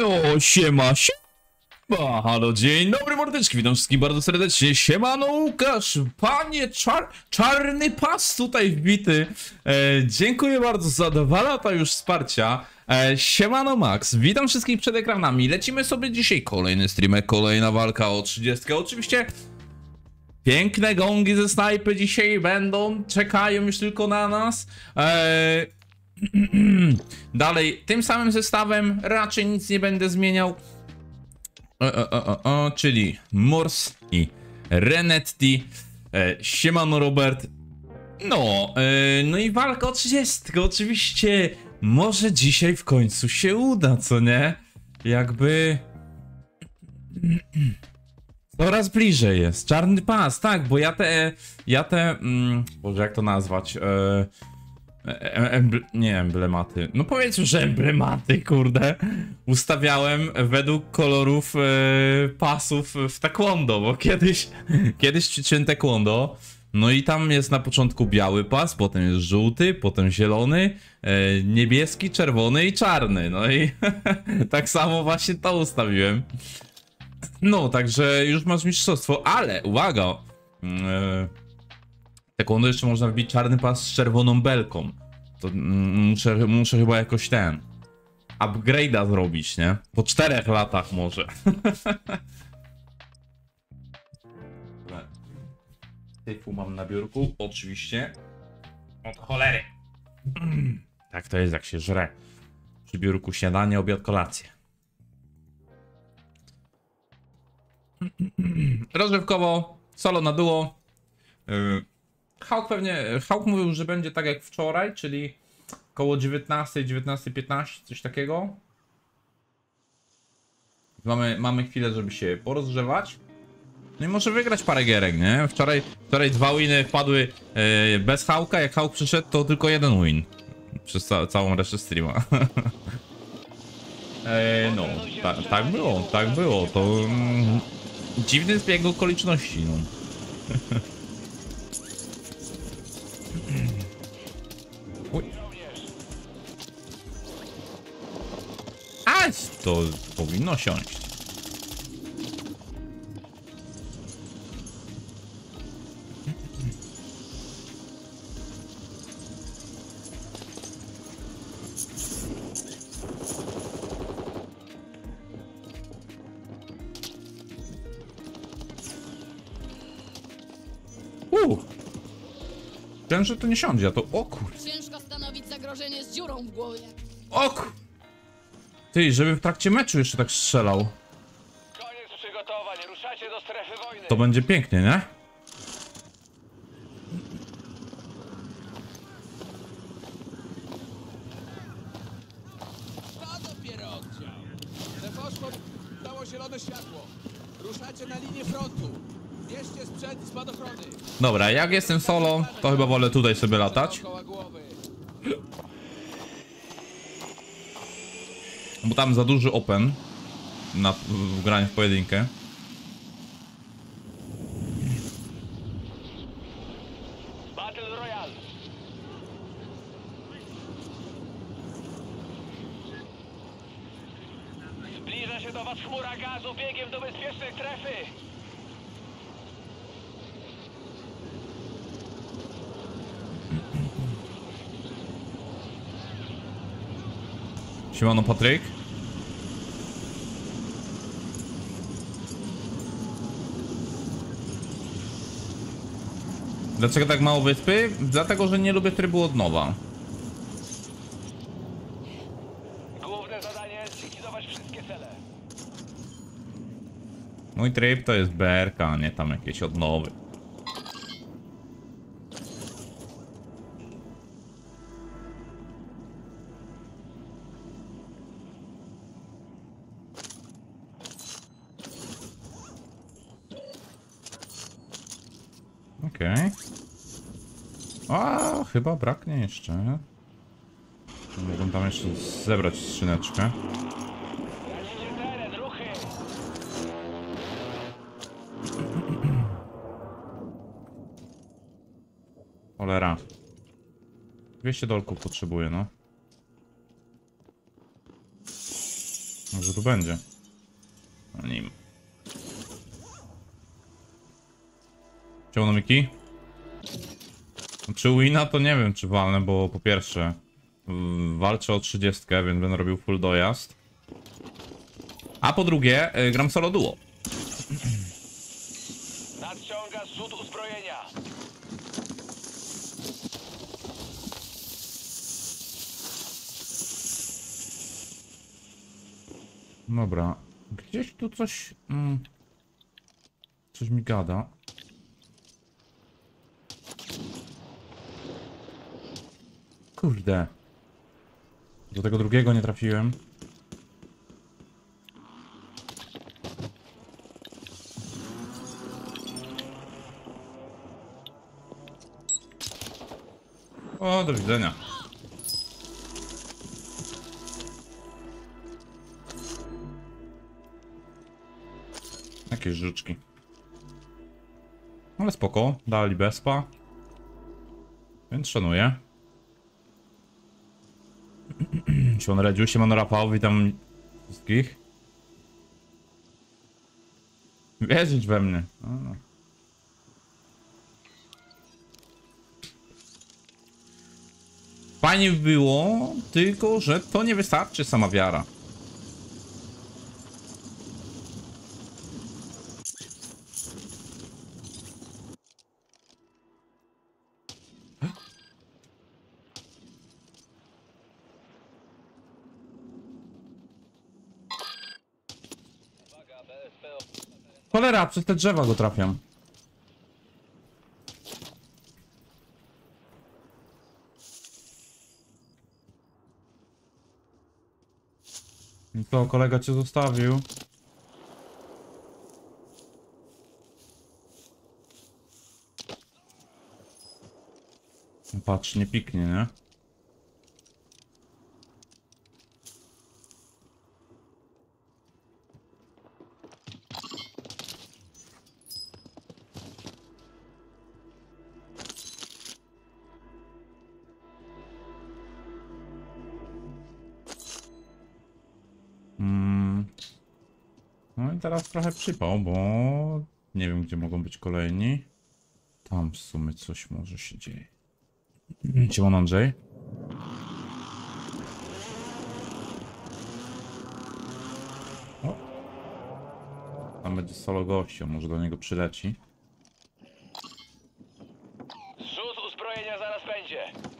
O, siema, siema, halo, dzień dobry mordeczki, witam wszystkich bardzo serdecznie, siemano Łukasz, panie czar czarny pas tutaj wbity, e, dziękuję bardzo za dwa lata już wsparcia, e, siemano Max, witam wszystkich przed ekranami, lecimy sobie dzisiaj kolejny streamek, kolejna walka o 30, oczywiście piękne gongi ze snajpy dzisiaj będą, czekają już tylko na nas, e, Dalej, tym samym zestawem raczej nic nie będę zmieniał. O, o, o, czyli Mors i Renetti. E, siemano Robert. No, e, no i walka o 30. Oczywiście, może dzisiaj w końcu się uda, co nie? Jakby... Coraz bliżej jest. Czarny pas, tak, bo ja te... Ja te... Mm, Boże, jak to nazwać? E, Nie emblematy. No powiedzmy, że emblematy, kurde. Ustawiałem według kolorów e, pasów w taekwondo, bo kiedyś, kiedyś ćwiczyłem taekwondo. No i tam jest na początku biały pas, potem jest żółty, potem zielony, e, niebieski, czerwony i czarny. No i tak samo właśnie to ustawiłem. No, także już masz mistrzostwo, ale uwaga! E, Taekwondo jeszcze można wbić czarny pas z czerwoną belką. To mm, muszę, muszę chyba jakoś ten. Upgrade'a zrobić, nie? Po czterech latach może. Typu mam na biurku, oczywiście. Od cholery. Tak to jest jak się żre. Przy biurku śniadanie, obiad, kolację. Rozrywkowo, solo na duo. Yy, Hawk pewnie, Hawk mówił, że będzie tak jak wczoraj, czyli koło 19, 19.15, coś takiego. Mamy, mamy chwilę, żeby się porozgrzewać. No i może wygrać parę gierek, nie? Wczoraj, wczoraj dwa winy wpadły e, bez Hawka, jak Hawk przyszedł, to tylko jeden win. Przez ca całą resztę streama. e, no, ta, tak było, tak było. To mm, dziwny zbieg okoliczności, no. to powinno siąść. Uuu. Ten, że to nie siądzie, a to o kur... Ciężko stanowić zagrożenie z dziurą w głowie. Ok! Ty, żeby w trakcie meczu jeszcze tak strzelał. Koniec przygotowań, ruszacie do strefy wojny. To będzie pięknie, nie? To dopiero oddział. Defosfor dało zielone światło. Ruszacie na linię frontu. Bierzcie sprzęt i spadochrony. Dobra, jak jestem solo, to chyba wolę tutaj sobie latać. Dookoła głowy. Bo tam za duży open na, w, graniu w pojedynkę. Battle Royale. Zbliża się do was chmura gazu biegiem do bezpiecznej strefy. Siemano Patryk. Dlaczego tak mało wyspy? Dlatego, że nie lubię trybu od nowa. Główne zadanie zlikwidować wszystkie cele. Mój tryb to jest BRK, a nie tam jakieś odnowy. Okej. A chyba braknie jeszcze. Mogą tam jeszcze zebrać skrzyneczkę. Cholera. 200 dolków potrzebuję, no. Może tu będzie. No nim. Ciągną Miki? No, Przy Wina to nie wiem czy walnę, bo po pierwsze walczę o 30, więc będę robił full dojazd. A po drugie y, gram solo duo. Nadciąga zrzut uzbrojenia. Dobra. Gdzieś tu coś... Mm, coś mi gada. Kurde. Do tego drugiego nie trafiłem. O, do widzenia. Jakieś życzki. Ale spoko, dali bezpa. Więc szanuję. Siemon Redziu, siemano Rafał, witam wszystkich. Wierzyć we mnie. A. Fajnie by było, tylko że to nie wystarczy sama wiara. Cholera, przez te drzewa go trafiam. No to kolega cię zostawił. Patrz, nie piknie, nie? Trochę przypał, bo nie wiem gdzie mogą być kolejni. Tam w sumie coś może się dzieje. Siemon Andrzej. O. Tam będzie solo gościu, może do niego przyleci. Zrzut uzbrojenia zaraz będzie.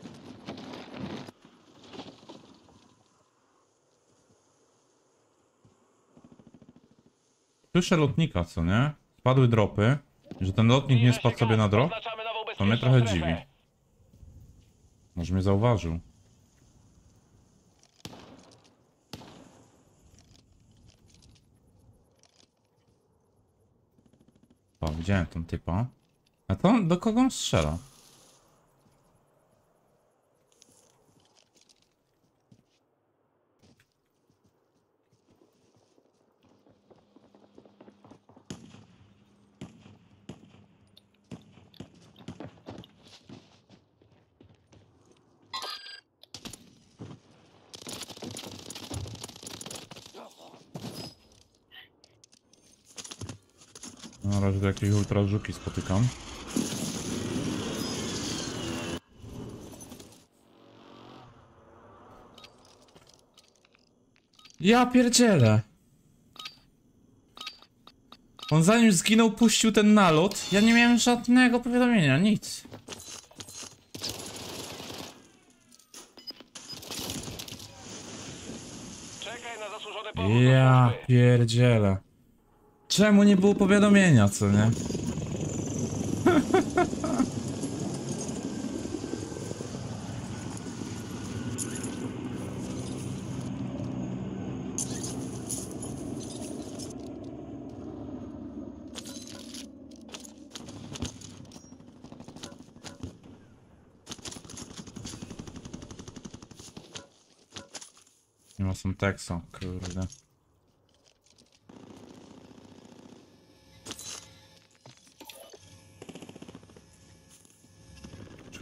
Słyszę lotnika, co nie? Spadły dropy. Że ten lotnik nie spadł sobie na drop? To mnie trochę dziwi. Może mnie zauważył. O, widziałem tą typa. A to do kogo on strzela? Jakiejś ultra żuki spotykam. Ja pierdzielę. On zanim zginął puścił ten nalot. Ja nie miałem żadnego powiadomienia, nic. Czekaj na zasłużone powód Ja pierdzielę. Czemu nie było powiadomienia, co nie? Nie ma są tekstu, kurde.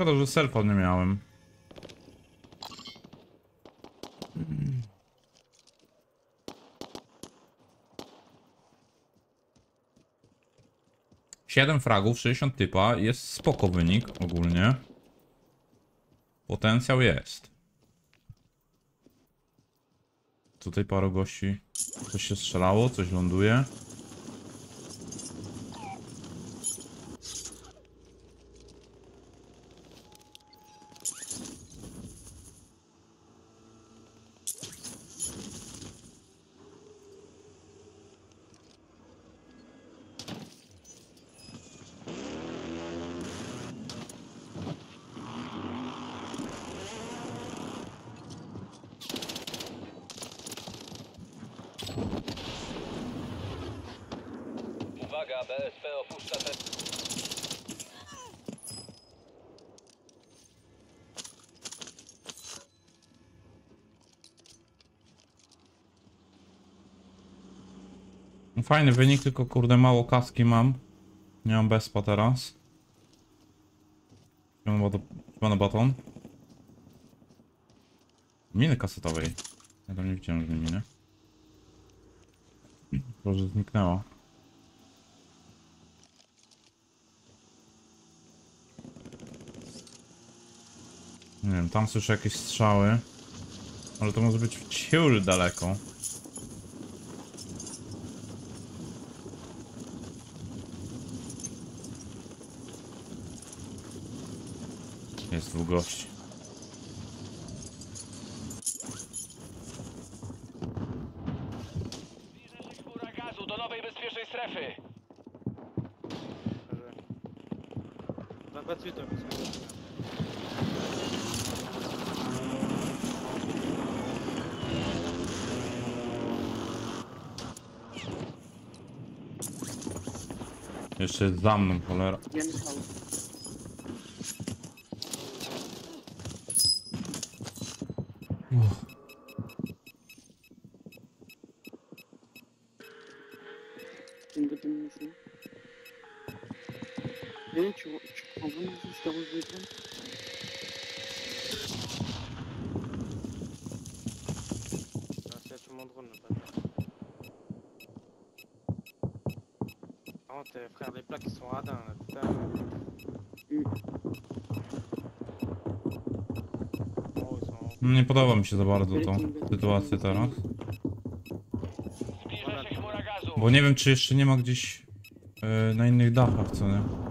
Szkoda, że selfa nie miałem. Siedem fragów, 60 typa. Jest spoko wynik ogólnie. Potencjał jest. Tutaj paru gości. Coś się strzelało, coś ląduje. Fajny wynik, tylko kurde mało kaski mam. Nie mam bezpa teraz. Baton. Mam baton. Miny kasetowej. Ja tam nie widziałem żadnej miny. Może zniknęła. Nie wiem, tam słyszę jakieś strzały. Ale to może być ciul daleko. długości. Zbliża się chmura gazu do nowej bezpiecznej Jeszcze za mną, cholera. pięciu oczekowaniu zostało wybrane. Teraz ja tu mam drony będę. Par contre, frère, les plaques sont radins là, putain. O. Mm. Nie podoba mi się za bardzo tą sytuację teraz. Bo nie wiem, czy jeszcze nie ma gdzieś e, na innych dachach, co nie?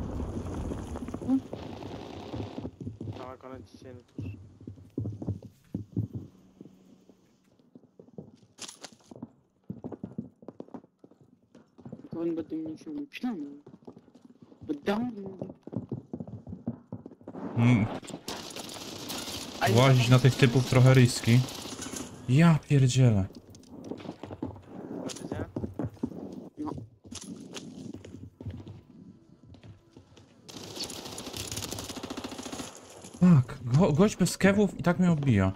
łazić na tych typów trochę riski. Ja pierdzielę. Tak, go, gość bez kewów i tak mnie obija.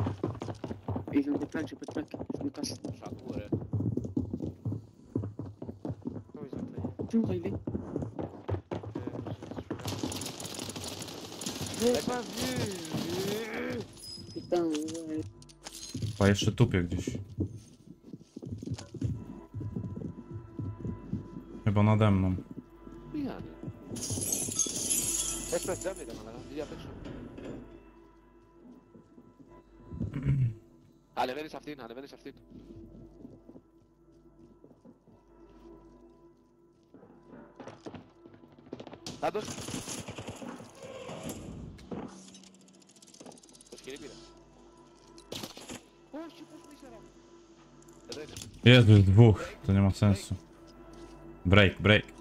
Idę do tam. A jeszcze tupie gdzieś. Chyba nade mną. Ja. Poi spezziamo da mano, via per Ale, vedi, saftin, ale, vedi, saftin. Jest już dwóch, to nie ma sensu. Break, break.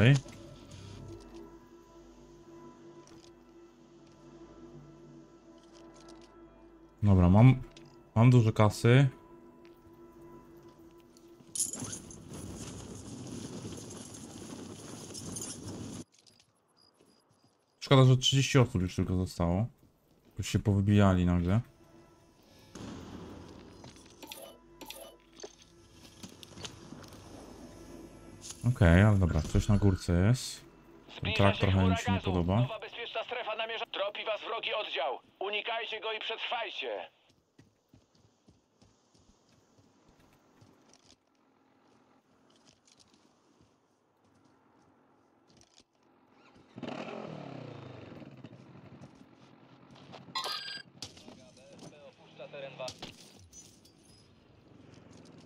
Dalej. Dobra, mam, mam dużo kasy. Szkoda, że 30 osób już tylko zostało. Już się powybijali nagle. Okej, ale dobra, coś na górce jest. Zbliża trak trochę mi się nie podoba. Bezpieczna strefa namierza. Tropi was wrogi oddział. Unikajcie go i przetrwajcie.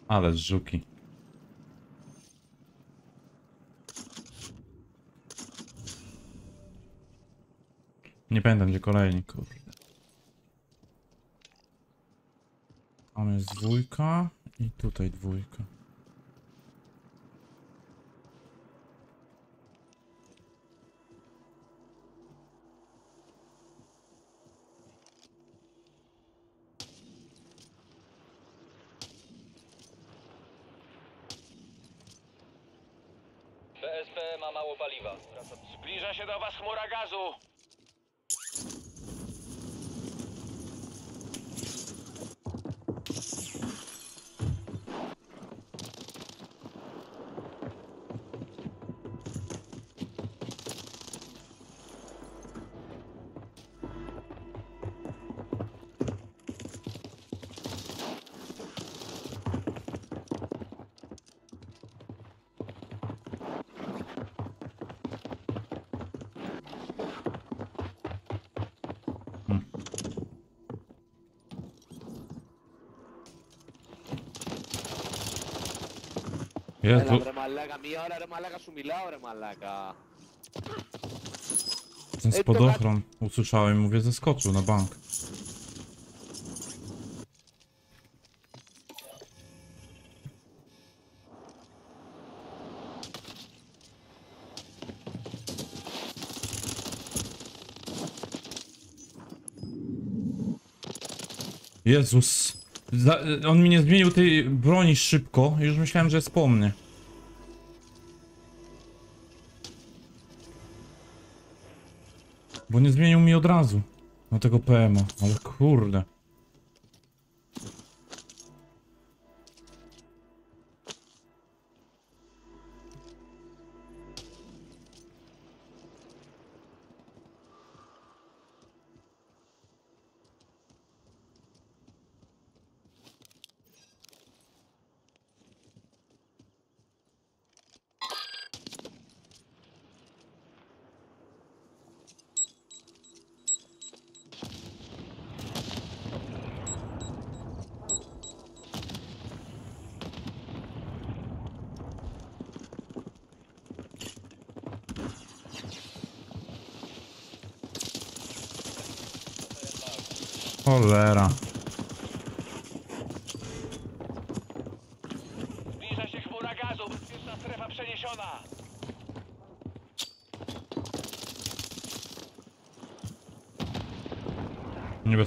Ale z żuki. Nie pamiętam gdzie kolejni, kurde. Tam jest dwójka i tutaj dwójka. Ahora, re malaga, su milagro, re. Ten spadochron usłyszałem, mówię, zeskoczył na bank. Jezus. on mi nie zmienił tej broni szybko. Już myślałem, że jest po mnie. Bo nie zmienił mi od razu. Na tego PM-a, ale kurde.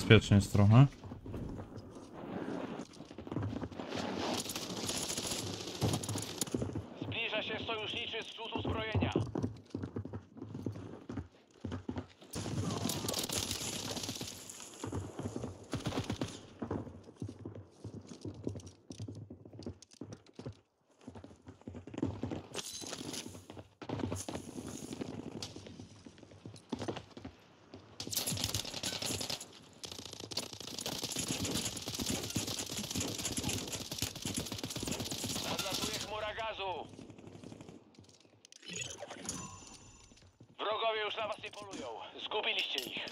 Niebezpiecznie jest trochę. Zbliża się sojuszniczy zrzut uzbrojenia. Nadlatuje chmura gazu. Wrogowie już na was nie polują. Zgubiliście ich.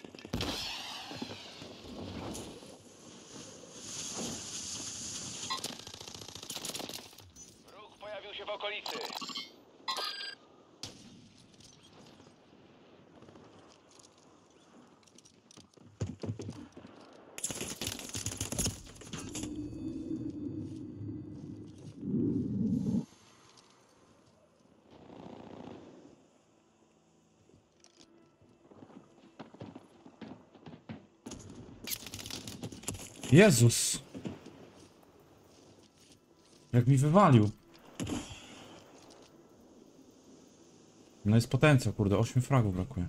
Wróg pojawił się w okolicy. Jezus. Jak mi wywalił. No jest potencjał, kurde, 8 fragów brakuje.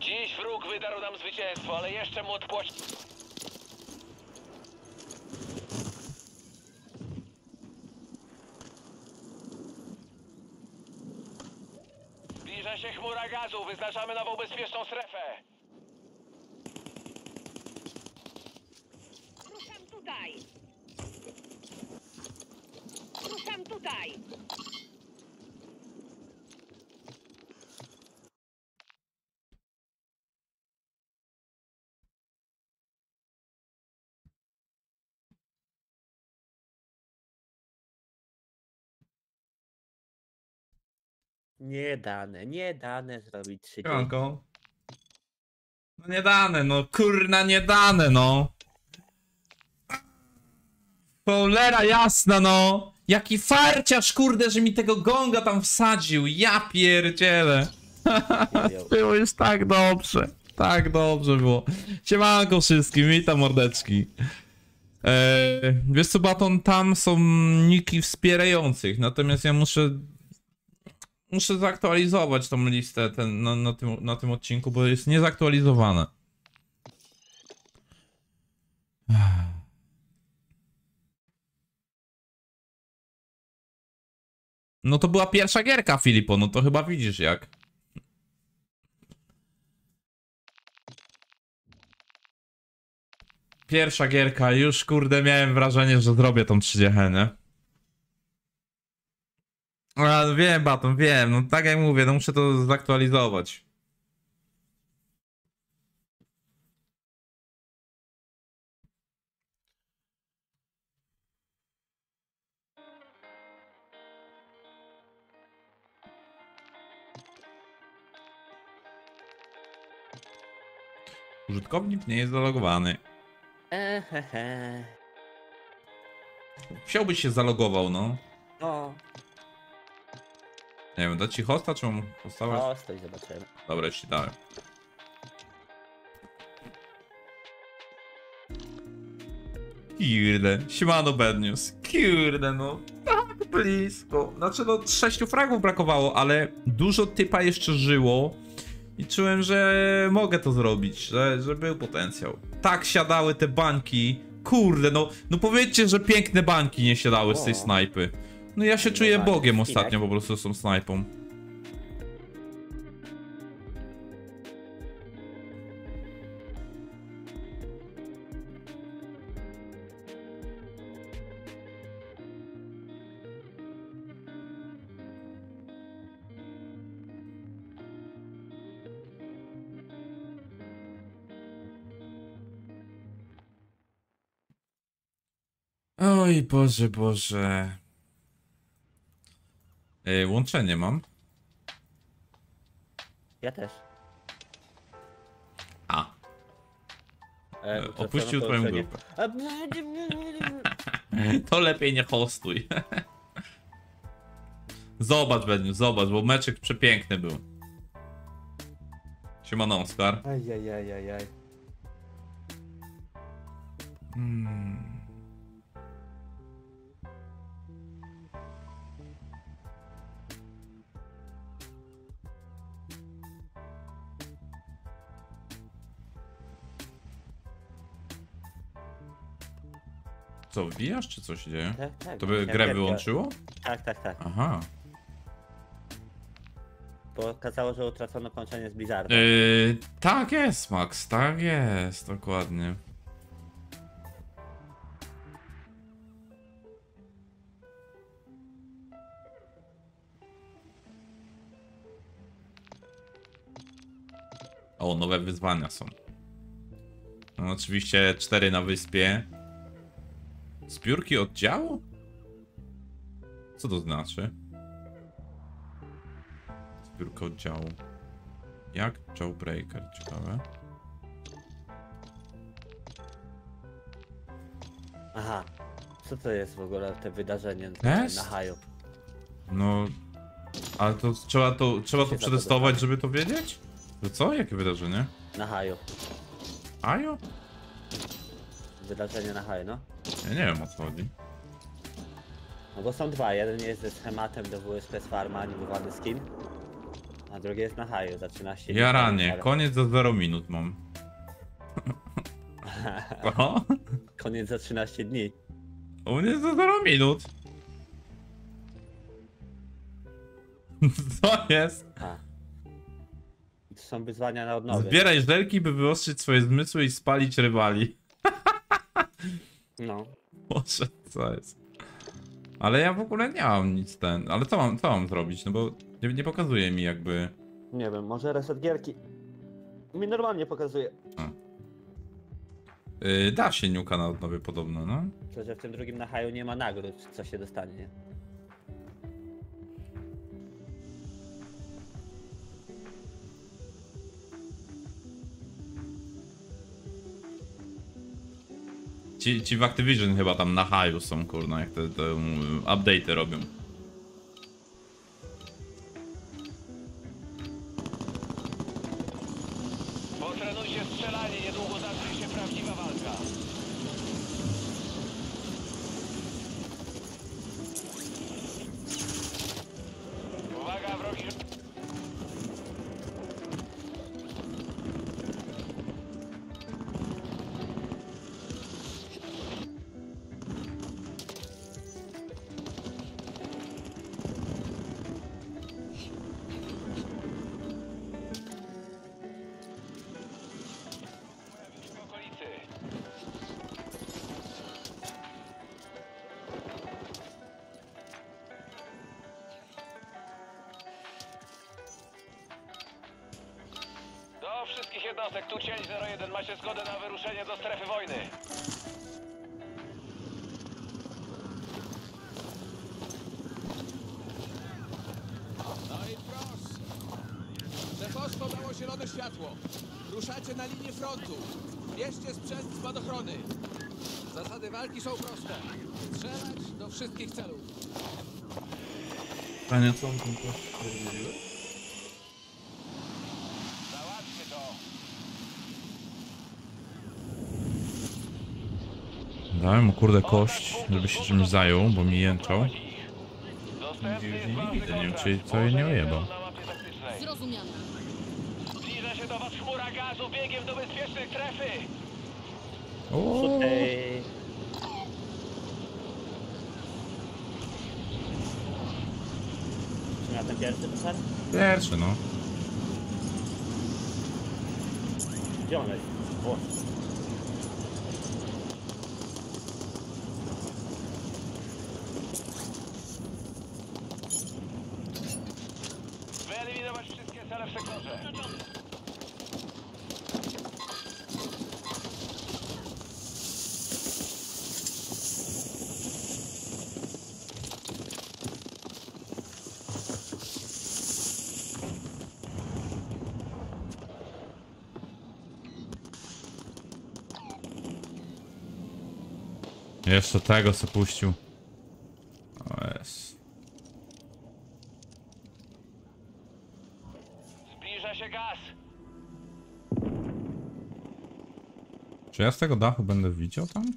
Dziś wróg wydarł nam zwycięstwo, ale jeszcze mu odpłaci... Zbliża się chmura gazu, wyznaczamy nową bezpieczną strefę. Nie dane, nie dane zrobić 30. Siemanko. No nie dane, no kurna nie dane, no. Cholera jasna, no. Jaki farciarz, kurde, że mi tego gonga tam wsadził. Ja pierdzielę. Było już tak dobrze. Tak dobrze było. Siemanko wszystkim, witam mordeczki. Eee, wiesz co, Baton, tam są niki wspierających, natomiast ja muszę muszę zaktualizować tą listę ten, na, na, tym, na tym odcinku, bo jest niezaktualizowana. No to była pierwsza gierka, Filipo, no to chyba widzisz jak. Pierwsza gierka, już kurde miałem wrażenie, że zrobię tą 30, nie? A, wiem, Baton, wiem, no tak jak mówię, no muszę to zaktualizować. Użytkownik nie jest zalogowany. Ehehe. Chciałbyś się zalogował, no. No, Nie wiem, dać ci hosta, czy mam postawić? o, stoi, zobaczymy. Dobra, ci dałem. Kurde, siemano bad news. Kurde, no. Tak blisko. Znaczy, no, sześciu fragów brakowało, ale dużo typa jeszcze żyło. I czułem, że mogę to zrobić, że, że był potencjał. Tak siadały te bańki. Kurde, no, no powiedzcie, że piękne bańki nie siadały z tej snajpy. No ja się czuję Ładnie, bogiem ostatnio po prostu z tą snajpą. Oj, Boże, Boże. Ej, łączenie mam. Ja też. A, E, e, opuścił twoją grupę. To lepiej nie hostuj. Zobacz, Beniu, zobacz, bo meczek przepiękny był. Siemano, Oskar. Ajajajajaj. Hmm. Co, wbijasz, czy co się dzieje? Tak, tak. To by grę wyłączyło? Tak, tak, tak. Aha. Bo okazało, że utracono połączenie z Blizzardem. Yy, tak jest, Max, tak jest, dokładnie. O, nowe wyzwania są. No, oczywiście cztery na wyspie. Zbiórki oddziału? Co to znaczy? Zbiórka oddziału. Jak Jawbreaker, ciekawe. Aha. Co to jest w ogóle te wydarzenie na, Test? na haju? No, ale to trzeba to, trzeba to przetestować, żeby to wiedzieć? To co? Jakie wydarzenie? Na haju. Ajo? Wydarzenie na haju, no. Ja nie wiem o co chodzi. No bo są dwa. Jeden jest ze schematem do WSP z Farma, animowany skin. A drugi jest na haju, zaczyna się... Ja ranie, koniec za 0 minut mam. O, Koniec za 13 dni. u mnie to 0 minut. Co jest? A. To są wyzwania na odnowy. Zbieraj żelki, by wyostrzyć swoje zmysły i spalić rywali. No. Boże, co jest? Ale ja w ogóle nie mam nic ten. Ale co mam, co mam zrobić? No bo nie, nie pokazuje mi jakby. Nie wiem, może reset gierki. Mi normalnie pokazuje. Yy, da się niuka na odnowie podobno, no. To, że w tym drugim na haju nie ma nagród, co się dostanie, nie? Ci, ci w Activision chyba tam na haju są, kurna, jak te, te um, update'y robią. Kość, żeby się czymś zajął, bo mi jęczał. Dostępny jest Nie ważny widzę, nie wiem, czy co jej nie. Na taktycznej. Zrozumiano. Zbliża się do was chmura gazu biegiem do bezpiecznej strefy. O, Ej. Czy miał ten pierwszy puszar? pierwszy no. Gdzie on jest? W sektorze. Jeszcze tego co puścił. Czy ja z tego dachu będę widział tam?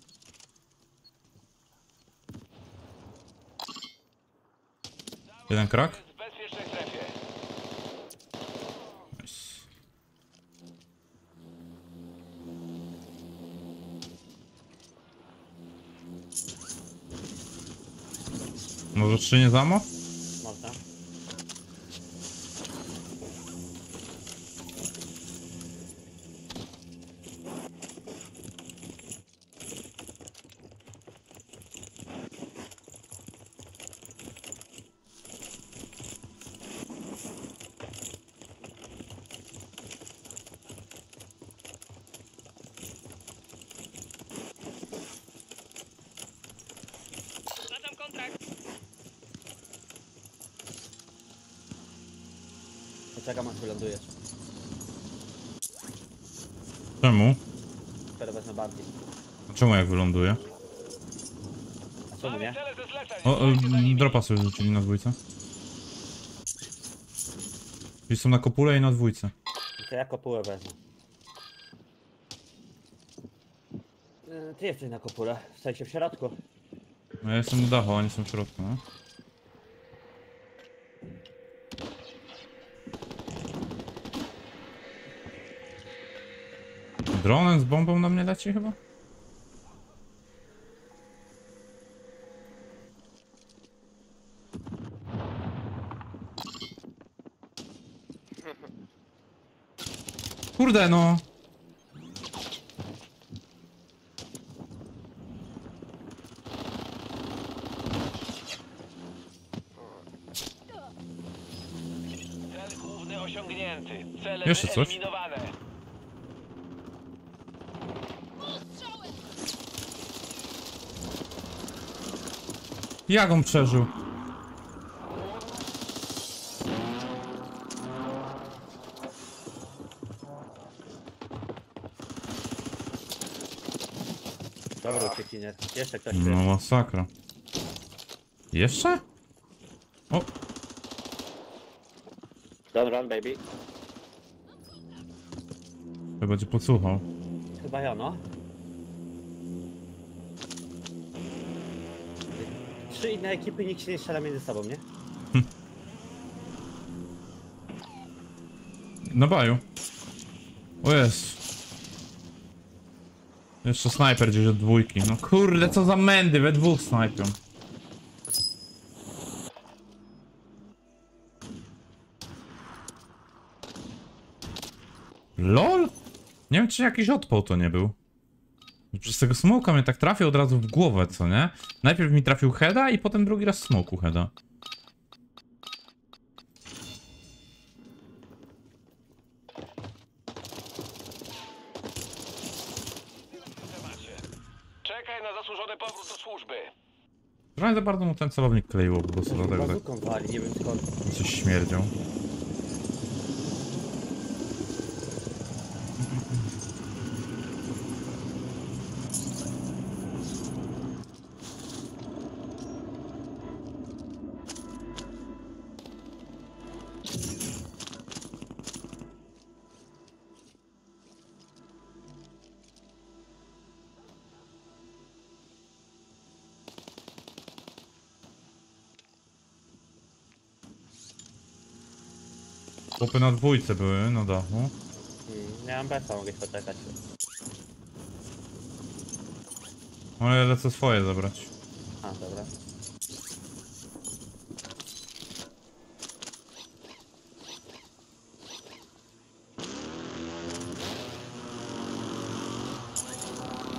Jeden. Nice. Może skrzynię zamo? można. Zaczam kontrakt. Poczekam aż wylądujesz. Czemu? Teraz wezmę bardziej. A Czemu jak wyląduje? A czemu nie? Mamy cele ze zleceń. O, nimi. dropa sobie rzucili na dwójce. Czyli są na kopule i na dwójce. To ja kopułę wezmę. E, Ty jesteś na kopule, w sensie w środku. No ja jestem na dachu, a oni są w środku, no. Dronem z bombą na mnie leci chyba? Kurde no. Jeszcze coś? Jak on przeżył? Uciekinier. Jeszcze ktoś No masakra. Jeszcze? O, Don't run, baby. chyba będzie podsłuchał. Chyba ja, no. Trzy inne ekipy, nikt się nie strzela między sobą, nie? Na baju. O jest. Jeszcze snajper gdzieś od dwójki. No kurde, co za mędy, we dwóch snajpią. LOL? Nie wiem, czy jakiś odpał to nie był. Przez tego smoka mnie tak trafił od razu w głowę, co nie? Najpierw mi trafił heada i potem drugi raz smoku heada. Czekaj na zasłużony powrót do służby. Trochę za bardzo mu ten celownik kleiło po prostu, dlatego tak wali, nie wiem skąd. coś śmierdział. Chłopy na dwójce były na dachu. Hmm, miałem besa, mogę się poczekać. Ale ja lecę swoje zabrać. A, dobra.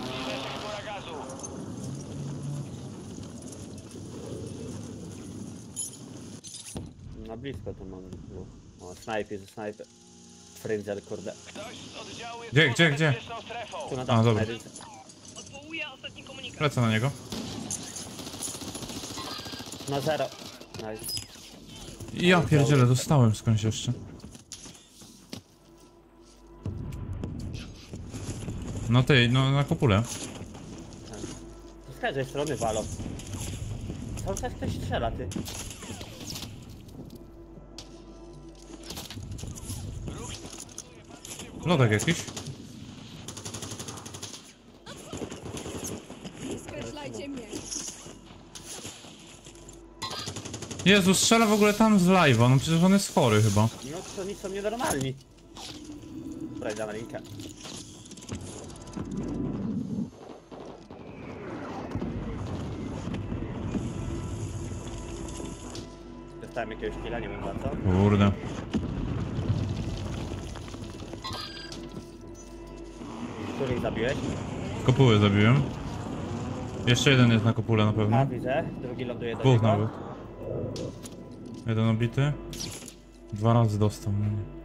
Zbliża się chmura gazu. Na blisko to mam. O, snajpie, że snajpie. Fryndzel, kurde. Ktoś z oddziału jest Gdzie, gdzie, gdzie? bezpieczną strefą. Tu na dachu, dobra. na jedynce. Odwołuję ostatni komunikat. Lecę na niego. Na zero. Nice. I ja pierdzielę, dostałem skądś jeszcze. No ty, no na kopule. Z każdej strony walą. Cały czas ktoś strzela, ty. Lodek jakiś. Skreślajcie mnie! Jezu, strzela w ogóle tam z live'a, no przecież on jest chory chyba. No to oni są nienormalni. Dobra, na linkę. Dostałem jakiegoś killa, nie wiem za co. Kurde. Zabiłeś? Kopuły zabiłem. Jeszcze jeden jest na kopule na A, pewno. widzę. Drugi ląduje do Dwóch niego. nawet. Jeden obity. Dwa razy dostał. no nie.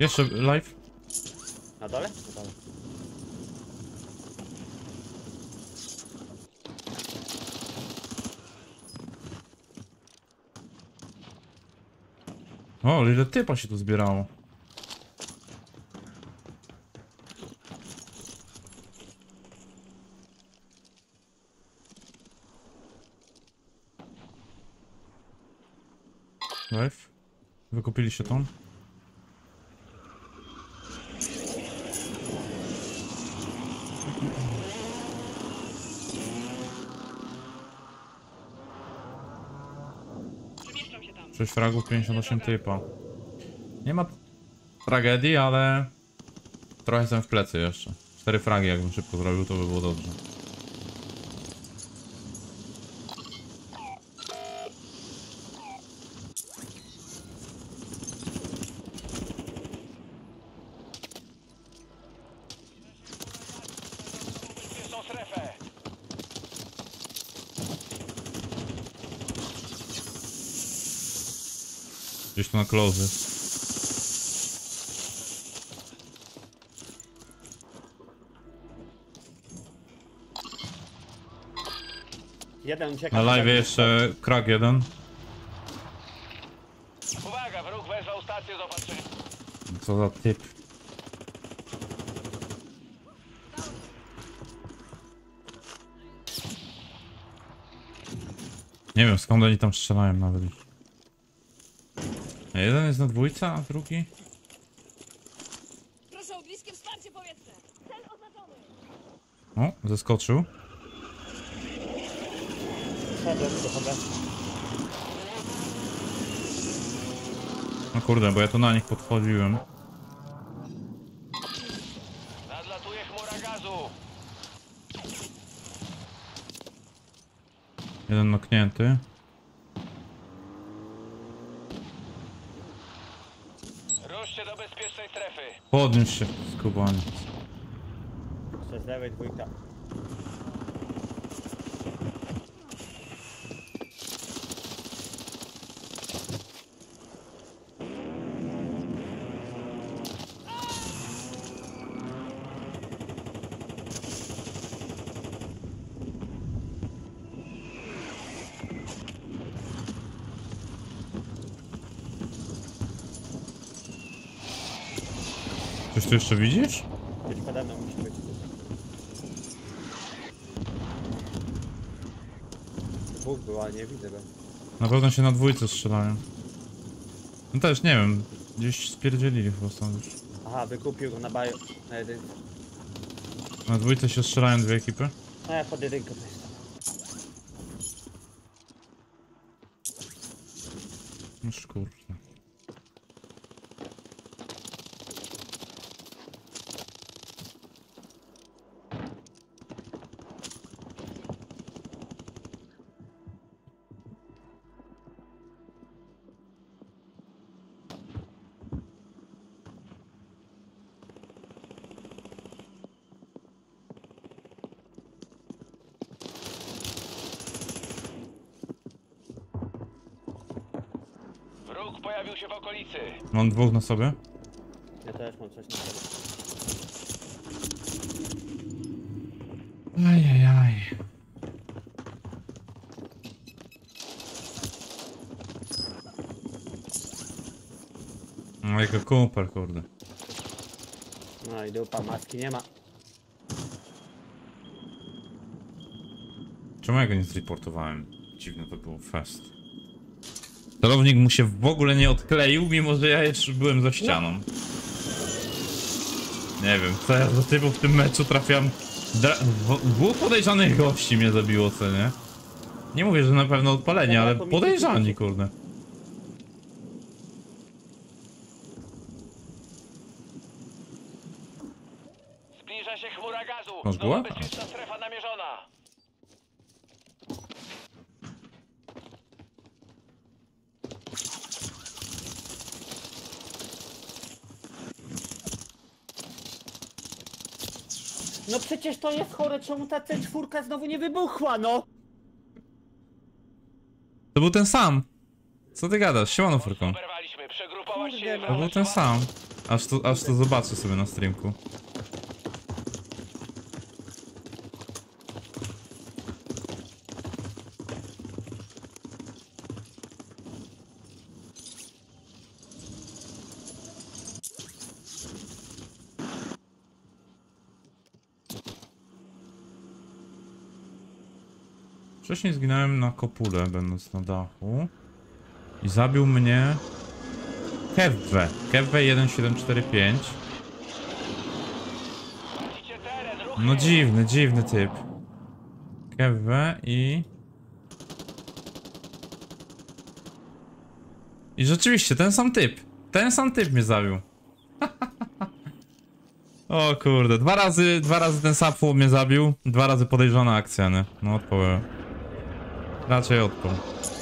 Jeszcze live? typa się tu zbierało. Life. Wykupiliście się tam. 6 fragów, 58 typa. Nie ma tragedii, ale trochę jestem w plecy jeszcze. 4 fragi jakbym szybko zrobił, to by było dobrze. Gdzieś tu na close. Jeden ucieka. Na live jeszcze krak jeden. Uwaga, wróg wezwał stację. Co za typ. Nie wiem skąd oni tam strzelają nawet. A Jeden jest na dwójce, a drugi? Proszę o bliskie wsparcie powietrzne. Cel oznaczony. O, zeskoczył. Dochodzę. No kurde, bo ja tu na nich podchodziłem. Nadlatuje chmura gazu. Jeden noknięty. Ruszcie do bezpiecznej strefy. Podniósł się, skubaniec. Jeszcze z lewej dwójka. Jeszcze widzisz? Gdzieś pode mną musi być. Dwóch było, ale nie widzę go. Na pewno się na dwójce strzelają. No też nie wiem. Gdzieś spierdzielili chyba stąd już. Aha, wykupił go na baju. Na jedynkę. Na dwójce się strzelają dwie ekipy. No ja pod jedynkę jest. No kurde. Dwóch na sobie. Ja też mam coś na sobie. Ajajaj. No jako kumpel, kurde. No i dupa, maski nie ma. Czemu ja go nie zreportowałem? Dziwne to było fest. Celownik mu się w ogóle nie odkleił, mimo że ja jeszcze byłem za ścianą. Nie wiem, co ja za typu w tym meczu trafiam. Dra- dwóch podejrzanych gości mnie zabiło, co nie? Nie mówię, że na pewno odpalenie, ale podejrzani, kurde. Zbliża się chmura gazu. Masz Nowa była? bezpieczna strefa namierzona. No przecież to jest chore, czemu ta C4 znowu nie wybuchła, no! To był ten sam. Co ty gadasz? Siemano, Furką. Oberwaliśmy. Przegrupować Kurde, się. no. To był ten sam. Aż to, aż to zobaczę sobie na streamku. Wcześniej zginąłem na kopule, będąc na dachu. I zabił mnie Kewwe. Kewwe 1745. Tracicie teren. Ruch No dziwny, dziwny typ. Kewwe i... I rzeczywiście, ten sam typ. Ten sam typ mnie zabił. o kurde, dwa razy, dwa razy ten sapło mnie zabił. Dwa razy podejrzana akcja, nie? No odpowiem. Raczej odpał. Palić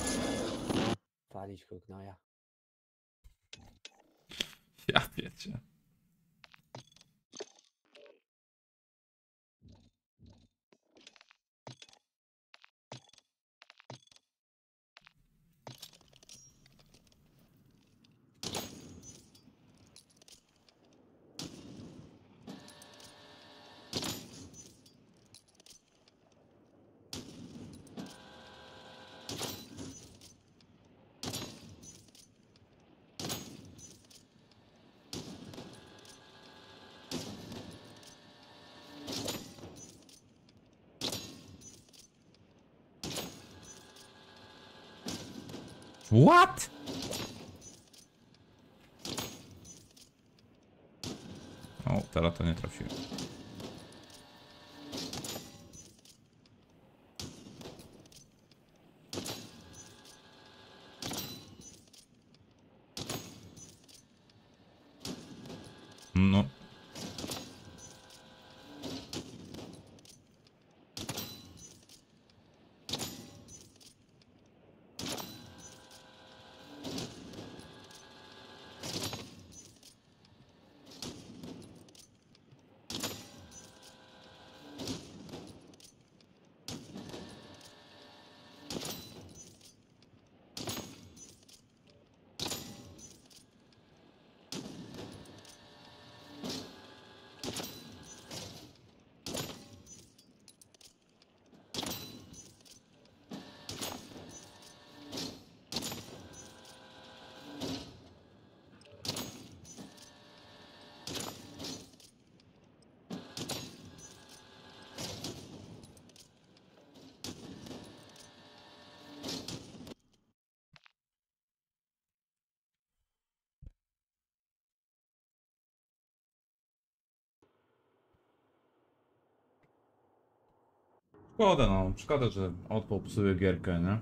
Szkoda no, szkoda, że odpał psuje gierkę, nie?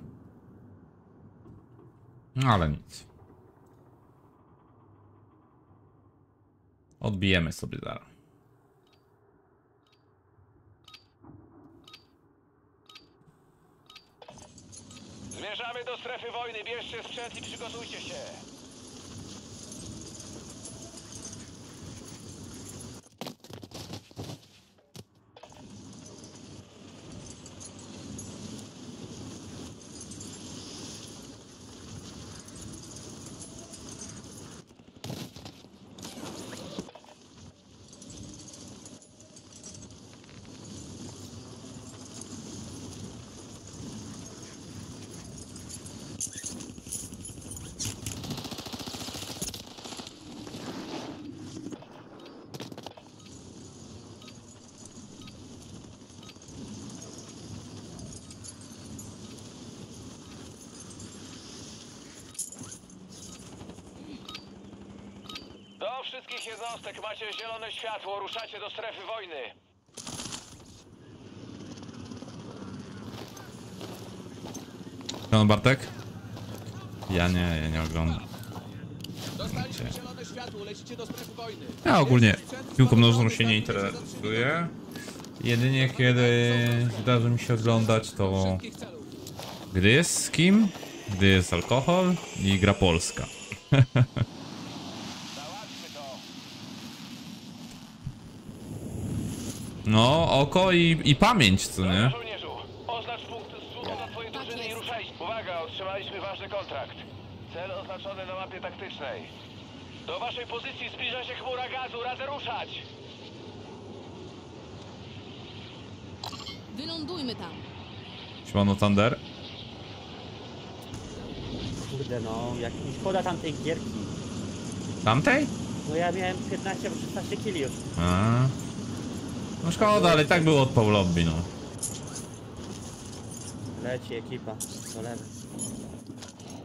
No ale nic. Odbijemy sobie zaraz. Zmierzamy do strefy wojny, bierzcie sprzęt i przygotujcie się. Do wszystkich jednostek macie zielone światło, ruszacie do strefy wojny. Pan Bartek? Ja nie, ja nie oglądam. Dostaliśmy zielone światło, lecicie do strefy wojny. Ja ogólnie piłką nożną się nie interesuję. Jedynie kiedy zdarzy mi się oglądać to gdy jest z kim, gdy jest alkohol i gra polska. Załatwmy to. No, oko i, i pamięć, co nie? Żołnierzu, oznacz punkt zrzutu twojej drużyny i ruszajcie. Uwaga, otrzymaliśmy ważny kontrakt. Cel oznaczony na mapie taktycznej. Do waszej pozycji zbliża się chmura gazu, radzę ruszać. Wylądujmy tam. Siemano Thunder. Kurde no, jak mi szkoda tamtej gierki. Tamtej? No ja miałem 15 albo 16 kili już. A. No szkoda, ale i tak było odpał lobby, no. Leci ekipa. Do lewej.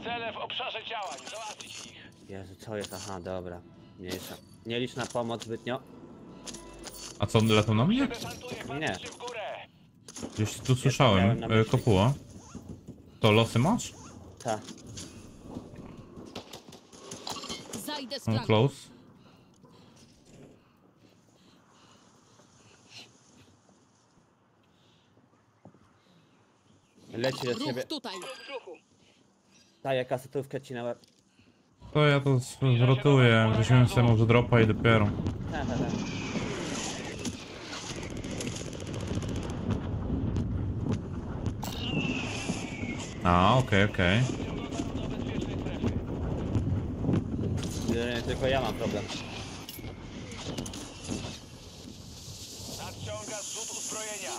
Cele w obszarze działań, załatwić ich. Jezu, co jest? Aha, dobra. Mniejsza. Nie licz na pomoc zbytnio. A co, on lecą na mnie? Nie. Gdzieś tu słyszałem. E. Kopuła. To losy masz? Ta. Ja idę z flanku. close. Leci do ciebie. Ruch tutaj. Daję kasetówkę ci na łeb. To ja to z- zrotuję. Weźmiemy sobie może dropa i dopiero. Ta. A, okej, okej. Nie, Tylko ja mam problem. Nadciąga zrzut uzbrojenia.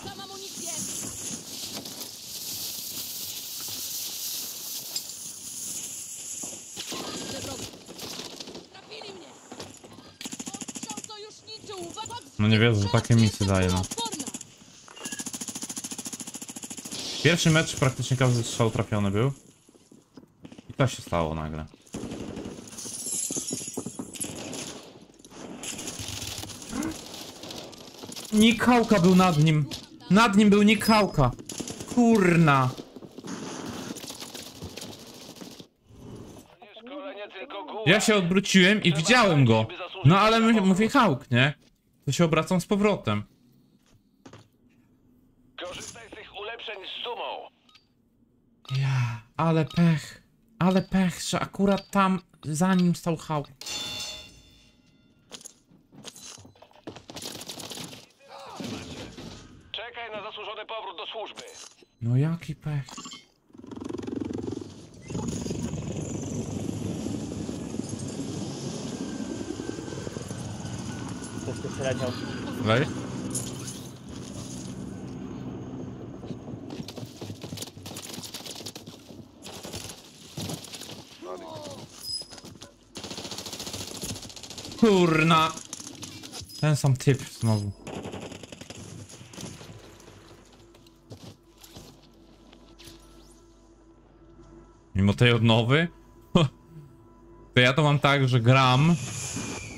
Widzę wroga. Trafili mnie. Ostrzał sojuszniczy. Uwaga! No nie wierzę, że takie misje daje, no. Pierwszy mecz praktycznie każdy strzał trafiony był. I to się stało nagle. Nick Hałka był nad nim. Nad nim był Nick Hałka. Kurna. Ja się odwróciłem i widziałem go. No ale mówię Hałk, nie? To się obracam z powrotem. Korzystaj z tych ulepszeń z dumą. Ja, ale pech. Ale pech, że akurat tam za nim stał Hałk. Czekaj na zasłużony powrót do służby. No jaki pech. Ktoś tu przyleciał. Lej? Kurna. Ten sam typ znowu. Mimo tej odnowy? To ja to mam tak, że gram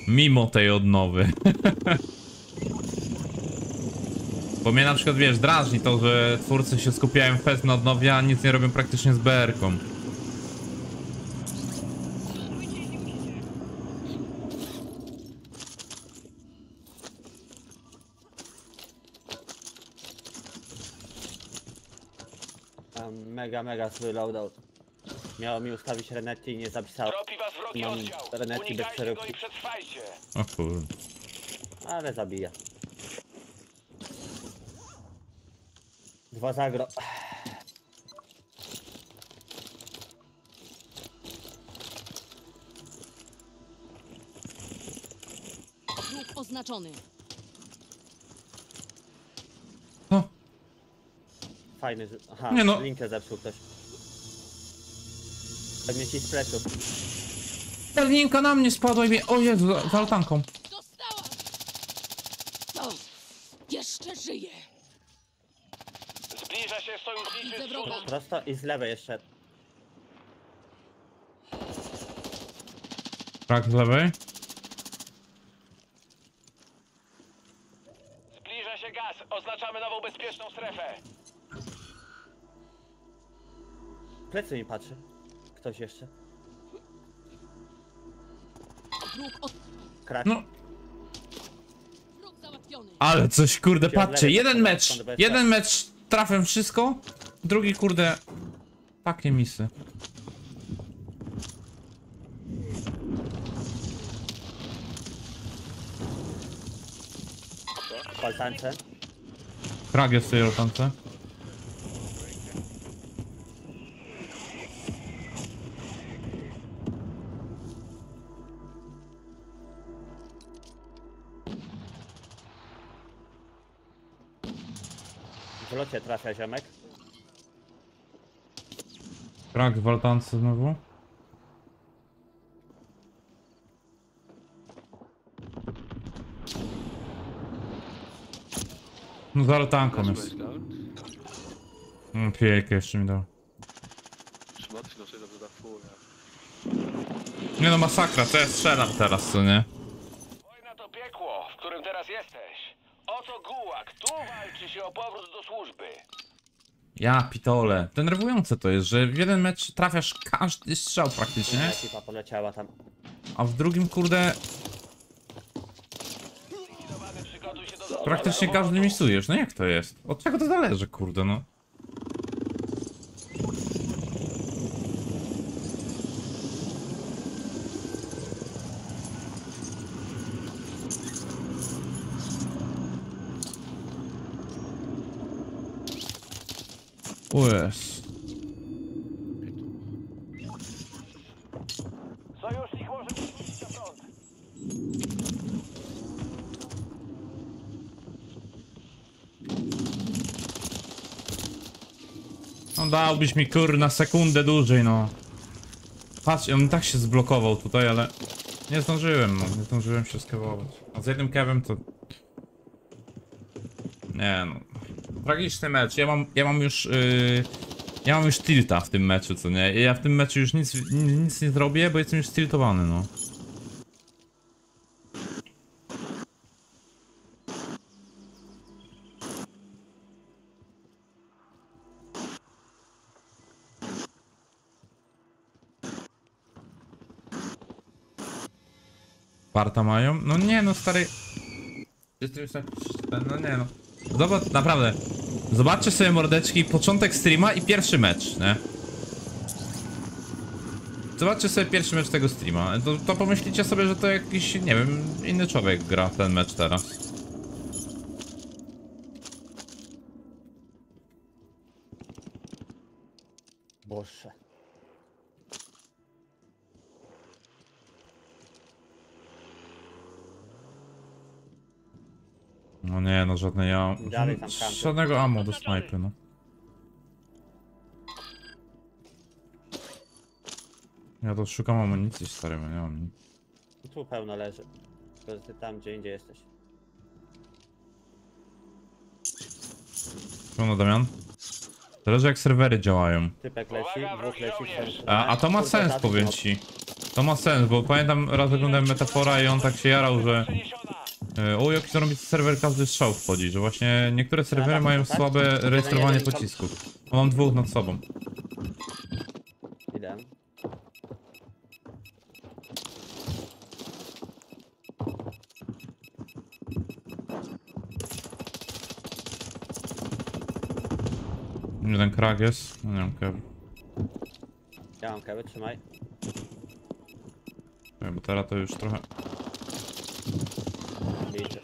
mimo tej odnowy. Bo mnie na przykład, wiesz, drażni to, że twórcy się skupiają fest na odnowie, a nic nie robią praktycznie z BR-ką. Mega, mega swój loadout. Miało mi ustawić Renetti i nie zapisało. Wrogi Mam oddział. Renetti bez Unikajcie go przeróbki. przetrwajcie. O kurde. Ale zabija. Dwa zagro. Ruch oznaczony. No, Fajny. z- Aha, Nie no. linkę zepsuł ktoś. Pewnie ci z pleców. Ta linka na mnie spadła i mnie... O Jezu, za, za altanką. O, jeszcze żyje. Zbliża się sojuszniczy. Prosto i z lewej jeszcze. Tak, z lewej. Zbliża się gaz. Oznaczamy nową bezpieczną strefę. Plecy mi patrzy. Ktoś jeszcze. Ruch od... Krak. No, załatwiony. ale coś, kurde, patrzcie, jeden mecz, jeden mecz trafię wszystko, drugi, kurde, takie misy. Paltańce. Krak jest w tej rotance. Locie trafia ziomek. Krak w altance znowu. No za altanką jest. Mm, Pijek jeszcze mi dał. Nie no, masakra, to ja strzelam teraz, co nie? Wojna to piekło, w którym teraz jesteś. Oto gułak. Tu walczy się o powrót do służby. Ja pitole. Denerwujące to jest, że w jeden mecz trafiasz każdy strzał praktycznie. Ekipa poleciała tam. a w drugim, kurde, praktycznie każdy misujesz. No jak to jest? Od czego to zależy, kurde, no? O jest. Sojusznik może wrócić na front. No dałbyś mi kur na sekundę dłużej, no. Patrz, on tak się zblokował tutaj, ale nie zdążyłem, no. Nie zdążyłem się skewować. A z jednym kewem to... Nie no. Tragiczny mecz. Ja mam, ja mam już... Yy... Ja mam już tilta w tym meczu, co nie? Ja w tym meczu już nic, nic nie zrobię, bo jestem już stiltowany, no. Parta mają? No nie no stary. Jestem tak. No nie no. Zobacz, naprawdę. Zobaczcie sobie mordeczki, początek streama i pierwszy mecz, nie? Zobaczcie sobie pierwszy mecz tego streama. To, to pomyślicie sobie, że to jakiś, nie wiem, inny człowiek gra ten mecz teraz. No nie no, żadnej ja. Dalej tam kampią. Żadnego ammo do snajpy, no. Ja to szukam amunicji stary, bo nie mam nic. Tu pełno leży. Tylko ty tam, gdzie indziej jesteś. Pełno Damian? Zależy jak serwery działają. Typek leci, dwóch leci. A, a to ma sens, powiem ci. To ma sens, bo pamiętam raz oglądałem metafora i on tak się jarał, że o jaki zrobić serwer każdy strzał wchodzi, że właśnie niektóre serwery mają słabe rejestrowanie pocisków. Mam dwóch nad sobą. Idę. Jeden krak jest. No nie wiem, kew. Ja mam kewy, trzymaj. Bo teraz to już trochę... Widzę.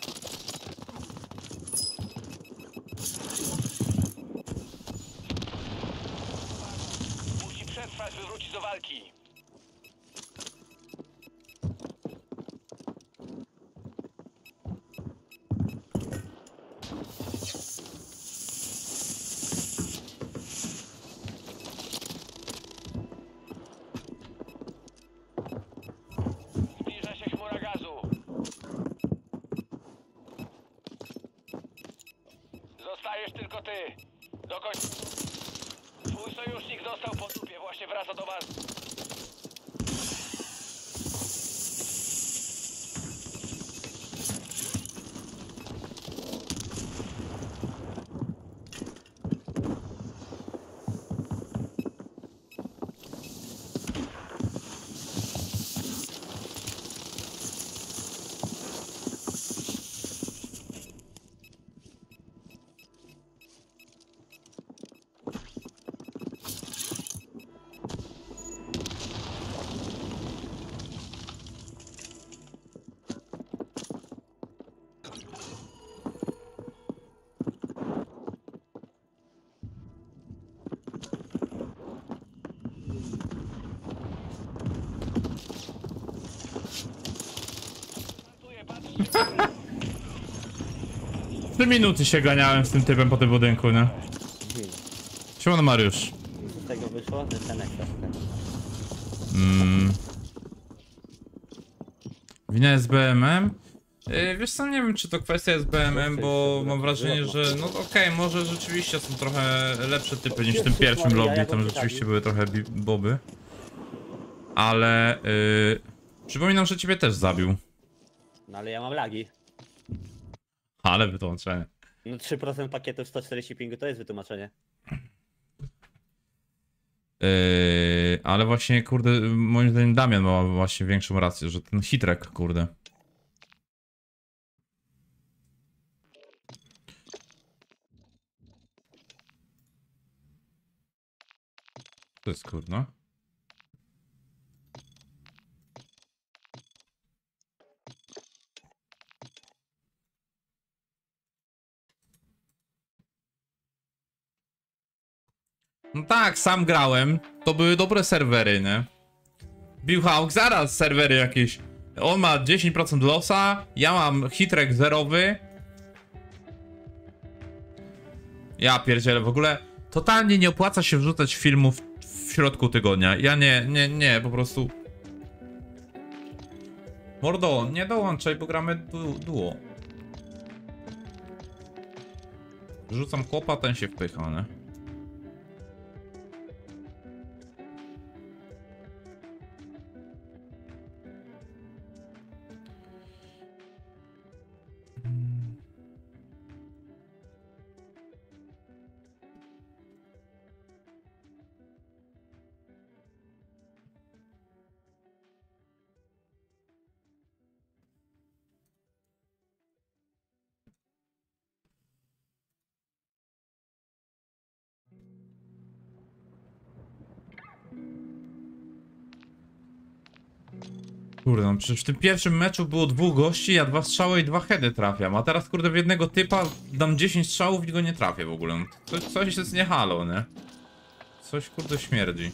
Minuty się ganiałem z tym typem po tym budynku, nie? Siemano Mariusz. Z tego wyszło? Że ten. Mm. Wina jest BMM? Yy, wiesz co, nie wiem czy to kwestia jest BMM, bo mam wrażenie, że no okej, może rzeczywiście są trochę lepsze typy niż w tym pierwszym lobby, tam rzeczywiście były trochę boby. Ale yy, przypominam, że ciebie też zabił. Ale wytłumaczenie. No 3% pakietu 140 pingu to jest wytłumaczenie. Yy, ale właśnie, kurde, moim zdaniem Damian ma właśnie większą rację, że ten hitrek, kurde. To jest kurno. Sam grałem. To były dobre serwery, nie? Billhawk, zaraz serwery jakieś. On ma 10% losa, ja mam hitrek zerowy. Ja pierdzielę, w ogóle totalnie nie opłaca się wrzucać filmów w środku tygodnia. Ja nie, nie, nie, po prostu... Mordo, nie dołączaj, bo gramy du duo. Rzucam kopa, ten się wpycha, nie? Kurde, no przecież w tym pierwszym meczu było dwóch gości, ja dwa strzały i dwa heady trafiam, a teraz kurde w jednego typa dam 10 strzałów i go nie trafię w ogóle. Coś, coś jest nie halo, nie? Coś kurde śmierdzi.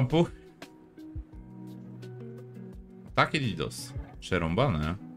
Pumpu. Takie didos. Przerąbane.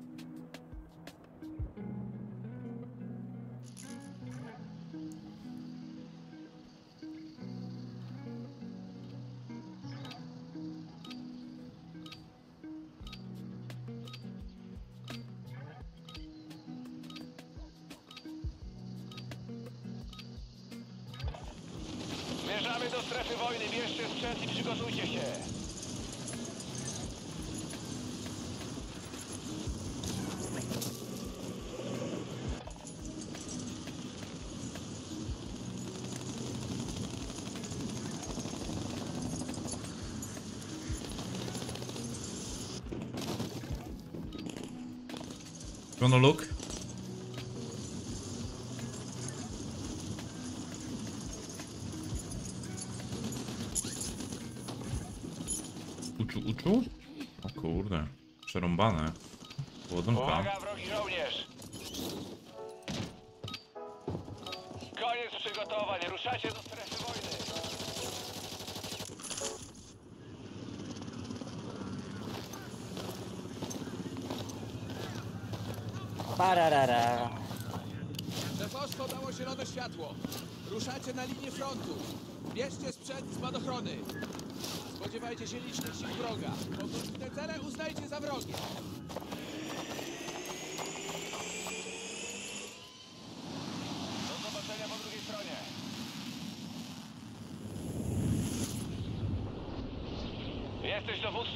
look.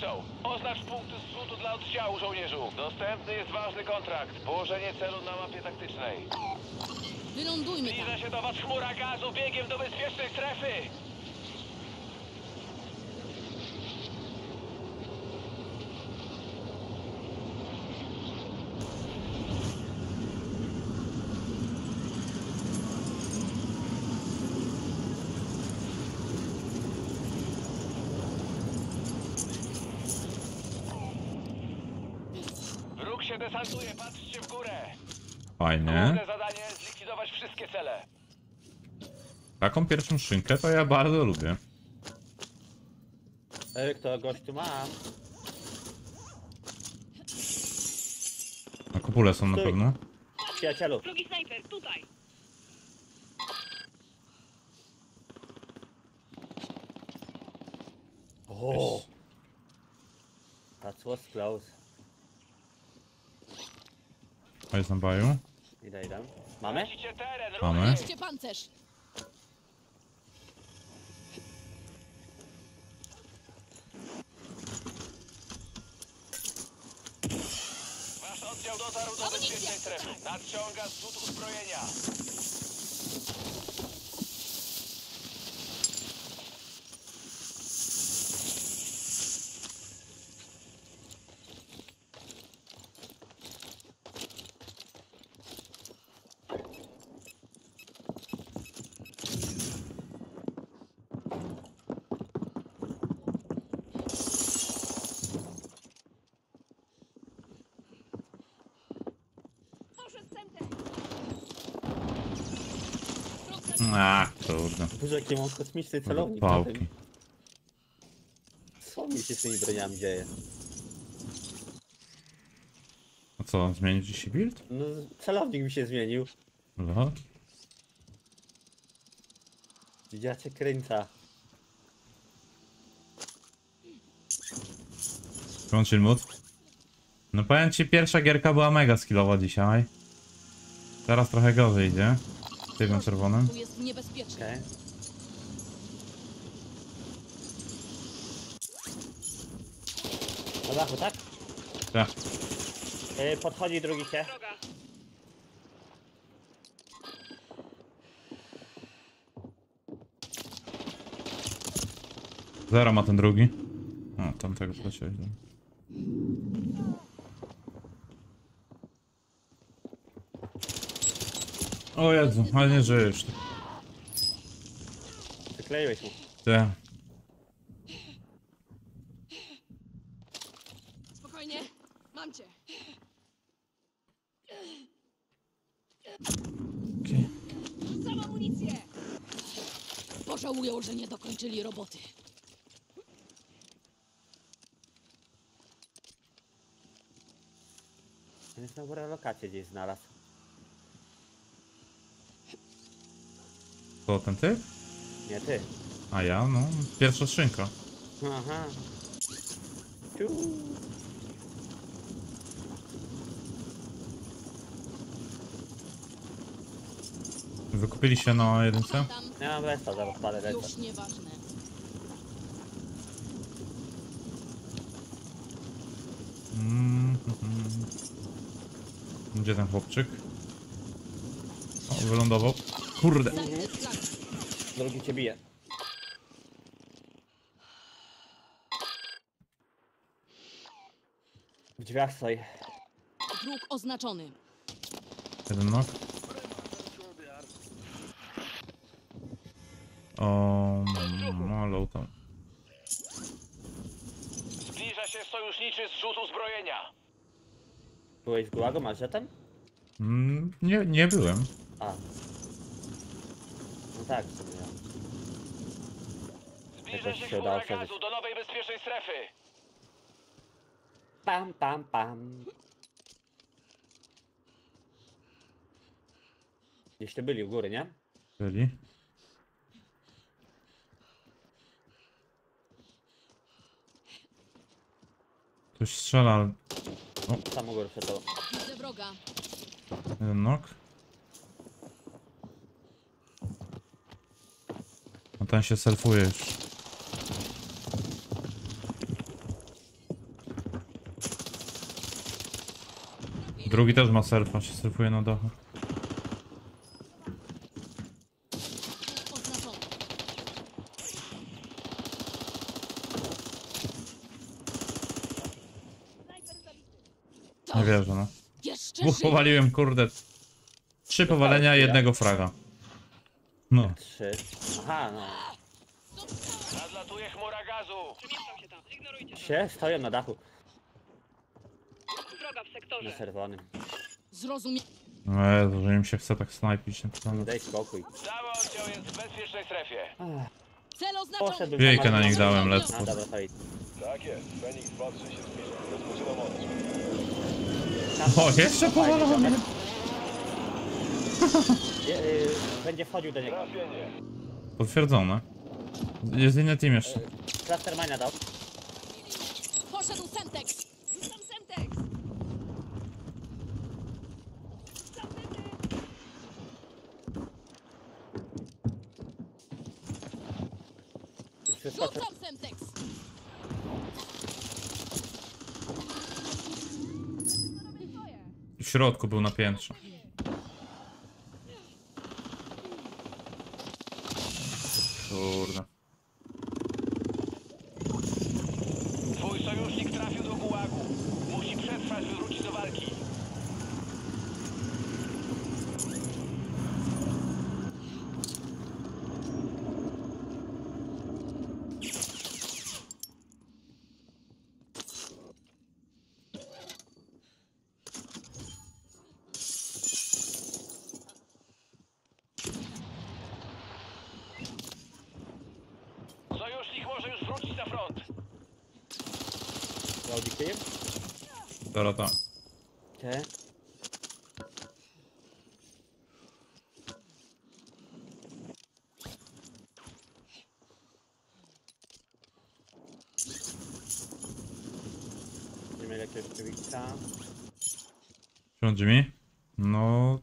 Dowódcą. Oznacz punkty zrzutu dla oddziału żołnierzu. Dostępny jest ważny kontrakt. Położenie celu na mapie taktycznej. Wylądujmy tam. Zbliża się do was chmura gazu biegiem do bezpiecznej strefy. Desantuje, patrzcie w górę. Fajnie. Główne zadanie zlikwidować wszystkie cele. Taką pierwszą szynkę to ja bardzo lubię. Eryk, to gościu ma. A kopule są na Stój. pewno. Przyjacielu. Drugi snajper, tutaj. O! That was close. Jest na baju? Idę, idę. Mamy? Tracicie teren, Mamy. Weźcie pancerz! Wasz oddział dotarł do bezpiecznej strefy. Nadciąga zrzut uzbrojenia. Poszedł center. A, kurde. Boże, jaki mam kosmiczny celownik na Pałki. tym. Co mi się z tymi broniami dzieje? A co, zmienił ci się build? No, celownik mi się zmienił. No. Widzicie kręca. Mód. No powiem ci, pierwsza gierka była mega skillowa dzisiaj. Teraz trochę gorzej idzie. Tym czerwonym. Tu jest niebezpiecznie. Okej. Dachu, tak? Tak. Yy, podchodzi drugi się. Zero ma ten drugi. O, tamtego poleciałeś. no. O Jezu, ale nie żyjesz. ty. Wykleiłeś mu. Ty. Spokojnie, mam cię. Okej. Rzucam amunicję! Pożałują, że nie dokończyli roboty. Jest na relokację gdzieś znalazł. To ten ty? Nie ty. A ja? No, pierwsza skrzynka. Aha. Ciu. Wykupili się na jedynce? Ja mam resta, zaraz palę resta. już nieważne. Mm, mhm. Gdzie ten chłopczyk? O, wylądował. Kurde. Drugi cię bije. W drzwiach stoi. Wróg oznaczony. Jeden nok. O, malo tam. Zbliża się sojuszniczy zrzut uzbrojenia. Byłeś z gułagu, masz żetem? Mm, nie, nie byłem. A. No tak, w ja. Zbliża Jakoś się chmura przeżyć. gazu do nowej bezpiecznej strefy. Pam, pam, pam. Gdzieś ty byli u góry, nie? Byli. Ktoś strzela, ale... Góry przed tobą. Widzę wroga. Jeden nok. No ten się selfuje już. Drugi też ma selfa, się selfuje na dachu. Wróg oznaczony. Nie wierzę, no. Jeszcze żyje. powaliłem, kurde. Trzy powalenia, jednego fraga. No. Trzy. Aha, no. Nadlatuje chmura gazu. Przemieszczam się tam. Ignorujcie to. Się stoją na dachu. Wroga w Na sektorze. czerwonym. Zrozumie... No Jezu, że im się chce tak snajpić. nie to- Daj spokój. Cały oddział jest w bezpiecznej strefie. Cel oznaczony. Poszedłbym Wiejkę na nich dałem, A, dobra, to idź. Tak jest. Fenix 2-3 się zbliża. Rozpoczynam. O, jeszcze powalony. Je, y, będzie wchodził do niego. Potwierdzone. Jest inny team jeszcze. Clustermania dał. Poszedł Semtex. Rzucam Semtex! Wszystko Rzucam Semtex. W środku był na piętrze. Kurde. Twój sojusznik trafił do gułagu. Musi przetrwać, by wrócić do walki. Sojusznik może już wrócić na front. Audi clear. Dobra, tak. Okej. Nie mieli jakiegoś przywiksa. Siądź Jimmy? No...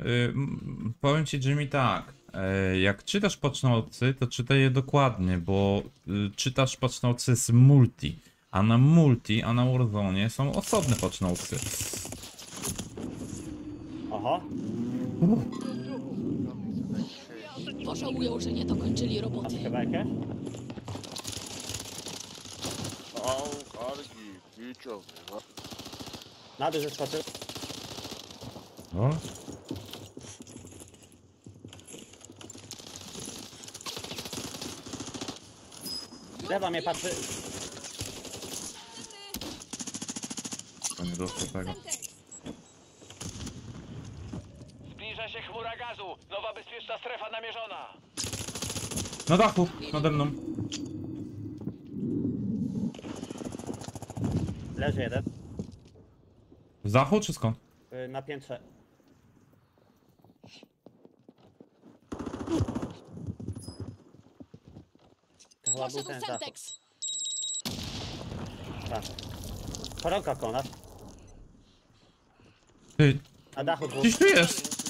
Y, m, powiem ci Jimmy tak. E, jak czytasz pacznocy, to czytaj je dokładnie, bo y, czytasz pacznocy z multi. A na multi, a na Warzone są osobne pacznocy. Oho, Pożałują, że nie dokończyli roboty. chyba jakieś? Au, Argi, Micio, Na dół zeskoczył. No. Lewa mnie patrzy. To nie dostał tego. Zbliża się chmura gazu. Nowa bezpieczna strefa namierzona. Na dachu, nade mną. Leży jeden. Z dachu czy skąd? Y, Na piętrze. To chyba był Poszedł ten zachód. Semtex. Tak. Koronka. Ty, Na dachu dwóch. gdzieś tu jest.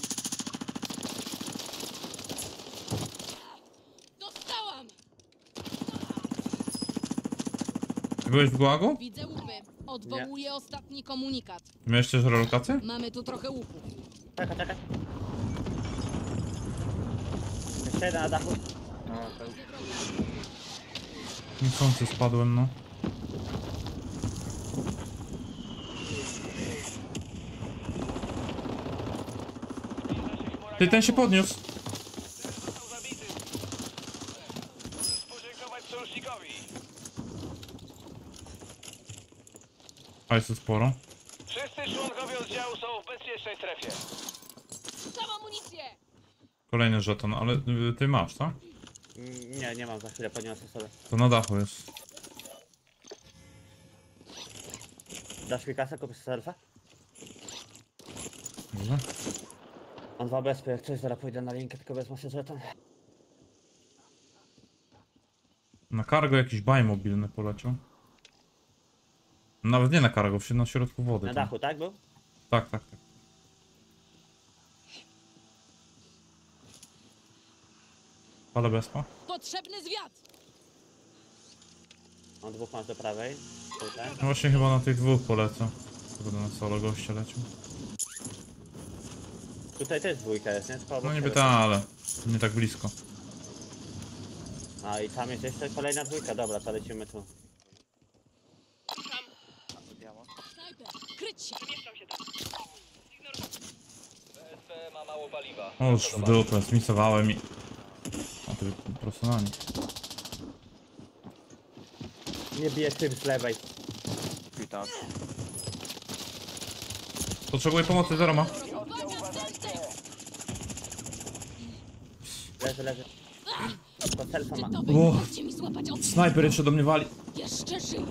Dostałam! Byłeś w gułagu? Widzę łupy. Odwołuję ostatni komunikat. Miałeś też relokację? Mamy tu trochę łupów. Czekaj, czekaj. Jeszcze jeden na dachu. Niechcący spadłem, no. Ty, ten się podniósł. Został zabity. Możesz podziękować sojusznikowi. A jest tu sporo. Wszyscy członkowie oddziału są w bezpiecznej strefie. Amunicję! Kolejny żeton, ale y, ty masz, tak? Mm, Nie, nie mam, za chwilę podniosę sobie. To na dachu jest. Dasz mi kasę, kupisz selfie? Dobrze. Mam dwa bezpy, jak coś, zaraz pójdę na linkę, tylko wezmę sobie żeton. Na cargo jakiś baj mobilny poleciał. Nawet nie na cargo, w- na środku wody. Na tam. dachu, tak był? Tak, tak, tak. Palę bezpa. Potrzebny zwiat! Mam dwóch masz do prawej. Tutaj. No właśnie chyba na tych dwóch polecę. Będę na solo goście leciał. Tutaj też dwójka jest, nie? Tylko obok No niby siebie. ta, ale nie tak blisko. A i tam jest jeszcze kolejna dwójka, dobra, to lecimy tu. Snajper! Kryć się! Przemieszczam się tam. Ignoruj. BSP ma mało paliwa. O, już w dupę, zmisowałem i... A ty po prostu na nic. Nie bije typ z lewej. Witam. Potrzebuję pomocy, zero ma. Leży, leży. To selfa ma. O. mi złapać? Snajper jeszcze do mnie wali. Jeszcze żyje!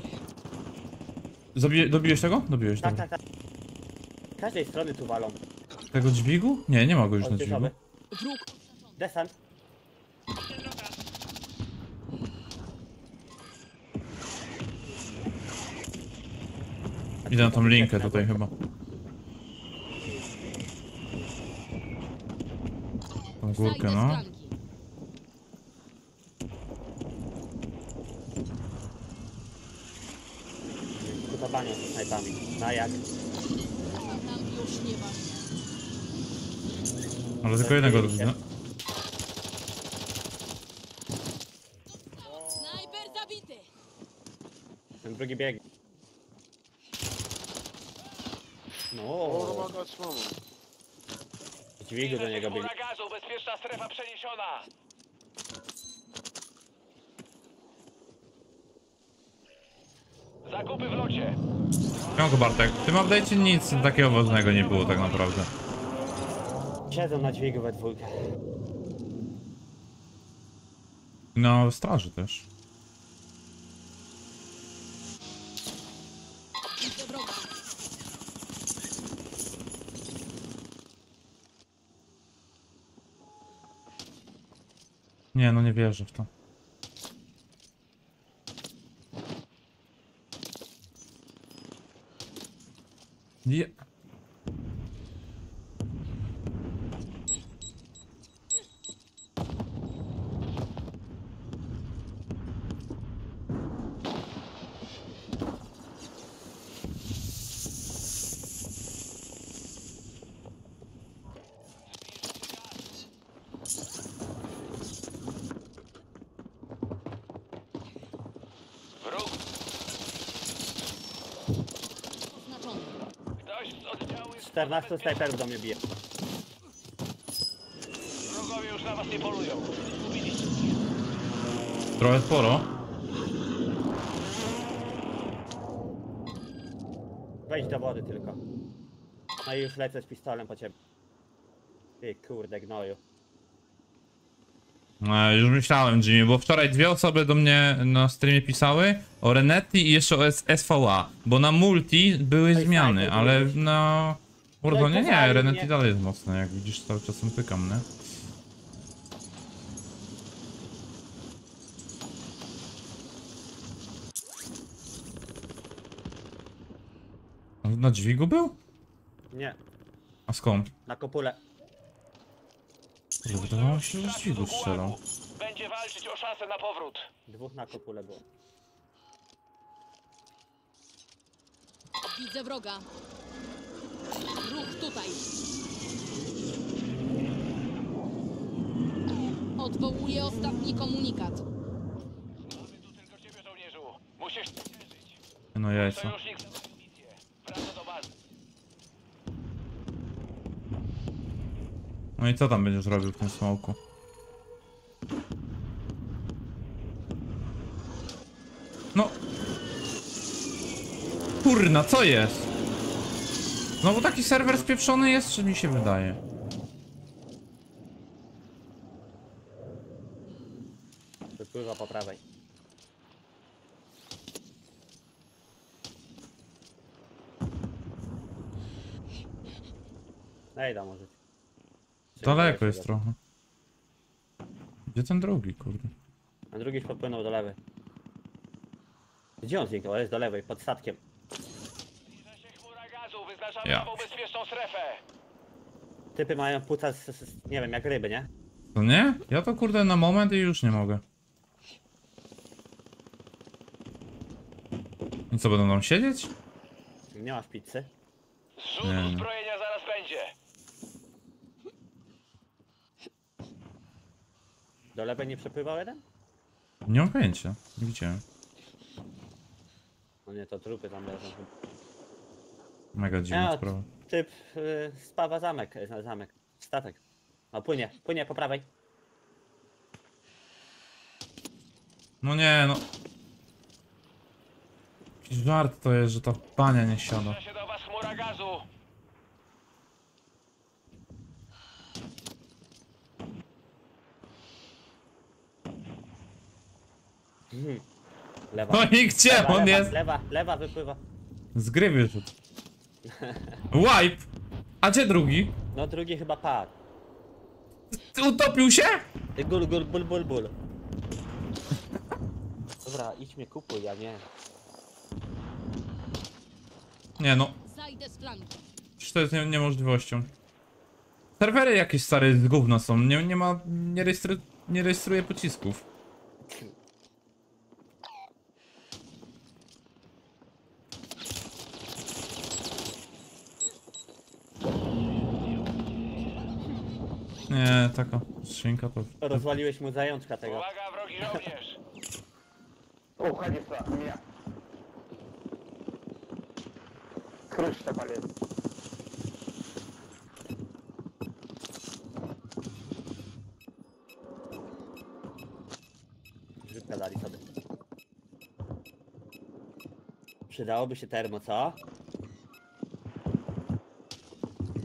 Zabije, dobiłeś tego? Dobiłeś, Tak, dobra. tak, tak. Z każdej strony tu walą. Tego dźwigu? Nie, nie ma go już na dźwigu. Wróg Desant. Idę na tą linkę tutaj chyba. Tą górkę, no. flanki. Budowanie ze snajpami. Na jak? Nam już nie ważne. Ale tylko jednego widzę. Snajper zabity! Ten drugi bieg. No, Kurwa, dźwigu do niego. Chmura gazu, bezpieczna strefa przeniesiona. Zakupy w locie. Ciągle Bartek, w tym update'cie nic takiego ważnego nie było tak naprawdę. Siedzą na dźwigu we dwójkę. No, straży też. Nie, no nie wierzę w to. Je... 14 snajperów do mnie bije. Wrogowie już na was nie polują. Zgubiliście. Trochę sporo. Wejdź do wody tylko. No i już lecę z pistolem po ciebie. Ty kurde gnoju. No, już myślałem, Jimmy, bo wczoraj dwie osoby do mnie na streamie pisały o Renetti i jeszcze o S SVA, bo na multi były zmiany, ale na Warzone nie, powali Renetti mnie. dalej jest mocny, jak widzisz cały czasem pykam, nie? Na dźwigu był? Nie, A skąd? na kopule. Kurde, Wydawało się, że z dźwigu strzelał. Będzie walczyć o szansę na powrót. Dwóch na kopule było. Widzę wroga. Tutaj. Odwołuję ostatni komunikat. Mamy tu tylko ciebie, żołnierzu. Musisz przeżyć. No jajca. Sojusznik zakończył misję. Wraca do bazy. No i co tam będziesz robił w tym smoku? No. Kurna, co jest? Znowu taki serwer spieprzony jest, czy mi się wydaje? Wypływa po prawej. Ej, da może. Daleko jest trochę. Gdzie ten drugi, kurde? A drugi już popłynął do lewej. Gdzie on zniknął? Jest do lewej, pod statkiem. Zbliża się chmura gazu. Wyznaczamy Ja. nową bezpieczną strefę. Typy mają płuca, z, z, nie wiem, jak ryby, nie? To nie? Ja to kurde na moment i już nie mogę. I co, będą tam siedzieć? Nie masz pizzy. Zrzut Nie. uzbrojenia zaraz będzie. Do lewej nie przepływał jeden? Nie mam pojęcia. Nie widziałem. No nie, to trupy tam leżą. Mega dziwna Ja, sprawa. typ y, spawa zamek, y, zamek, statek. No płynie, płynie po prawej. No nie, no. Jakiś żart to jest, że ta pania nie siada. Zbliża się do was chmura gazu. Lewa. No i gdzie lewa, on lewa, jest? Lewa, lewa wypływa. Z gry wyszedł. Wipe! A gdzie drugi? No drugi chyba par. Utopił się? Gul, gul, bul, bul, bul. Dobra, idź mnie kupuj, ja nie. Nie no, przecież to jest nie, niemożliwością. Serwery jakieś stare z gówna są, nie, nie ma, nie, rejestruje, nie rejestruje pocisków. Nie, taka skrzynka to... Rozwaliłeś mu zajączka tego. Uwaga, wrogi żołnierz! Ucha nie sta, nie. Kruszta paliec. Żywka dali sobie. Przydałoby się termo, co?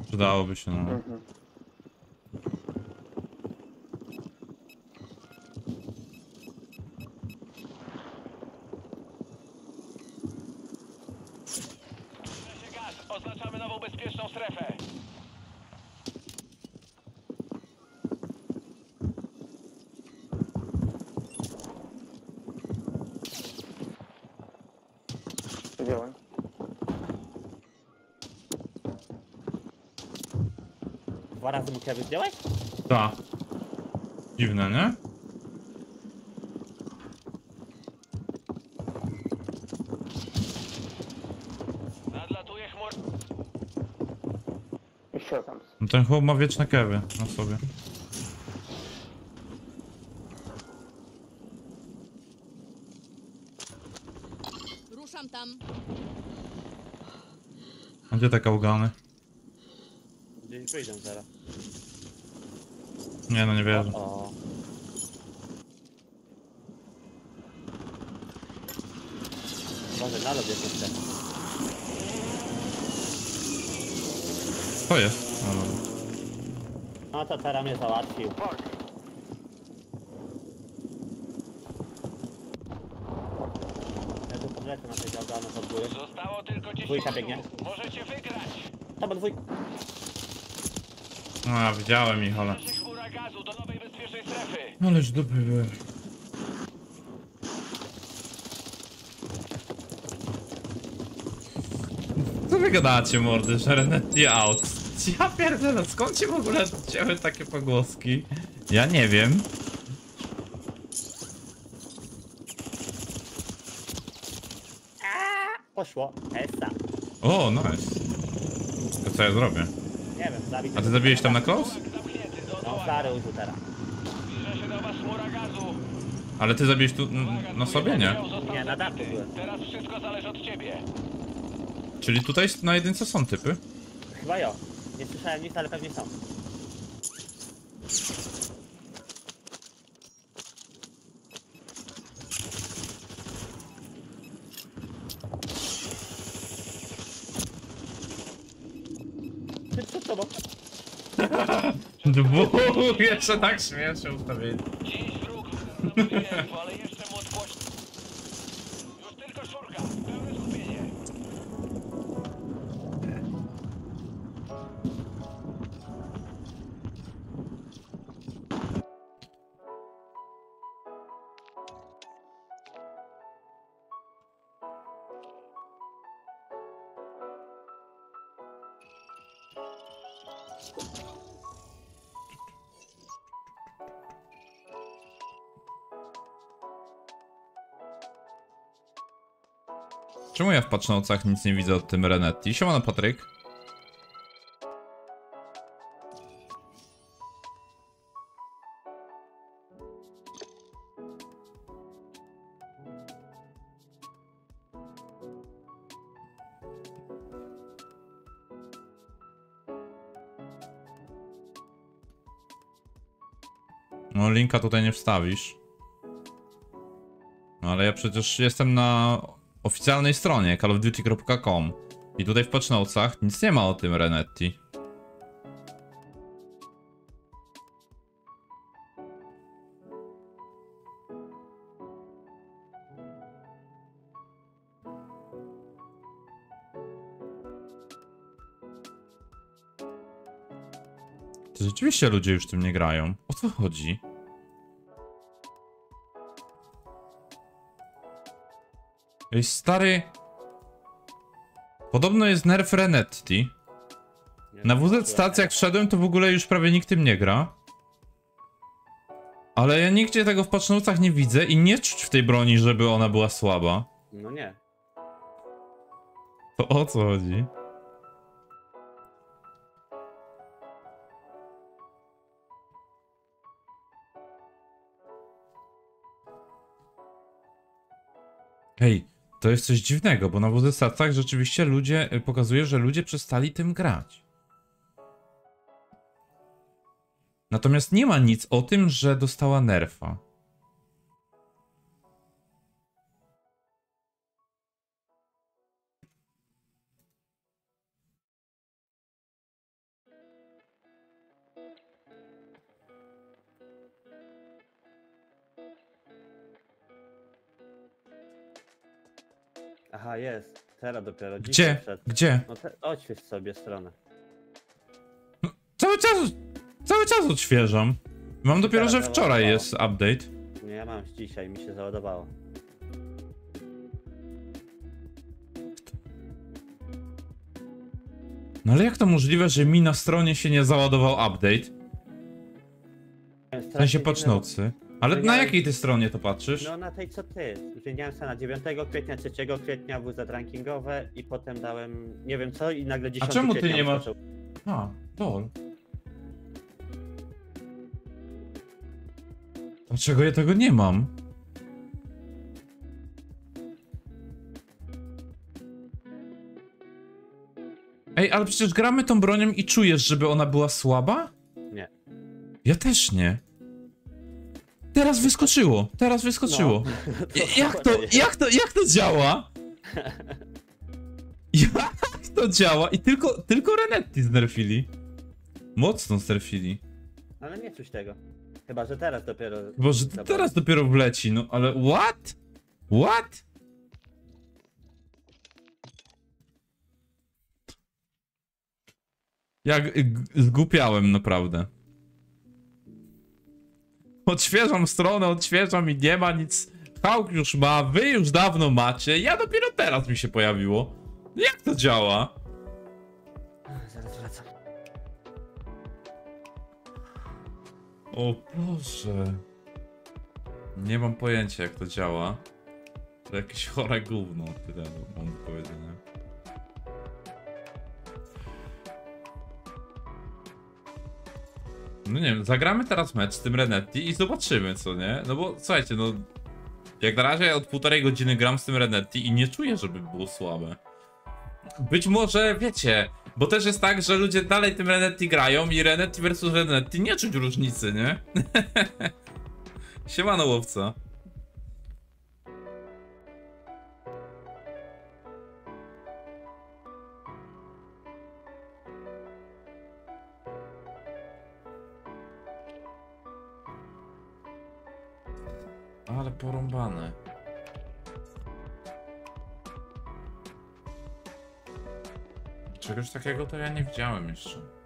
Przydałoby się, no. Mhm. A z bukiera wziąłeś? Tak. Dziwne, nie? Nadlatuje chmur... I tam? No ten chłop ma wieczne kewy na sobie. Ruszam tam. Gdzie te kałgany? Zaraz. Nie no, nie wierzę. O. Może nalot jest jeszcze. To jest. No, dobra. No to teraz mnie załatwił. Ja tu podlecę na tej gałgany pod góry. Zostało tylko 10 Dwójka minut. biegnie. Możecie wygrać. Bo dwójka. A, widziałem ich, ale... Zbliża się chmura gazu do nowej bezpiecznej strefy. Ależ dupy były. Co wy gadacie, mordy, że Renetti out? Ja pierdolę, skąd się w ogóle wzięły takie pogłoski? Ja nie wiem. Poszło. Esa. O, nice. To co ja zrobię? Nie wiem, zabić. A ty zabiłeś tam na close? No, stary użył teraz. Zbliża się do was chmura gazu. Ale ty zabiłeś tu na sobie, nie? Nie, na dachu zabity. byłem. Teraz wszystko zależy od ciebie. Czyli tutaj na jedynce są typy? Chyba jo. Nie słyszałem nic, ale pewnie są. Ty. Dwóch, jeszcze tak śmiesznie ustawieni. yeah, well, W patrznocach nic nie widzę o tym Renetti? Siemano Patryk. No linka tutaj nie wstawisz. No ale ja przecież jestem na oficjalnej stronie callofduty.com i tutaj w patch notesach nic nie ma o tym Renetti. To rzeczywiście ludzie już tym nie grają. O co chodzi? Ej, stary... Podobno jest nerf Renetti. Na WZ stacji jak wszedłem, to w ogóle już prawie nikt tym nie gra. Ale ja nigdzie tego w patchnotach nie widzę i nie czuć w tej broni, żeby ona była słaba. No nie. To o co chodzi? Hej, to jest coś dziwnego, bo na WZ stacjach rzeczywiście ludzie, y, pokazuje, że ludzie przestali tym grać. Natomiast nie ma nic o tym, że dostała nerfa. Aha, jest. Teraz dopiero. Gdzie? wszedł. Gdzie? No te, odśwież sobie stronę. Cały czas, cały czas odświeżam. Mam dopiero, że wczoraj jest update. Nie, ja mam z dzisiaj, mi się załadowało. No ale jak to możliwe, że mi na stronie się nie załadował update? W sensie patchnocy. Ale na ja- jakiej ty stronie to patrzysz? No na tej co ty. Zmieniałem sobie na 9 kwietnia, 3 kwietnia WZ rankingowe i potem dałem nie wiem co i nagle 10 czemu ty nie masz-. A, lol. Dlaczego ja tego nie mam? Ej, ale przecież gramy tą bronią i czujesz, żeby ona była słaba? Nie. Ja też nie. Teraz wyskoczyło, teraz wyskoczyło. No. Jak to, jak to, jak to działa? Jak to działa? I tylko, tylko Renetti znerfili. Mocno znerfili. Ale nie czuć tego. Chyba, że teraz dopiero. To Dobra. teraz dopiero wleci, no ale what? What? Jak zgłupiałem naprawdę. Odświeżam stronę, odświeżam i nie ma nic. Hawk już ma, wy już dawno macie, ja dopiero teraz mi się pojawiło. Jak to działa? Zaraz wracam. O Boże. Nie mam pojęcia jak to działa. To jakieś chore gówno, tyle mam do powiedzenia. No nie wiem, zagramy teraz mecz z tym Renetti i zobaczymy co, nie? No bo słuchajcie, no... Jak na razie od półtorej godziny gram z tym Renetti i nie czuję, żeby było słabe. Być może, wiecie, bo też jest tak, że ludzie dalej tym Renetti grają i Renetti versus Renetti nie czuć różnicy, nie? Siemano łowca. Ale porąbane. Czegoś takiego to ja nie widziałem jeszcze.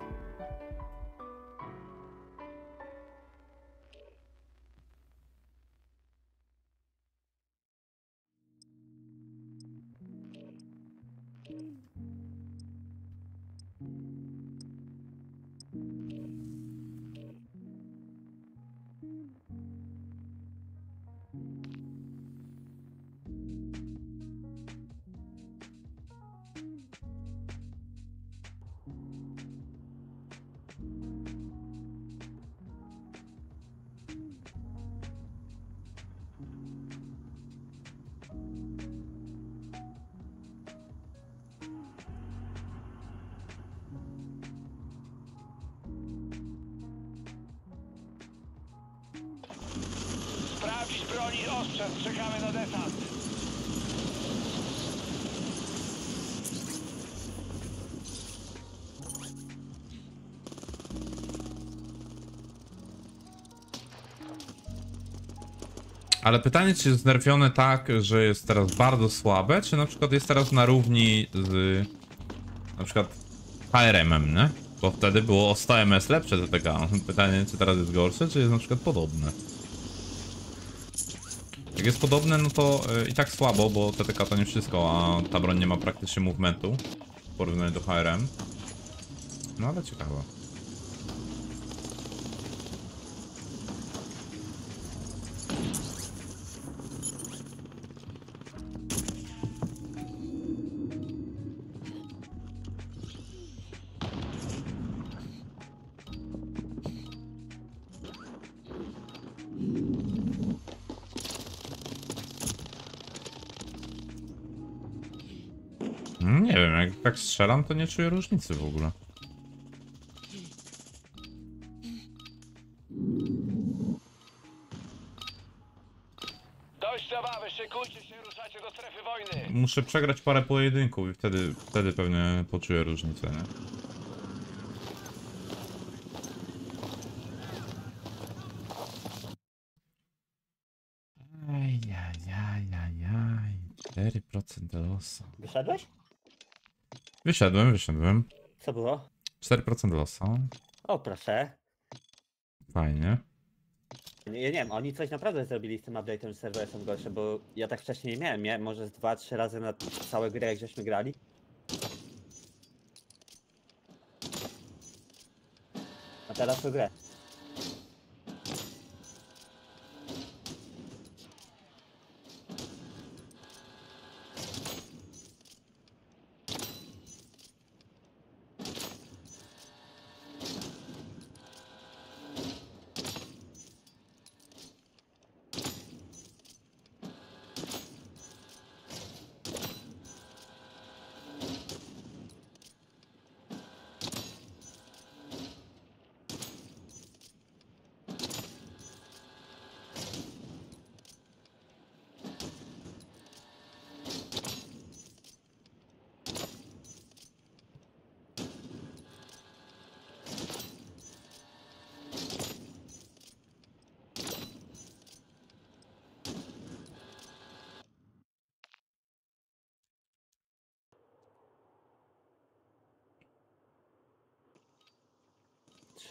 Sprawdzić broń i ostrzec, czekamy na desant. Ale pytanie, czy jest znerfione tak, że jest teraz bardzo słabe, czy na przykład jest teraz na równi z na przykład HRM-em, nie? Bo wtedy było o 100 ms lepsze TTK. Pytanie, czy teraz jest gorsze, czy jest na przykład podobne. Jak jest podobne, no to y, i tak słabo, bo TTK to nie wszystko, a ta broń nie ma praktycznie movementu w porównaniu do HRM. No ale ciekawe. To nie czuję różnicy w ogóle. Dość zabawy, szykujcie się, ruszacie do strefy wojny. Muszę przegrać parę pojedynków i wtedy, wtedy pewnie poczuję różnicę, nie? Ajajajajaj, 4% losa. Wyszedłeś? Wyszedłem, wyszedłem. Co było? 4% losa. O, proszę. Fajnie. Nie, nie wiem, oni coś naprawdę zrobili z tym update'em, że serwery są gorsze, bo ja tak wcześniej nie miałem, miałem może z 2-3 razy na całe gry, jak żeśmy grali. A teraz to grę.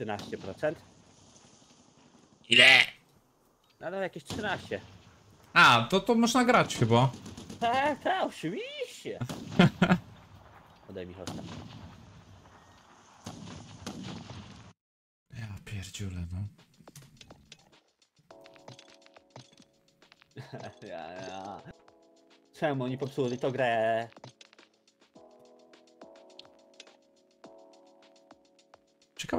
Trzynaście procent. Ile? No ale jakieś 13. A, to, to można grać chyba. Tak, tak, oczywiście. Podaj mi hosta. Ja pierdziule, no. Ja, ja. Czemu oni popsuli to grę?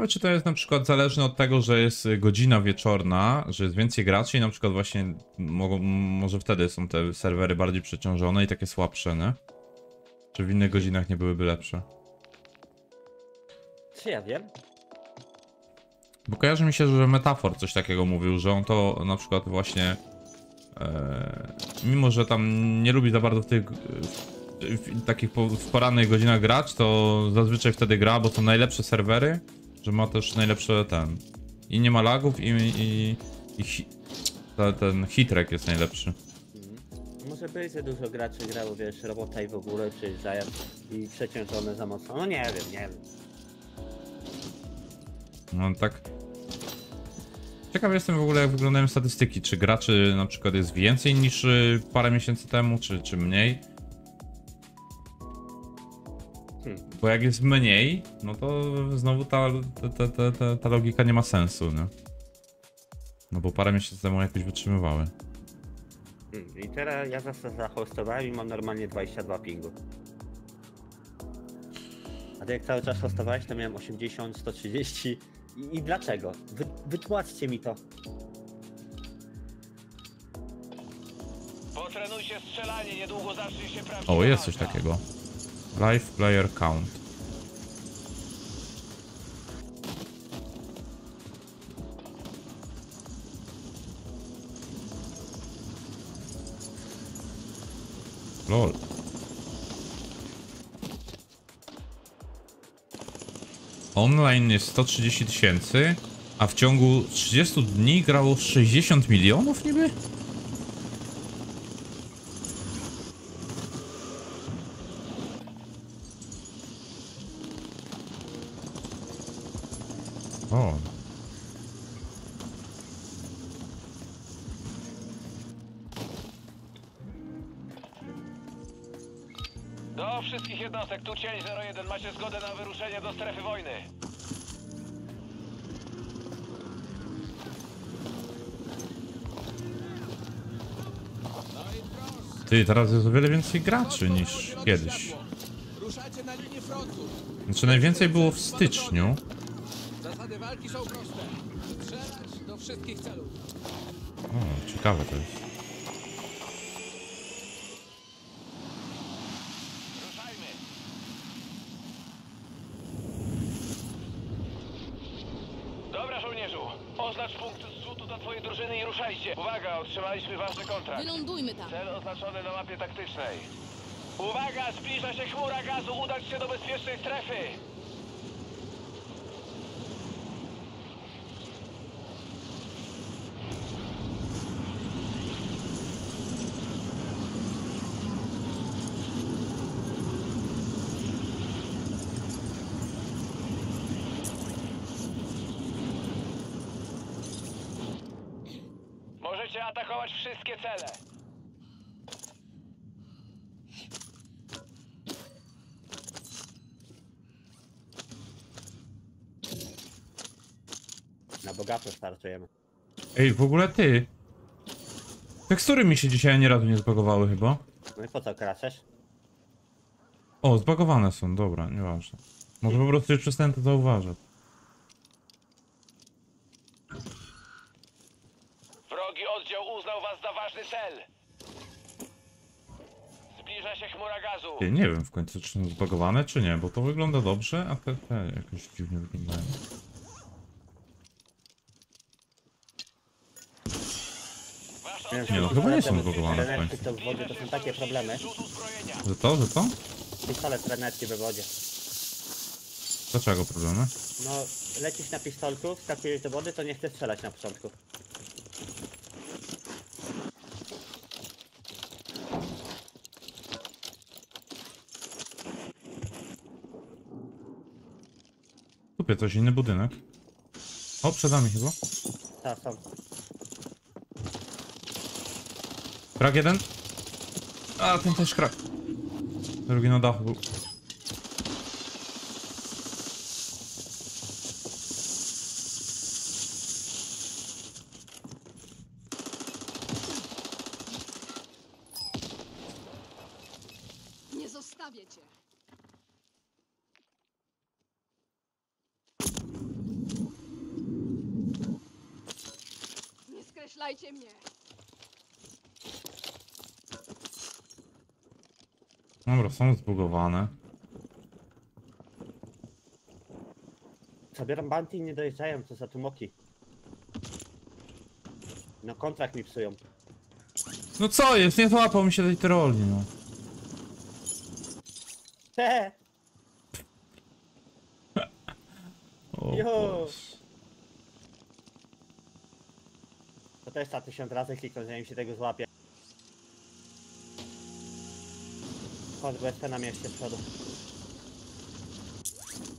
Ciekawe, czy to jest na przykład zależne od tego, że jest godzina wieczorna, że jest więcej graczy i na przykład właśnie mogą, może wtedy są te serwery bardziej przeciążone i takie słabsze, nie? Czy w innych godzinach nie byłyby lepsze? Czy ja wiem? Bo kojarzy mi się, że Metafor coś takiego mówił, że on to na przykład właśnie e, mimo, że tam nie lubi za bardzo w tych w, w, takich po, w porannych godzinach grać, to zazwyczaj wtedy gra, bo są najlepsze serwery, że ma też najlepsze ten i nie ma lagów i, i, i hi, ta, ten hitrek jest najlepszy. Mhm. Może być, że dużo graczy grało, wiesz, robota i w ogóle przyjeżdżają i przeciążone za mocno. No nie wiem, nie wiem. No tak. Ciekaw jestem w ogóle jak wyglądają statystyki, czy graczy na przykład jest więcej niż y, parę miesięcy temu, czy, czy mniej. Bo jak jest mniej, no to znowu ta, ta, ta, ta, ta logika nie ma sensu, nie? No bo parę miesięcy temu jakoś wytrzymywały. Hmm. I teraz ja zase zahostowałem i mam normalnie 22 pingu. A ty jak cały czas hostowałeś, to miałem 80, 130. I, i dlaczego? Wy, wytłumaczcie mi to. Potrenujcie strzelanie, niedługo zacznie się prawdziwa O, jest coś walka. takiego. Live player count. Lol. Online jest 130 tysięcy, a w ciągu 30 dni grało 60 milionów niby? Ty, teraz jest o wiele więcej graczy niż kiedyś. Znaczy najwięcej było w styczniu. Zasady walki są proste. Strzelać do wszystkich celów. O, ciekawe to jest. Ruszajmy. Dobra, żołnierzu. Oznacz punkt zrzutu do twojej drużyny i ruszajcie. Uwaga, otrzymaliśmy ważny kontrakt. Wylądujmy tam. Cel oznaczony Uwaga, zbliża się chmura gazu. Udać się do bezpiecznej strefy. Możecie atakować wszystkie cele. Na bogato startujemy. Ej, w ogóle ty. Tekstury mi się dzisiaj ani razu nie zbagowały chyba. No i po co kraczesz? O, zbagowane są, dobra, nieważne. Może po prostu już przestałem to zauważać. Wrogi oddział uznał was za ważny cel. Zbliża się chmura gazu. Ty, nie wiem w końcu, czy są zbagowane, czy nie, bo to wygląda dobrze, a te, te jakoś dziwnie wyglądają. Nie, no, chyba nie są zbagowane w końcu. to w wodzie to są takie problemy. Że to, że to? Pistolet trenetki we wodzie. Dlaczego problemy? No, lecisz na pistolku, wskakujesz do wody, to nie chcesz strzelać na początku. Kupię coś, inny budynek. O, przed nami chyba. Tak, są. Krak jeden. A, ten też krak. Drugi na dachu był. Nie zostawię cię. Nie skreślajcie mnie. Dobra, są zbugowane. Zabieram bounty i nie dojeżdżają, co za tumoki. No kontrakt mi psują. No co jest? Nie złapał mi się tej trolli, no. He! O. Boże. To też trzeba tysiąc razy kliknąć, zanim się tego złapie. Chodź, BSP na mieście z przodu.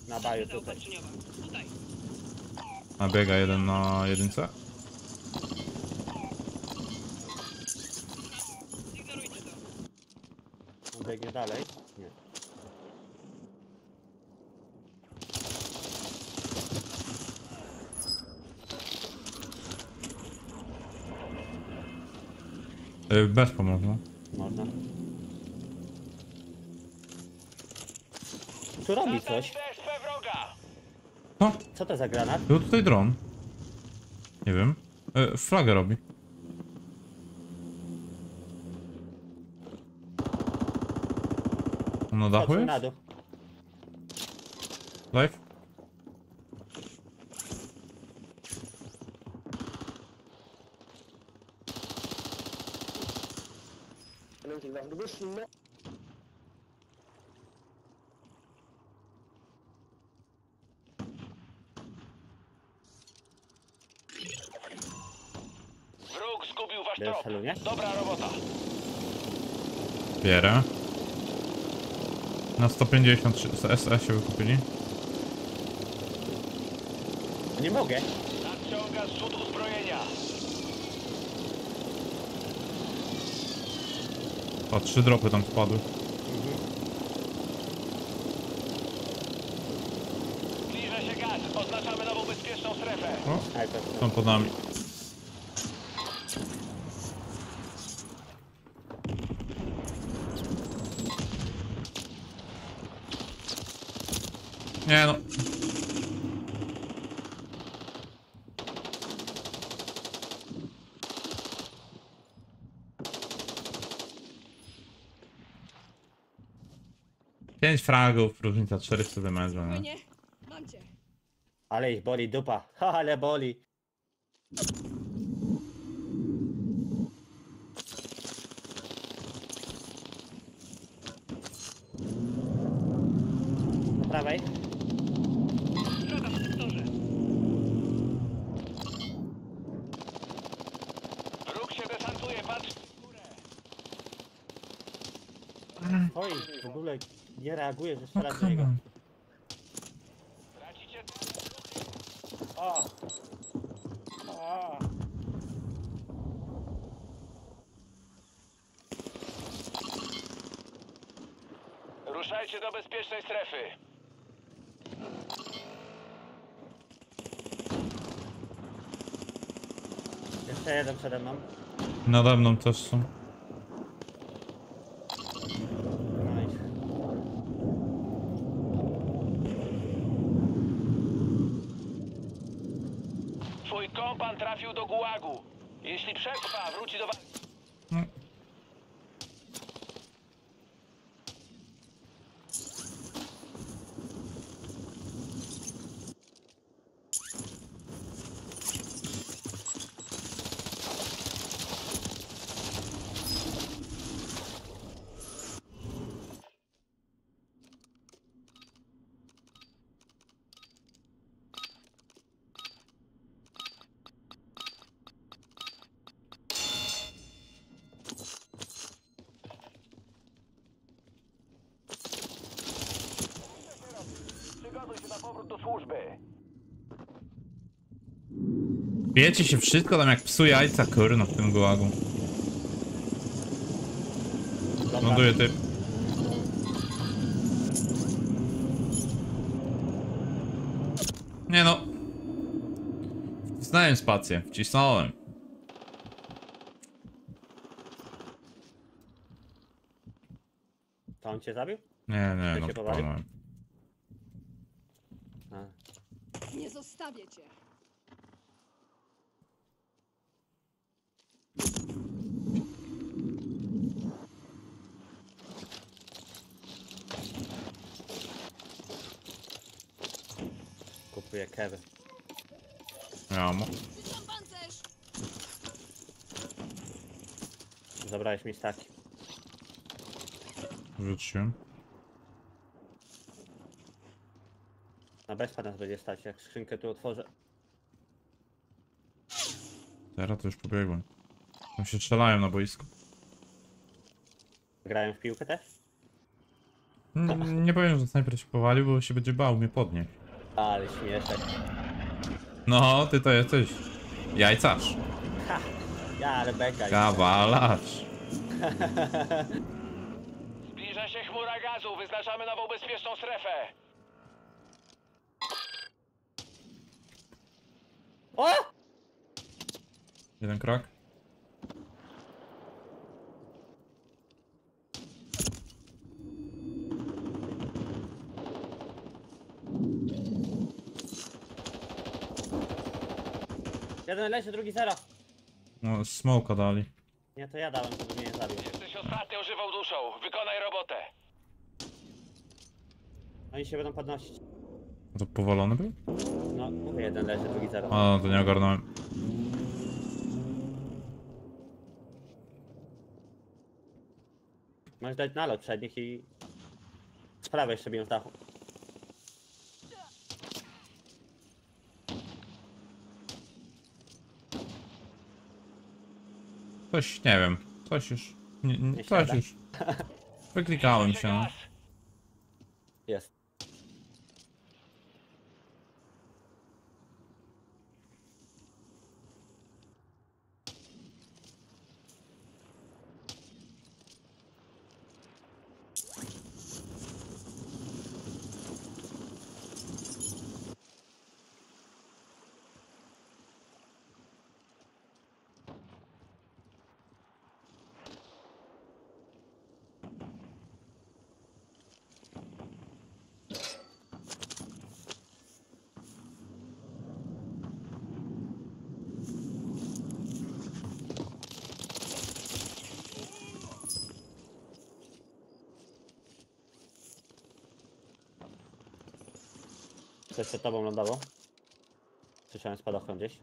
Na baju tutaj. A biega jeden na jedynce? Biegnie dalej. Nie. Y, Bez pomocy. Można. Tu robi coś. BSP wroga. O, Co to za granat? był tutaj dron. Nie wiem. Y, flagę robi. On na dachu jest? na dół. Live? Du bist ein Ne- Wróg zgubił Dobra robota. Bierę. Na 150 z SS się wykupili. Nie mogę. Nadciąga zrzut uzbrojenia. O, trzy dropy tam spadły. Zbliża się gaz. Oznaczamy nową bezpieczną strefę. To Są pod nami. 5 fragów, różnica 400 wymężona. No. Spokojnie, mam cię. Ale ich boli dupa. Ha, ale boli. Jeszcze jeden przede mną. Nade mną też są. No i... Twój kompan trafił do gułagu. Jeśli przetrwa, wróci do walki. No. Przygotuj się na powrót do służby. Wiecie się wszystko tam jak psu jajca, kurno, w tym gułagu. Ląduje typ. Nie no. Wcisnąłem spację, wcisnąłem. To on cię zabił? Nie, nie, Ty no powalił? planowałem. A. Nie zostawię cię. Kupuję kewy. Ja mo- Rzucam pancerz. Zabrałeś mi staki. Rzuciłem. Na bezpa nas będzie stać, jak skrzynkę tu otworzę. Teraz to już pobiegłem. Tam się strzelają na boisku. Grałem w piłkę też? N- Nie powiem, że snajper się powalił, bo się będzie bał mnie podnieść. Ale śmieszek. No, ty to jesteś jajcarz. Ja, ale beka. Kawalarz. Zbliża się chmura gazu. Wyznaczamy nową bezpieczną strefę. O! Jeden krok. Jeden leży, drugi zero. No, smoka dali. Nie, to ja dałem, żeby mnie nie zabił. Jesteś ostatnią żywą duszą. Wykonaj robotę. Oni się będą podnosić. A to powalony był? No, mówię, jeden leży, drugi zero. A, to nie ogarnąłem. Możesz dać nalot przed nich i... Z prawej jeszcze biją z dachu. Coś, nie wiem. Coś już. Nie, nie, Nie coś siada? już. Wyklikałem się. Jest. Coś przed tobą lądowało? Słyszałem spadochron gdzieś.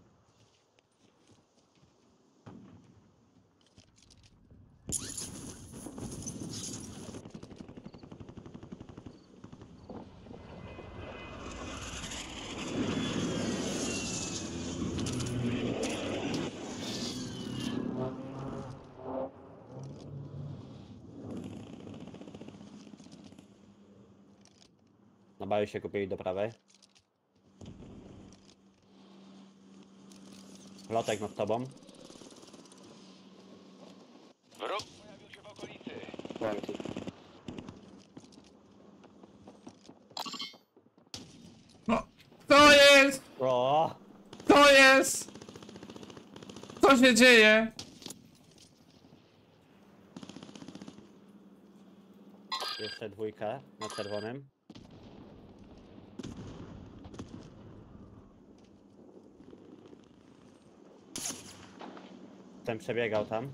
Na baju się kupili do prawej. Lotek nad tobą. Wróg pojawił się w okolicy. Łamki. No, to jest! O! To jest! Co się dzieje? Jeszcze dwójka na czerwonym. Ten przebiegał tam.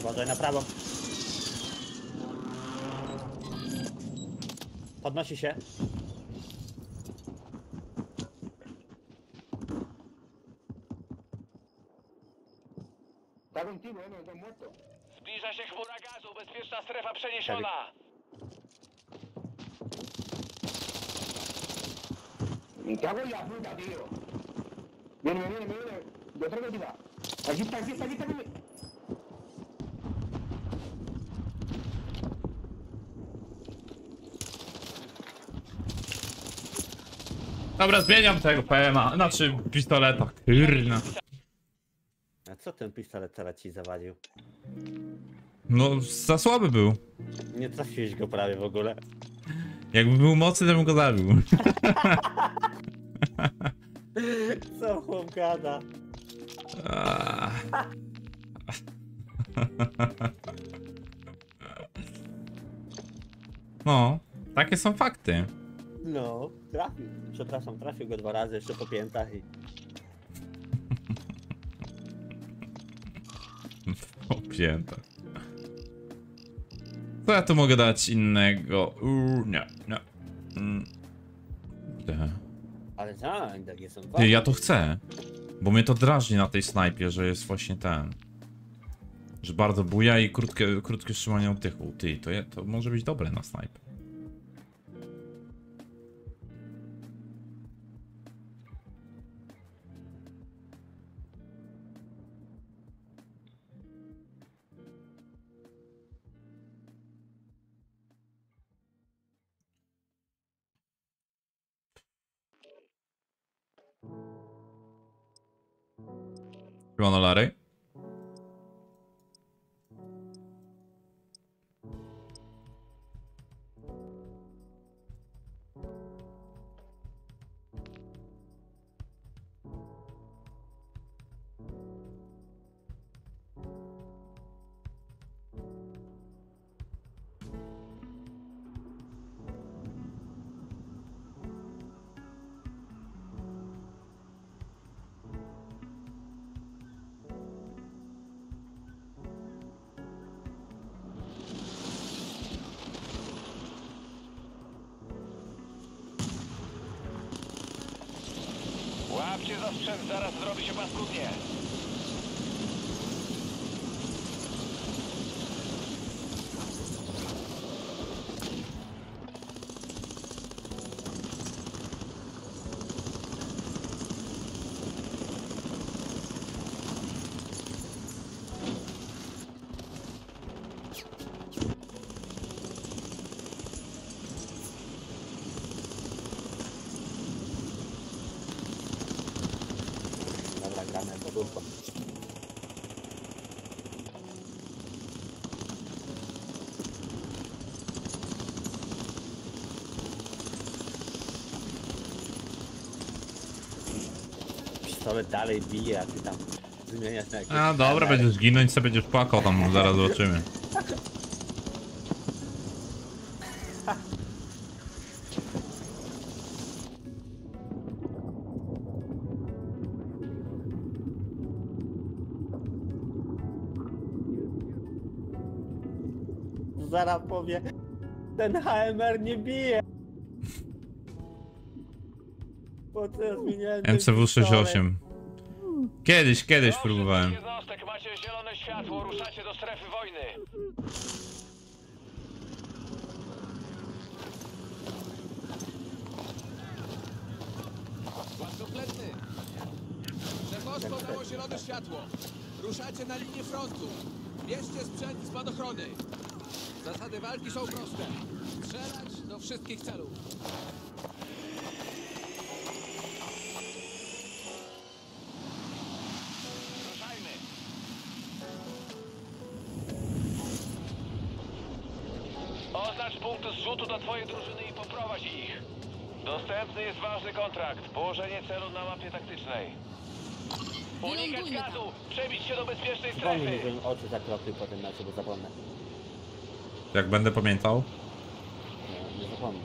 Uważaj na prawo. Podnosi się. Dobra, zmieniam tego PMA, znaczy pistoleta. Kurna. A co ten pistolet teraz ci zawadził? No, za słaby był. Nie trafiłeś go prawie w ogóle. Jakby był mocny, to bym go zabił. Co chłop gada? No, takie są fakty. No, trafił. Przepraszam, trafił go dwa razy jeszcze po piętach i... Opięte. Co ja tu mogę dać innego? Uuu, nie, nie. Mm. Ale tak, takie są. Ty, ja to chcę. Bo mnie to drażni na tej snajpie, że jest właśnie ten. Że bardzo buja i krótkie, krótkie trzymanie oddechu. Ty, to, je, to może być dobre na snajpę. Siemano Larry. sobie dalej bije, a ty tam zmieniasz na jakieś... A dobra, dalej. będziesz ginąć, sobie będziesz płakał tam, zaraz zobaczymy. Zara powie, ten HMR nie bije. MCW68. Kiedyś, kiedyś próbowałem. Macie zielone światło, ruszacie do strefy wojny. Skład kompletny. Dało zielone światło. Ruszacie na linię frontu. Bierzcie sprzęt i spadochrony. Zasady walki są proste. Strzelać do wszystkich celów. Położenie celu na mapie taktycznej. Unikać gazu! Przebić się do bezpiecznej Przypomnij mi, strefy! żebym oczy zakropił po tym meczu, bo zapomnę. Jak będę pamiętał. Nie, nie zapomnę.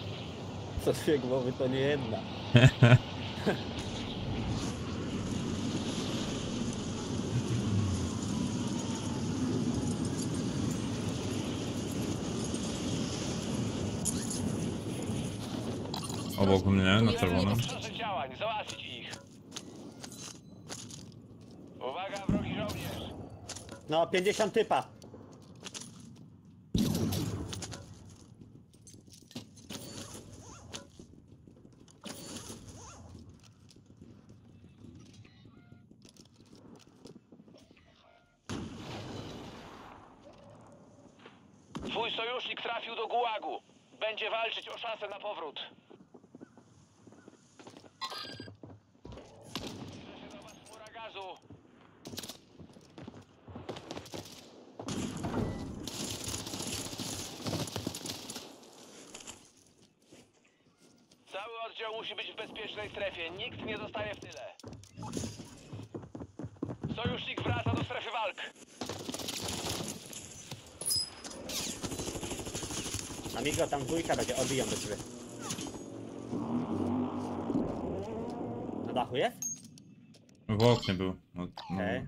Co dwie głowy to nie jedna. Obok mnie, na czerwonym. Działań, załatwić ich. Uwaga, wrogi żołnierz! No, 50 typa. Twój sojusznik trafił do gułagu. Będzie walczyć o szansę na powrót. Zbliża się do was chmura gazu. Cały oddział musi być w bezpiecznej strefie. Nikt nie zostaje w tyle. Sojusznik wraca do strefy walk. Amigo, tam dwójka będzie, odbiją do ciebie. Na dachu jest? W oknie był. No, no. Okej.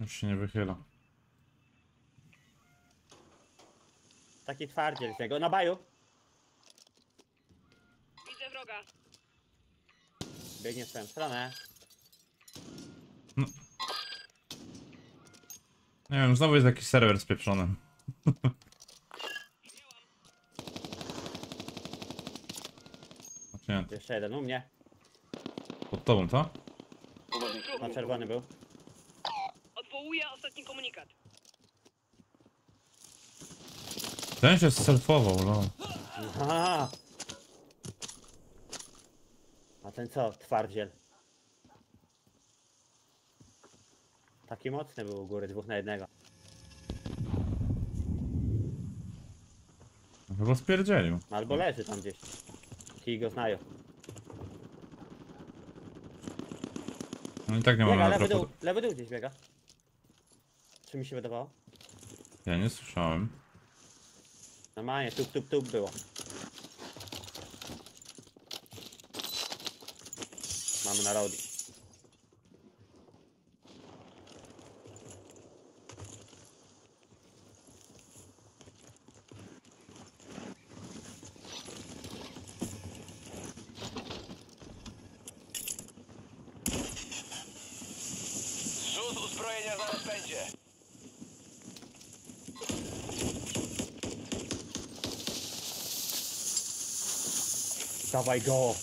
Już się nie wychyla. Taki twardziel z niego. Na baju. Widzę wroga. Biegnie w swoją stronę. Nie wiem, znowu jest jakiś serwer spieprzony. Znaczy nie, Jeszcze jeden u mnie. pod tobą, co? Na czerwony był. Odwołuję ostatni komunikat. Ten się selfował, lol. Aha. A ten co? Twardziel. Taki mocny był u góry, dwóch na jednego. Chyba spierdzielił. Albo leży tam gdzieś. Ci go znają. No i tak nie mamy Biega, na lewy dół, lewy dół gdzieś biega. Czy mi się wydawało? Ja nie słyszałem. Normalnie, tup, tup, tup było. Mamy na roadie. Zrzut uzbrojenia zaraz będzie. Dawaj go!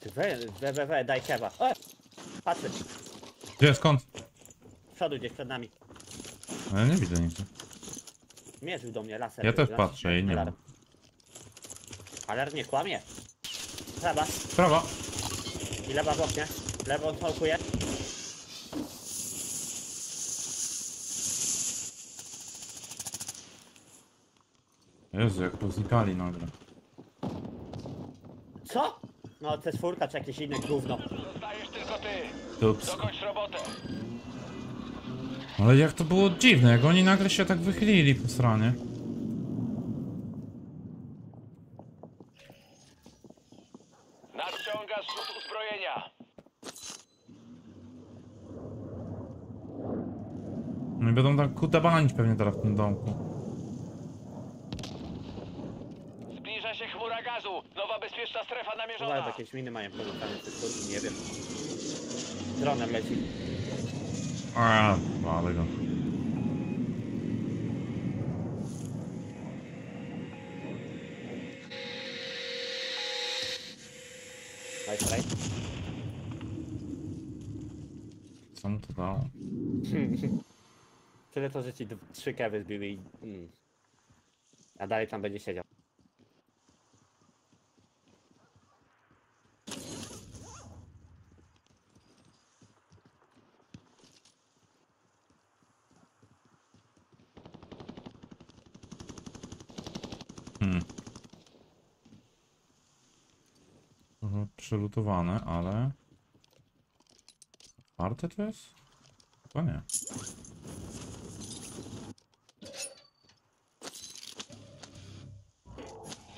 Ty we, we, we, we, daj kewa. O! Patrzy, Gdzie, skąd? przodu gdzieś przed nami. No, ja nie widzę nic. Mierzył do mnie laser. Ja też Laser- patrzę i nie ma. Alarm. Nie kłamie. Prawa Prawa. i lewa w oknie. Lewą całkuje. Jezu, jak poznikali nagle. Co? No, C4 czy jakieś inne gówno. Zostajesz tylko ty. Ups. Robotę. Ale jak to było dziwne, jak oni nagle się tak wychylili po stronie. No i będą tak kutabanić pewnie teraz w tym domku. Jakieś miny mają w tych nie wiem. Dronem leci. A, ale go. Nice try. Co mu to dało? Tyle to, że ci d- trzy kewy zbiły i... Mm. A dalej tam będzie siedział. Hmm. Trochę przelutowane, ale... Warte to jest? Chyba nie.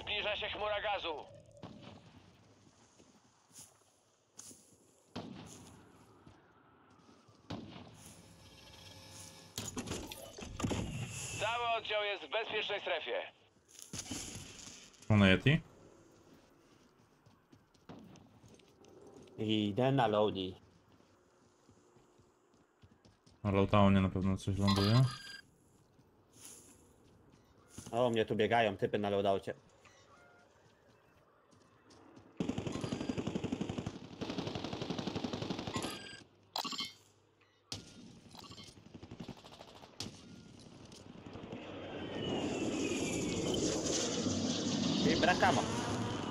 Zbliża się chmura gazu. Cały oddział jest w bezpiecznej strefie. One Yeti? I idę na loadi. Na Lowtownie na pewno coś ląduje. O, mnie tu biegają, typy na loadoucie. I brakama.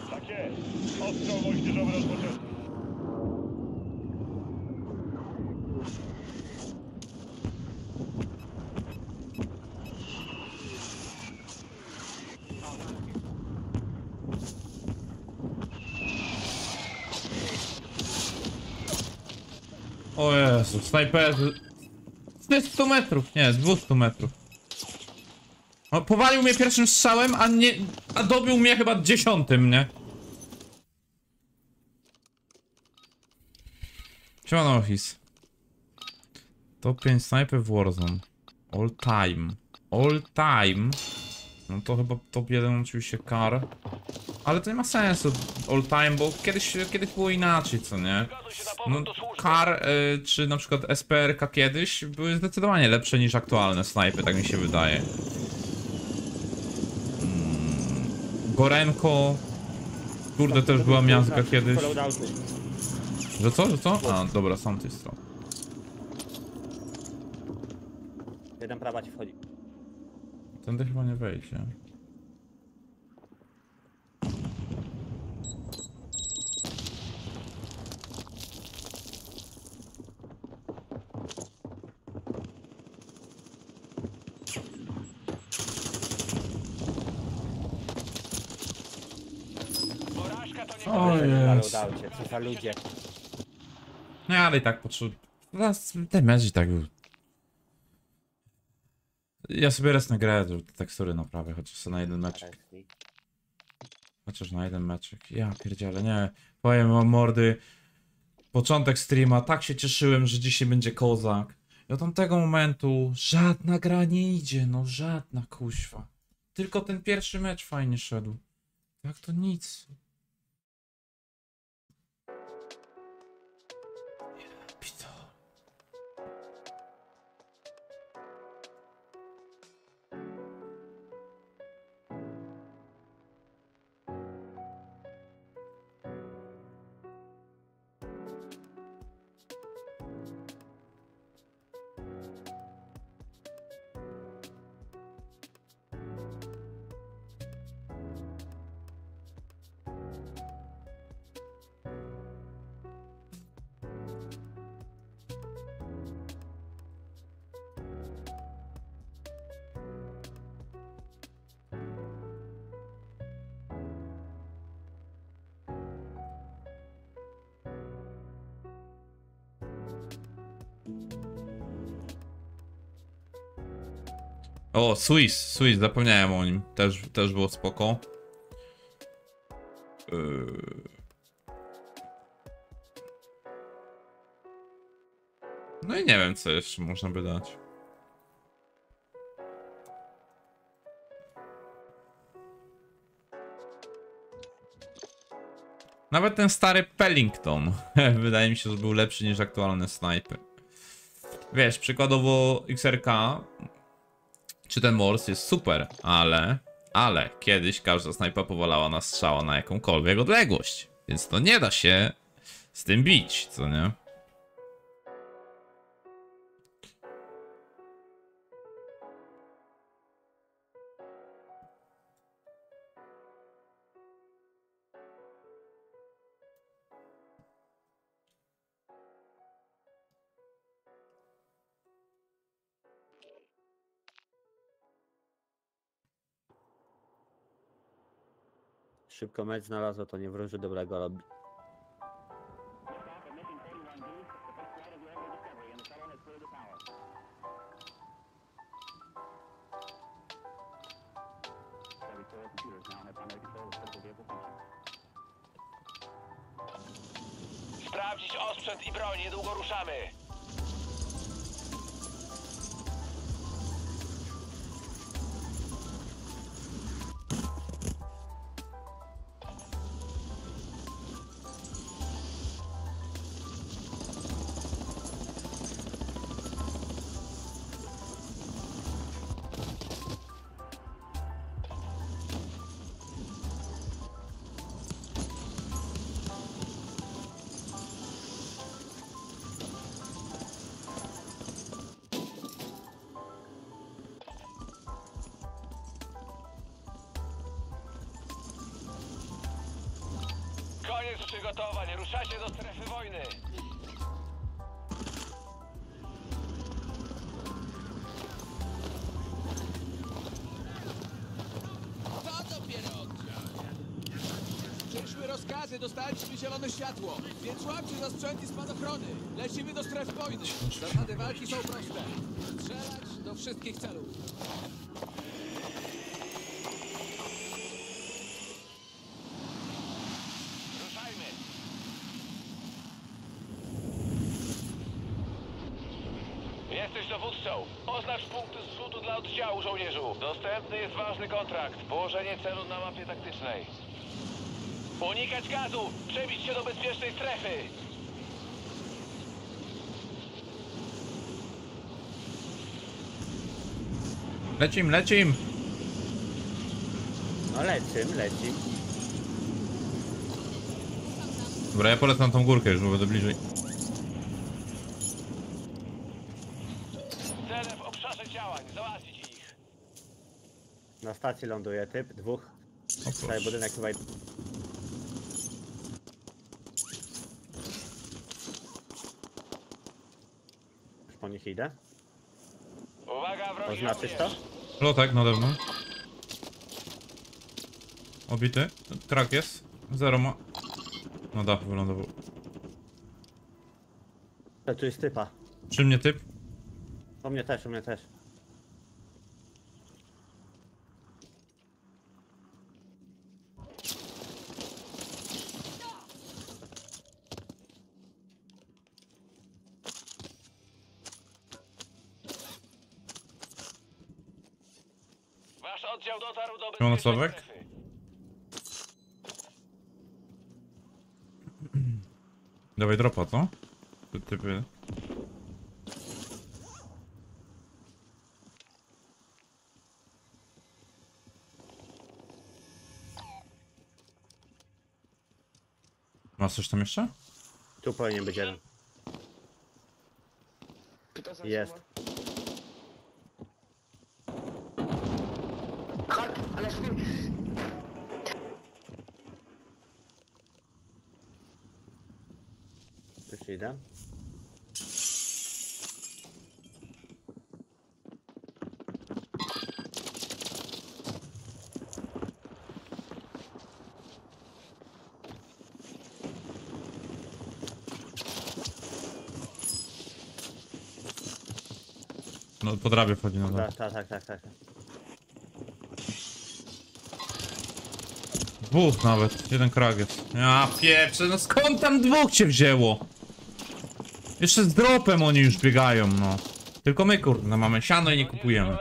Tak jest. Ostrzał moździerzowy rozpoczęty. O Jezu, snajperzy. Z 100 metrów, nie, z 200 metrów. No, powalił mnie pierwszym strzałem, a nie. A dobił mnie chyba dziesiątym, nie? Siemano Office. Top 5 sniper w Warzone. All time. All time. No to chyba top 1 oczywiście Kar. Ale to nie ma sensu all time, bo kiedyś, kiedyś było inaczej, co nie? No. Kar y, czy na przykład SPRK kiedyś były zdecydowanie lepsze niż aktualne snajpy, tak mi się wydaje. Mm, Gorenko. Kurde, też była miazga kiedyś. Że co, że co? A, dobra, są tej strony. Jeden prawa ci wchodzi. Tędy chyba nie wejdzie. Porażka to nie O Na loadoucie, co za ludzie. No ale i tak potrzebuję. Teraz ten mecz i tak był. Ja sobie raz nagrałem te tekstury naprawię, chociaż na jeden meczek. Chociaż na jeden meczek. Ja pierdzielę, nie. Powiem wam mordy. Początek streama, tak się cieszyłem, że dzisiaj będzie kozak. I od tamtego momentu żadna gra nie idzie, no żadna kuźwa. Tylko ten pierwszy mecz fajnie szedł. Jak to nic. O, Swiss, Swiss, zapomniałem o nim. Też, też było spoko. Yy... No i nie wiem, co jeszcze można by dać. Nawet ten stary Pellington wydaje mi się, że był lepszy niż aktualny snajpy. Wiesz, przykładowo XRK czy ten Morse jest super, ale, ale kiedyś każda snajpa powalała na strzała na jakąkolwiek odległość. Więc to nie da się z tym bić, co nie? Szybko mecz znalazło, to nie wróży dobrego robi. Zasady walki są proste. Strzelać do wszystkich celów. Ruszajmy. Jesteś dowódcą. Oznacz punkty zrzutu dla oddziału żołnierzu. Dostępny jest ważny kontrakt. Położenie celu na mapie taktycznej. Unikać gazu! Przebić się do bezpiecznej strefy! Lecim, lecim! No lecim, lecim. Dobra, ja polecam na tą górkę już, bo będę bliżej. Cele w obszarze działań. Załatwić ich. Na stacji ląduje typ, dwóch. O Cały proszę. budynek chyba... Już po nich idę. Uwaga, wrogi Oznaczyć to? żołnierz. Lotek nade mną. Obity. Krak jest. Zero ma. Na dachu wylądował. To tu jest typa. Przy mnie typ. U mnie też, u mnie też. Wasz oddział dotarł do Siemano, bezpiecznej Sławek. Dawaj dropa, co? Ty, typy. Masz coś tam jeszcze? Tu powinien być jeden. Jest. Już idę. No, po drabie wchodzi na dół. Tak, tak, tak, tak, tak. Dwóch nawet, jeden krak jest. Ja pieprze, no skąd tam dwóch cię wzięło? Jeszcze z dropem oni już biegają, no. Tylko my kurde mamy siano i nie kupujemy.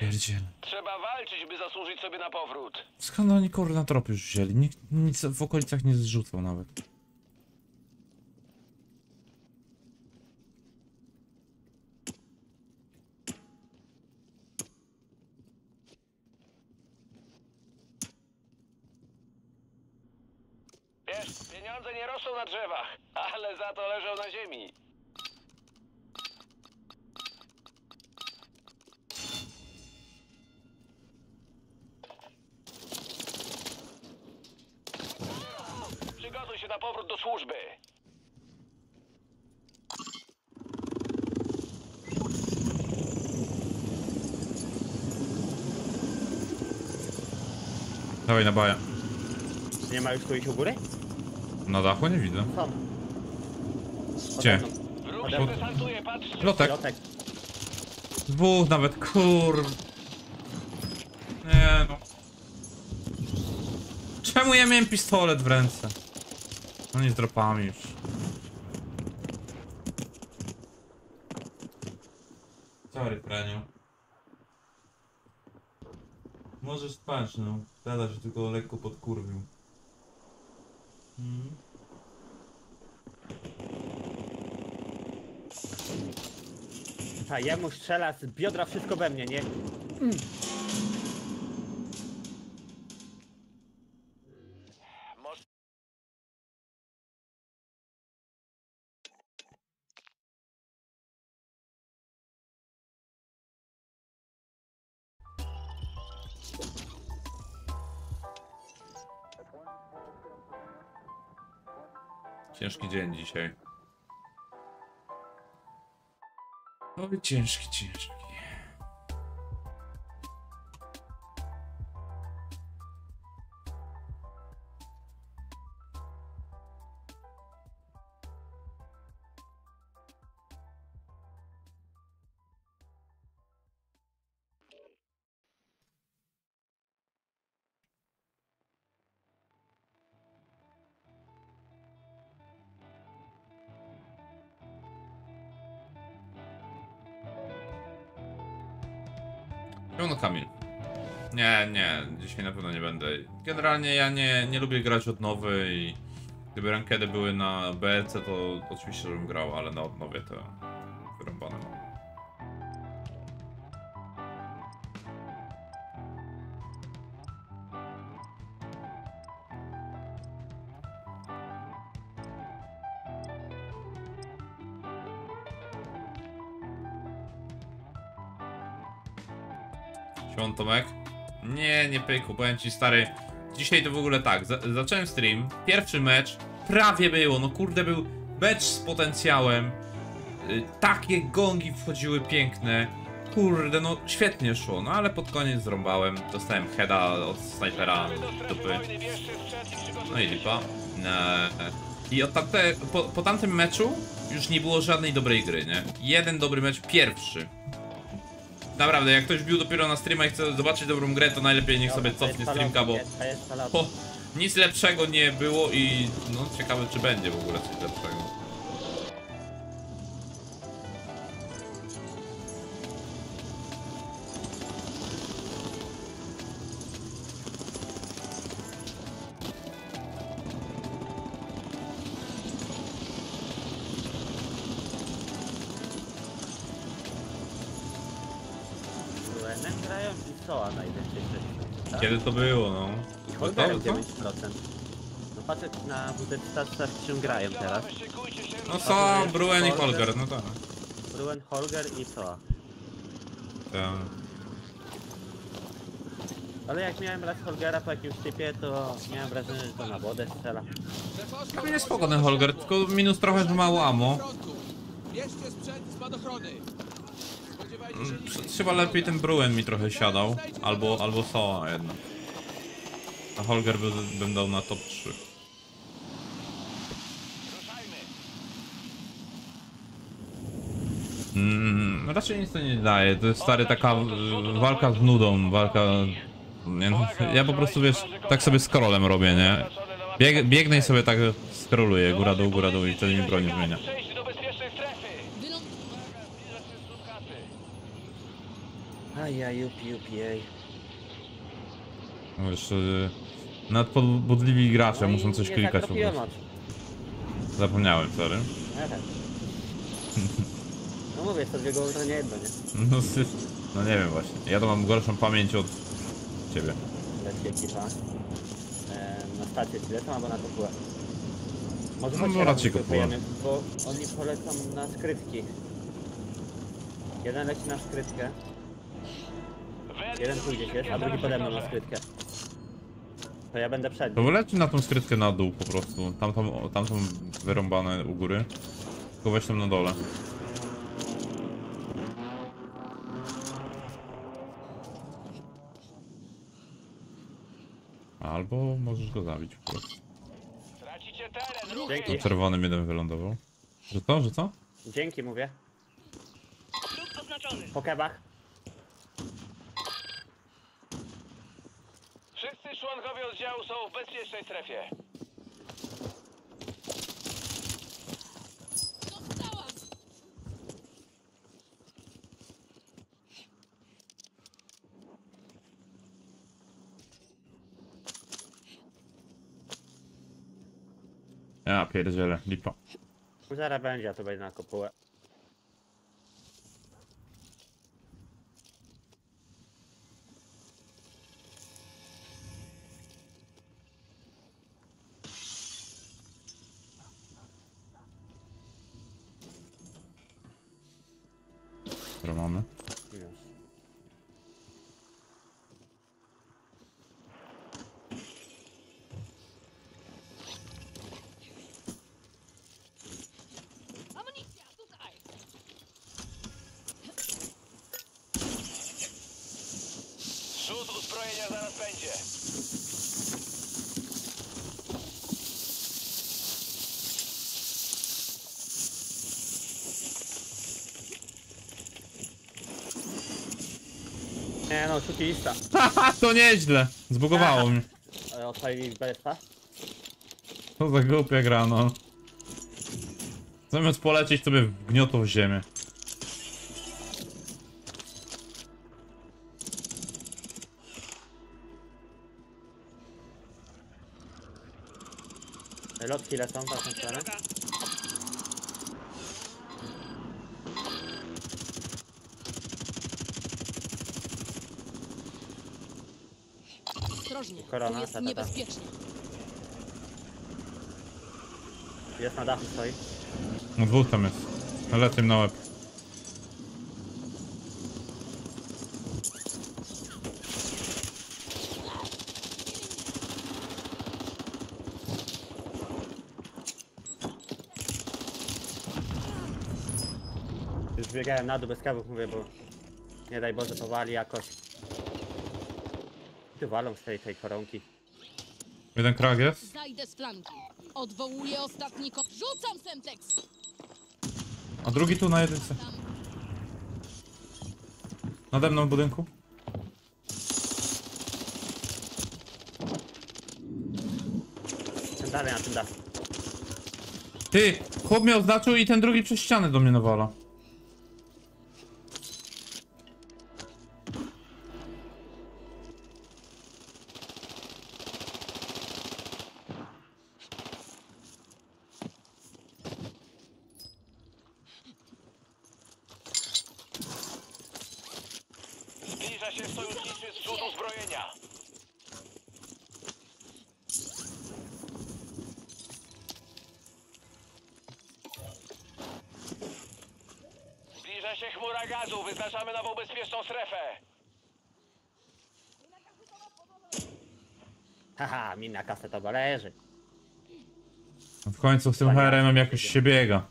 Pierdziele. Trzeba walczyć, by zasłużyć sobie na powrót. Skąd oni kurna trop już wzięli? Nikt nic w okolicach nie zrzucał nawet. Wiesz, pieniądze nie rosną na drzewach, ale za to leżą na ziemi. Przygotuj się na powrót do służby. Dawaj na baja. Nie ma już iść u góry? Na dachu nie widzę. Są. Gdzie? Wróg się desantuje, patrzcie. Lotek. Lotek. Dwóch nawet, kur... Nie no. Czemu ja miałem pistolet w ręce? No nie z dropami już. Sorry, Franio. Spać, no. Tata się tylko lekko podkurwił. Mhm. Ta, jemu strzela z biodra wszystko we mnie, nie? Może... dzień dzisiaj. Oj, ciężki, ciężki. Generalnie ja nie, nie lubię grać od nowy i gdyby rankedy były na BC, to oczywiście żebym grał, ale na odnowie to wyrąbane mam. Tomek? Nie, nie pyku, powiem ci stary. Dzisiaj to w ogóle tak, za zacząłem stream, pierwszy mecz, prawie było, no kurde był mecz z potencjałem. Y, takie gongi wchodziły piękne. Kurde, no świetnie szło, no ale pod koniec zrąbałem, dostałem heada od snajpera dupy. No i lipa. Eee, I od tamte, po, po tamtym meczu już nie było żadnej dobrej gry, nie? Jeden dobry mecz, pierwszy. Naprawdę, jak ktoś bił dopiero na streama i chce zobaczyć dobrą grę, to najlepiej niech sobie cofnie streamka, bo palący, jest, to jest palący. o, nic lepszego nie było i no ciekawe czy będzie w ogóle coś lepszego. To było, no? Holgerem to, 9%. No patrzę na WD Statsach czym grają teraz. Się, no co, Bruen i Holger, no tak. Ruen, Holger i Soa. tak. Ale jak miałem raz Holgera po jakimś typie, to miałem wrażenie, że to na wodę strzela. Kamil jest dało spoko się ten Holger, tylko minus trochę, że mało się Mm, Chyba lepiej ten. Bruen mi trochę siadał, albo, albo Soa jednak. A Holger by, bym dał na top 3. ruszajmy. Mm, raczej nic to nie daje, to jest stary taka walka z nudą, walka... Nie, ja po prostu wiesz, tak sobie scrollem robię, nie? Bieg, biegnę i sobie tak scrolluję, góra dół, góra dół i wtedy mi broń zmienia. Ajaj, jupi, jupi, jej. No Wiesz, yy, nadpobudliwi gracze No muszą coś klikać po prostu. Zapomniałem, sorry. No ja też. No mówię, to dwie głowy to nie jedno, nie? No, no nie wiem właśnie. Ja to mam gorszą pamięć od ciebie. Leci ekipa. E, na stację biletem albo na kopułę. Może No, razem raczej kopułę. Bo oni polecą na skrytki. Jeden leci na skrytkę, jeden tu gdzieś jest, a drugi pode mną na skrytkę. To ja będę przed To nim. wyleci na tą skrytkę na dół po prostu. Tamtą, o, tamtą wyrąbane u góry. Tylko weź tam na dole. Albo możesz go zabić po prostu. Tracicie teren, ruchy! Dzięki. Tu czerwonym jeden wylądował. Że to, że co? Dzięki mówię. Wróg oznaczony. Po kebach. Wszyscy członkowie oddziału są w bezpiecznej strefie. Dostałam! Ja pierdzielę, lipa. Zaraz będzie, a to będzie na kopułę. Które mamy? Już. Zrzut uzbrojenia zaraz będzie. Haha, to nieźle! Zbugowało. E, Odpalili BSP? To za głupia gra, no. Zamiast polecieć sobie w gniotą ziemię. Lotki lecą w waszą stronę. Korona, jest ta, ta, ta. niebezpiecznie. Jest na dachu stoi. No dwóch tam jest. Lecę im na łeb. Już biegałem na dół bez kawów, mówię, bo nie daj Boże powali jakoś. Ty walą z tej, tej koronki. Jeden krak jest. Zajdę z flanki. Odwołuję ostatni ko... Rzucam Semtex! A drugi tu na jedynce. Nade mną w budynku. Ten dalej na tym dachu. Ty! Chłop mnie oznaczył i ten drugi przez ścianę do mnie nawala. Mina kasetowa leży. W końcu z tym HRM-em jakoś się biega.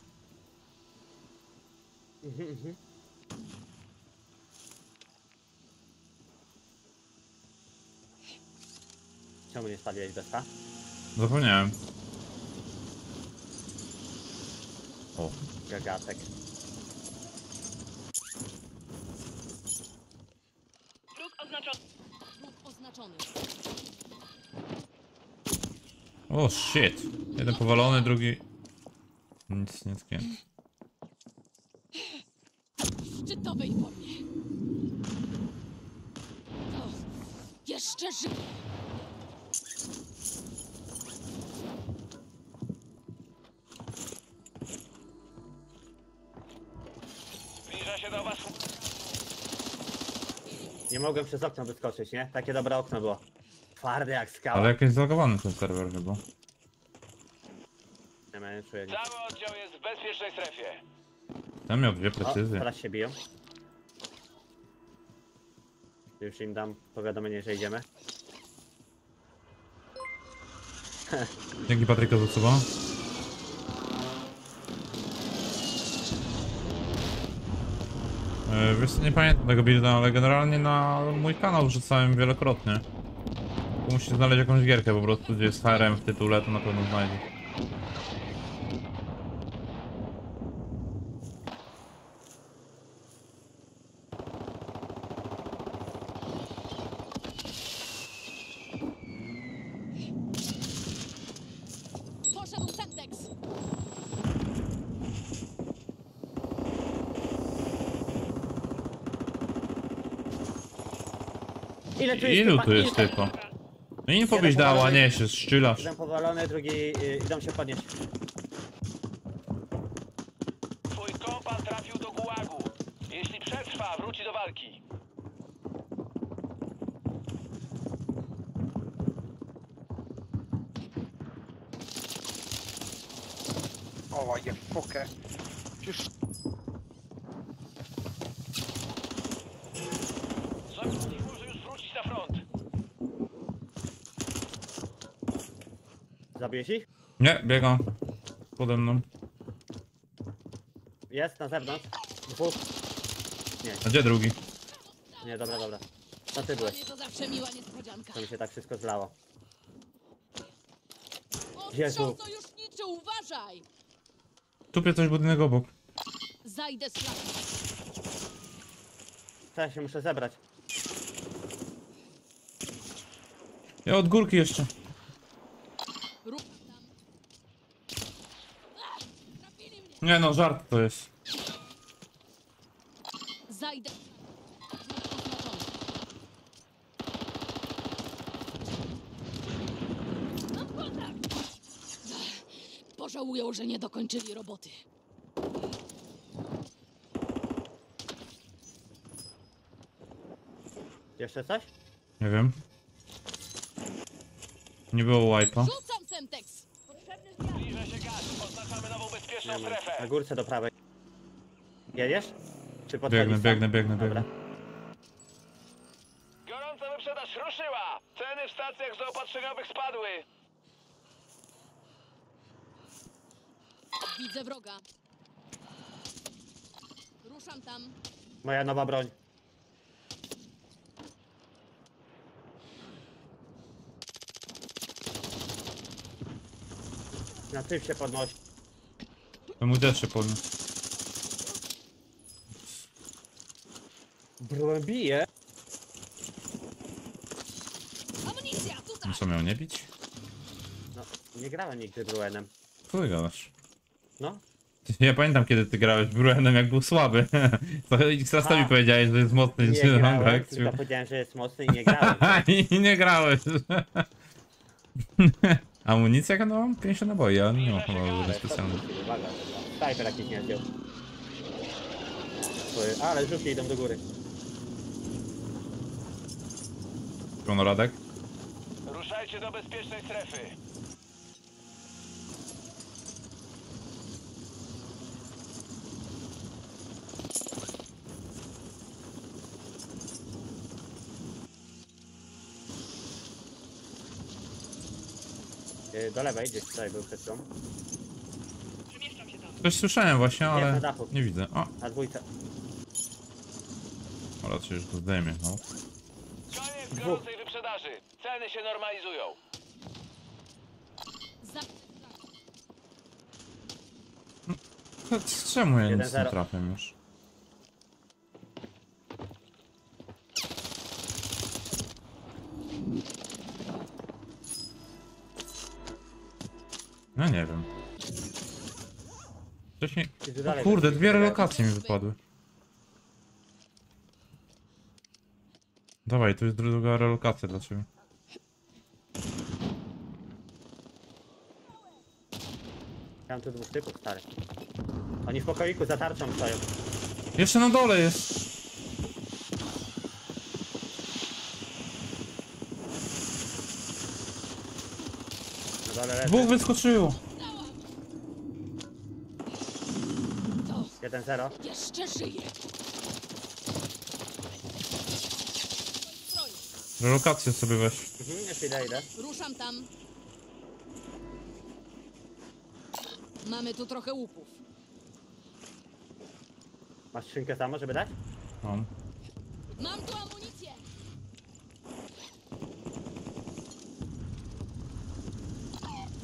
powalony, drugi... Nic nie tknie. Szczytowej formie. To jeszcze żyje. Zbliża się do was. Nie mogłem przez okno wyskoczyć, nie? Takie dobre okno było. Twarde jak skała. Ale jakieś zlogowany ten serwer chyba. Czuję nic. Cały oddział jest w bezpiecznej strefie. Ten miał dwie O, precyzje. teraz się biją. Już im dam powiadomienie, że idziemy. Dzięki Patryka za suba. E, Wiesz co, nie pamiętam tego builda, ale generalnie na mój kanał wrzucałem wielokrotnie. Tu Musisz znaleźć jakąś gierkę po prostu, gdzie jest HRM w tytule, to na pewno znajdzie. Poszedł Semtex. Ile tu jest Ilu typa? tu jest Ile? typa? No info byś dała, nie się szczylasz. Jeden powalony, drugi y, idą się podnieść. Twój kompan trafił do gułagu. Jeśli przetrwa, wróci do walki. Oh, you fucker. Just Sojusznik może już wrócić na front. Zabiłeś ich? Nie, biega. Pode mną. Jest, na zewnątrz. Dwóch. A gdzie drugi? Nie, dobra, dobra. To ty byłeś. To zawsze miła niespodzianka. To mi się tak wszystko zlało. Ostrzał Jezu. sojuszniczy, uważaj! Tupie coś budynek obok. Zajdę z flanki. Teraz się muszę zebrać. Ja od górki jeszcze. Ruch tam. Ach, Trafili mnie! Nie no, żart to jest. Zajdę. Mam kontakt! Pożałują, że nie dokończyli roboty. Jeszcze coś? Nie wiem. Nie było wipe'a. Rzucam Semtex! Zbliża się gaz. Oznaczamy nową bezpieczną Nie ma. Na górce do prawej. Jedziesz? Czy podchodzisz Biegnę, sam? biegnę, biegnę, Dobra. biegnę. Gorąca wyprzedaż ruszyła. Ceny w stacjach zaopatrzeniowych spadły. Widzę wroga. Ruszam tam. Moja nowa broń. Na tył się podnosi. Mój też się podniósł. Broń bije. Amunicja, tutaj! No co miał nie bić? No, nie grałem nigdy Bruenem. Co ty gadasz? No, Ja pamiętam kiedy ty grałeś Bruenem jak był słaby. To X-Rasta mi A. powiedziałeś, że jest mocny. nie że- grałem, tak, tylko powiedziałem, że jest mocny i nie grałem. I nie grałeś. Amunicja jaka no mam? 50 naboi, ja nie mam chyba żadnej specjalnej. Uwaga, snajper jakiś nie. Oj, Ale żółki idą do góry. Konoradek? Ruszajcie do bezpiecznej strefy. Do lewej, gdzieś tutaj był przed chwilą. Przemieszczam się tam. Coś słyszałem właśnie, na ale dachu. nie widzę. O, Na dwójce. o raczej już to zdejmie, no. Koniec gorącej wyprzedaży. Ceny się normalizują. Za... Czemu ja nic nie 1-0. trafiam już? dalej. Kurde, tak. dwie relokacje mi wypadły. Dawaj, tu jest druga relokacja dla ciebie. Tam tu dwóch typów, stary. Oni w pokoiku za tarczą stoją. Jeszcze na dole jest. Dwóch wyskoczyło. 1-0. jeszcze żyje. Relokację sobie weź. Mhm, już idę, idę. Ruszam tam. Mamy tu trochę łupów. Masz skrzynkę samo, żeby dać? Mam. Mam tu amunicję.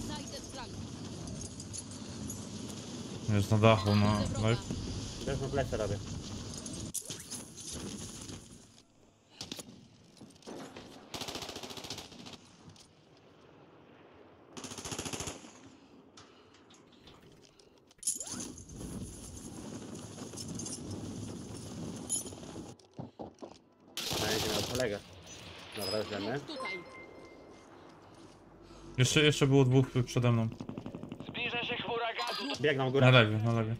Zajdę z flanku. Jest na dachu, no. Widzę no wroga. i- Już mu plecy robię. Jedziemy od kolegę. Dobra, już wiemy. Jest tutaj. Jeszcze, jeszcze było dwóch przede mną. Zbliża się chmura gazu. Biegną Na górę. lewie, na lewie.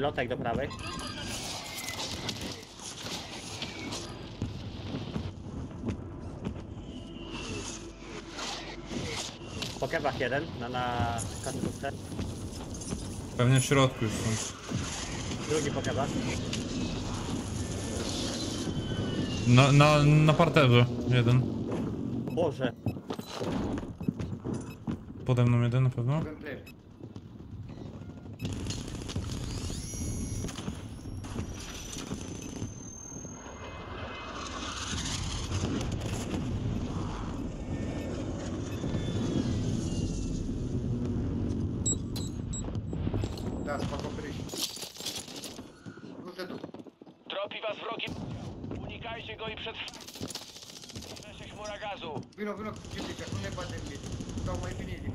Lotek do prawej. Po kewach jeden, na, na kasetówce. Pewnie w środku już są. Drugi po kewach. Na, na, na parterze jeden. Boże, Pode mną jeden na pewno. Jeden clear. Da, spoko, pryś. Wrócę tu. Tropi was wrogi. Unikajcie go i przed... Zbliża się chmura gazu. Vino, vino, chiudica, non ne fate in piedi. Sto mai finiti.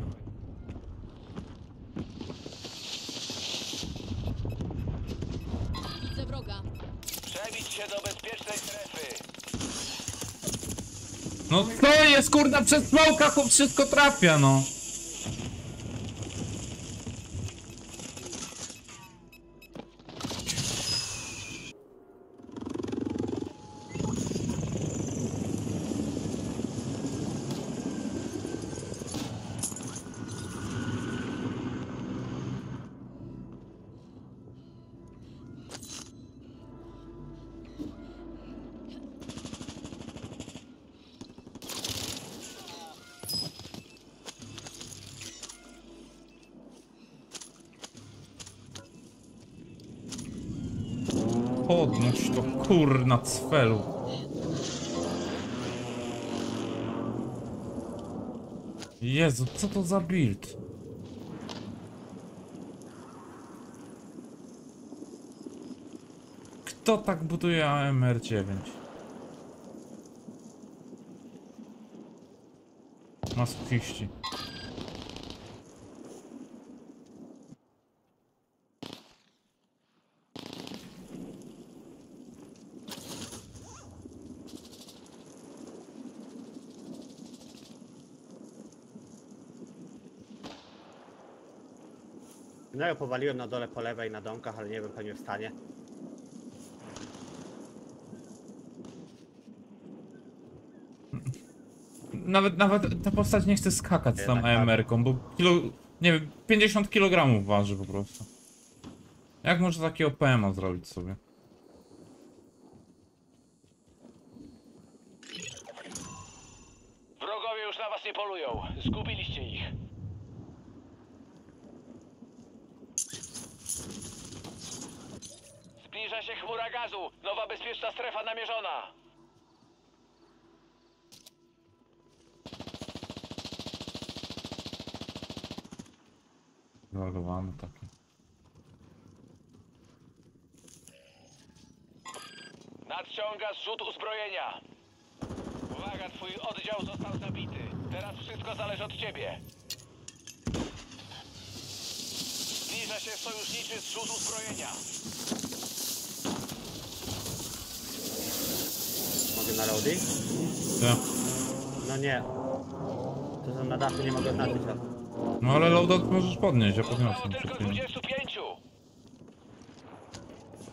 Widzę wroga. Przebić się do bezpiecznej strefy. No co jest kurna przez smoka chłop wszystko trafia no. Kurna cfelu. Jezu, co to za build? Kto tak buduje AMR-9? Masochiści. No ja powaliłem na dole po lewej na domkach, ale nie wiem pewnie w stanie. Nawet, nawet ta postać nie chce skakać z tą Jednak tak. AMR-ką, bo kilo, nie wiem, 50 kg waży po prostu. Jak może takiego PMA zrobić sobie? podnieść, ja podniosłem przed tylko chwilą. 25!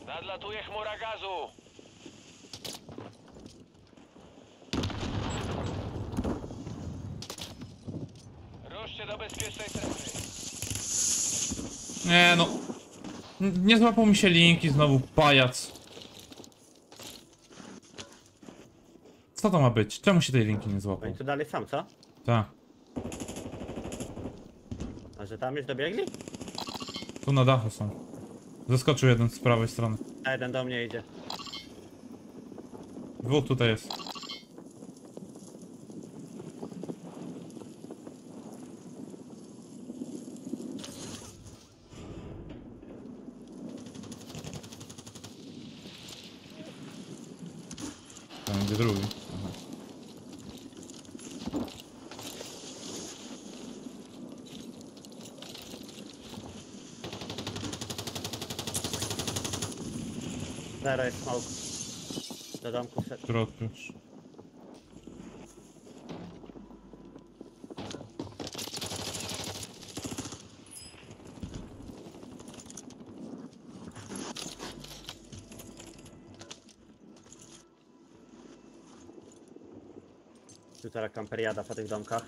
Nadlatuje chmura gazu! Ruszcie do bezpiecznej strefy. Nie no. Nie złapał mi się linki znowu, pajac. Co to ma być? Czemu się tej linki nie złapał? Oni tu dalej sam, co? Tak. Tam już dobiegli? Tu na dachu są. Zeskoczył jeden z prawej strony. A jeden do mnie idzie. Dwóch tutaj jest. Zero jest smoke. Do domku W szedł. środku już. Tu teraz kamperiada po tych domkach.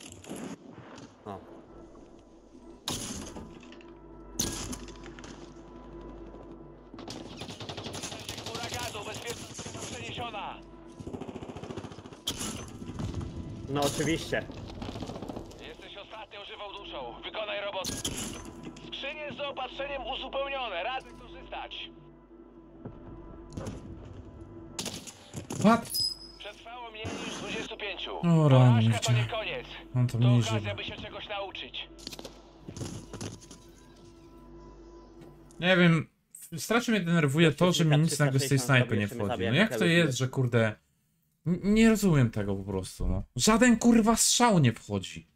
Oczywiście. Jesteś ostatnią żywą duszą. Wykonaj robotę. Skrzynie z zaopatrzeniem uzupełnione. Radzę korzystać. What? Przetrwało mniej niż 25. O, rany, nie Porażka to nie koniec. On tam To mniej okazja, żyje. by się czegoś nauczyć. Nie wiem, strasznie mnie denerwuje to, że mi nic nagle z tej 360 snajpy nie wchodzi. No jak to jest, że kurde... Nie rozumiem tego po prostu, no. Żaden kurwa strzał nie wchodzi.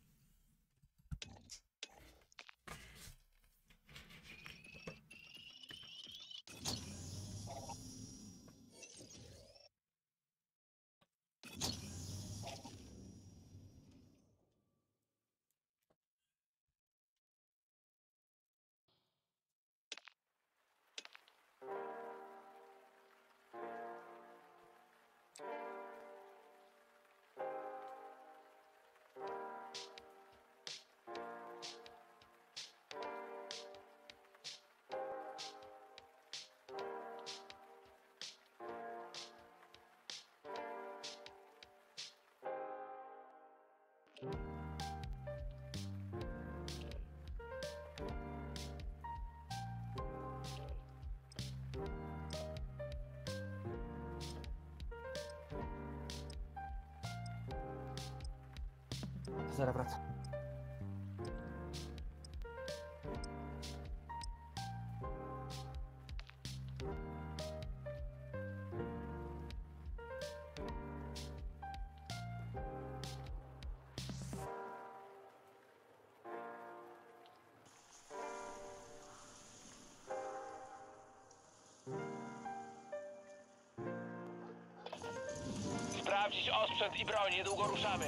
Niedługo ruszamy.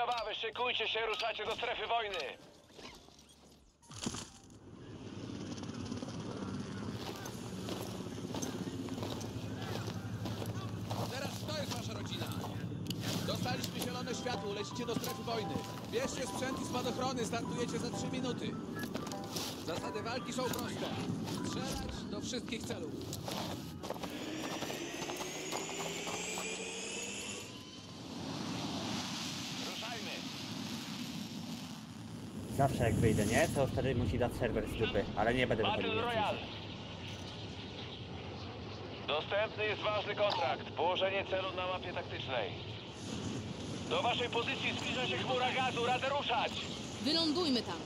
Zabawy. Szykujcie się. Ruszacie do strefy wojny. Teraz to jest wasza rodzina. Dostaliśmy zielone światło, lecicie do strefy wojny. Bierzcie sprzęt i spadochrony, startujecie za 3 minuty. Zasady walki są proste. Strzelać do wszystkich celów. Ruszajmy. Zawsze jak wyjdę, nie? To wtedy musi dać serwer z dupy, ale nie będę Battle wychodził. Royale. Dostępny jest ważny kontrakt. Położenie celu na mapie taktycznej. Do waszej pozycji zbliża się chmura gazu. Radzę ruszać! Wylądujmy tam.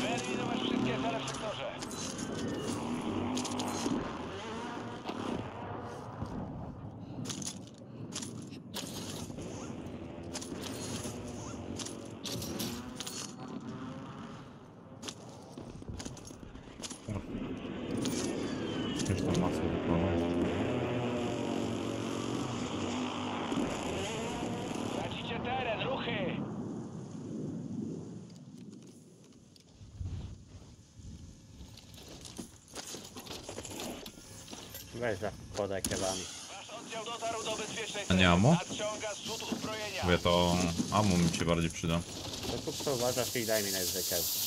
Wyeliminować wszystkie cele w sektorze. Już tam masę wykonał. Tracicie teren. Ruchy! Weź za podaj kebami. Wasz oddział dotarł do bezpiecznej A nie uzbrojenia. Mówię to ammo mi się bardziej przyda. To kup co uważasz i daj mi najwyżej kew.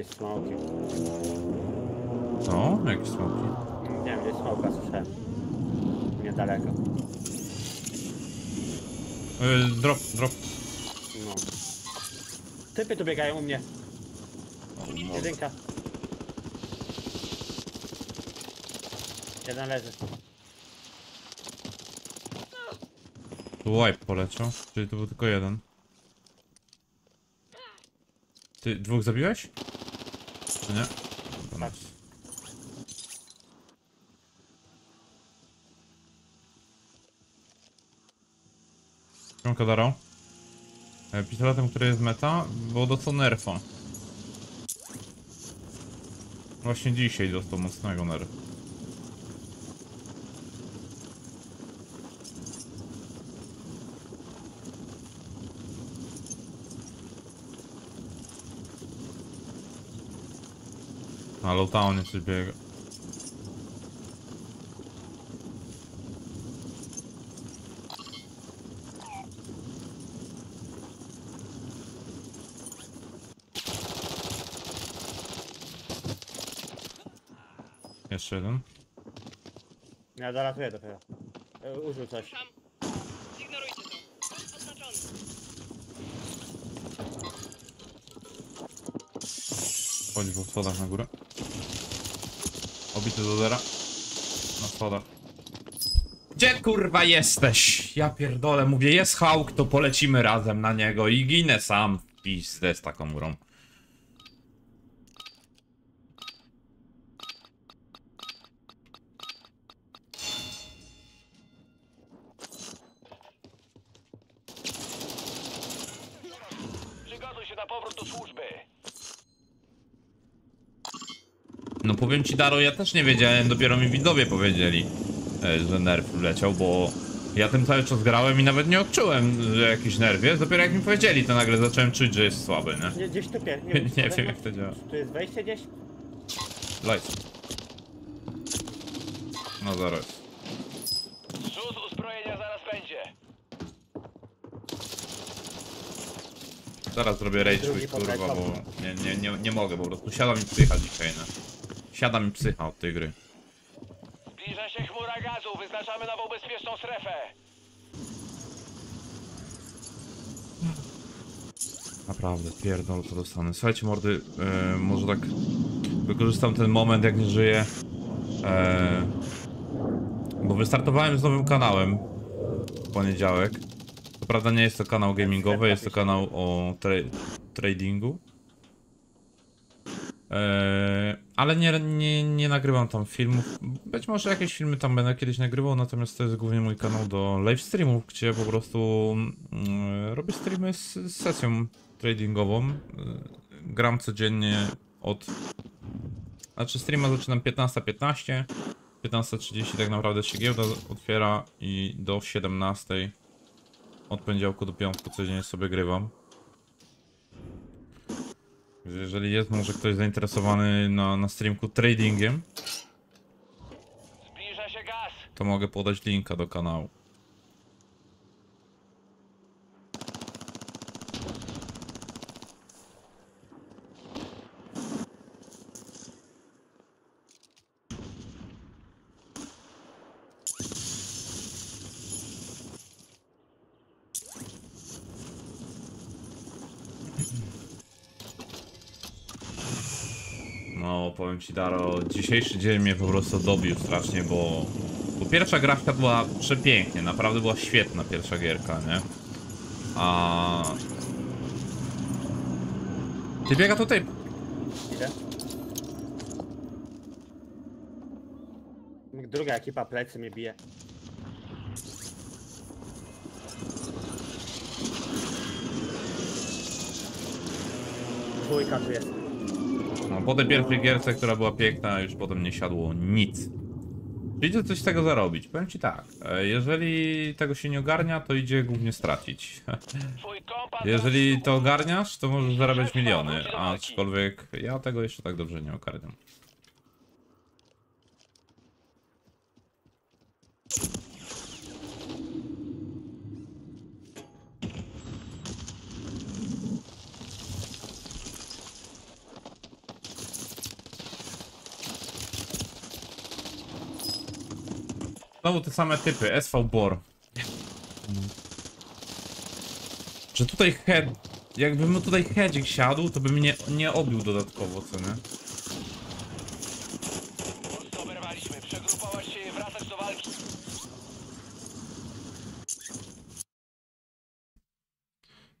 Gdzieś smoki. Co? Jakieś smoki? Nie wiem, gdzieś smoka słyszałem. Niedaleko. Yy, drop, drop. No. Typy tu biegają u mnie. Jedynka. Jeden leży. Tu wipe poleciał, czyli to był tylko jeden. Ty dwóch zabiłeś? Czy nie? Tak. Piąka darą. E, Pistoletem, który jest meta, bo dostał nerfa. Właśnie dzisiaj dostał mocnego nerfa. A Lowtown jeszcze biega. Jeszcze jeden. Ja dolatuję dopiero. E, Użył coś. Ruszam. Zignorujcie to. Oznaczony. Chodź po schodach na górę. Obity do zera. Na schodach. Gdzie kurwa jesteś? Ja pierdolę, mówię, jest Hawk, to polecimy razem na niego i ginę sam w pizdę z taką grą. Przygotuj się na powrót do służby. No powiem ci Daro, ja też nie wiedziałem, dopiero mi widzowie powiedzieli, e, że nerf leciał, bo ja tym cały czas grałem i nawet nie odczułem, że jakiś nerw jest, dopiero jak mi powiedzieli, to nagle zacząłem czuć, że jest słaby, nie? Nie, gdzieś tupie. Nie, wiem, nie wiem jak to działa. Tu jest wejście gdzieś? Lights. No zaraz. Zrzut uzbrojenia zaraz będzie. Zaraz zrobię rage quit, kurwa, bo nie, nie, nie, nie mogę, po prostu siada mi psycha dzisiaj, no. Siada mi psycha od tej gry. Zbliża się chmura gazu. Wyznaczamy nową bezpieczną strefę. Naprawdę, pierdol to dostanę. Słuchajcie mordy, e, może tak wykorzystam ten moment jak nie żyję. E, bo wystartowałem z nowym kanałem w poniedziałek. Co prawda nie jest to kanał gamingowy, jest to kanał o tra tradingu. Eee, ale nie, nie, nie nagrywam tam filmów. Być może jakieś filmy tam będę kiedyś nagrywał, natomiast to jest głównie mój kanał do live streamów, gdzie po prostu mm, robię streamy z, sesją tradingową. Eee, gram codziennie od. Znaczy, streama zaczynam 15.15. 15.30 tak naprawdę się giełda otwiera i do 17.00 od poniedziałku do piątku codziennie sobie grywam. Jeżeli jest może ktoś zainteresowany na, na streamku tradingiem, to mogę podać linka do kanału. No, ci Daro, dzisiejszy dzień mnie po prostu dobił strasznie, bo, bo pierwsza grafka była przepięknie, naprawdę była świetna pierwsza gierka, nie? A... Ty biega tutaj... Druga ekipa plecy mnie bije. Dwójka tu jest. No, po tej pierwszej gierce, która była piękna, już potem nie siadło nic. Idzie coś z tego zarobić. Powiem ci tak, e, jeżeli tego się nie ogarnia, to idzie głównie stracić. Jeżeli to ogarniasz, to możesz zarabiać miliony, aczkolwiek ja tego jeszcze tak dobrze nie ogarniam. Znowu te same typy, SV Bor. Że tutaj head... Jakbym mu tutaj hedzik siadł, to by mnie nie obił dodatkowo, co nie? oberwaliśmy. Przegrupować się i wracać do walki.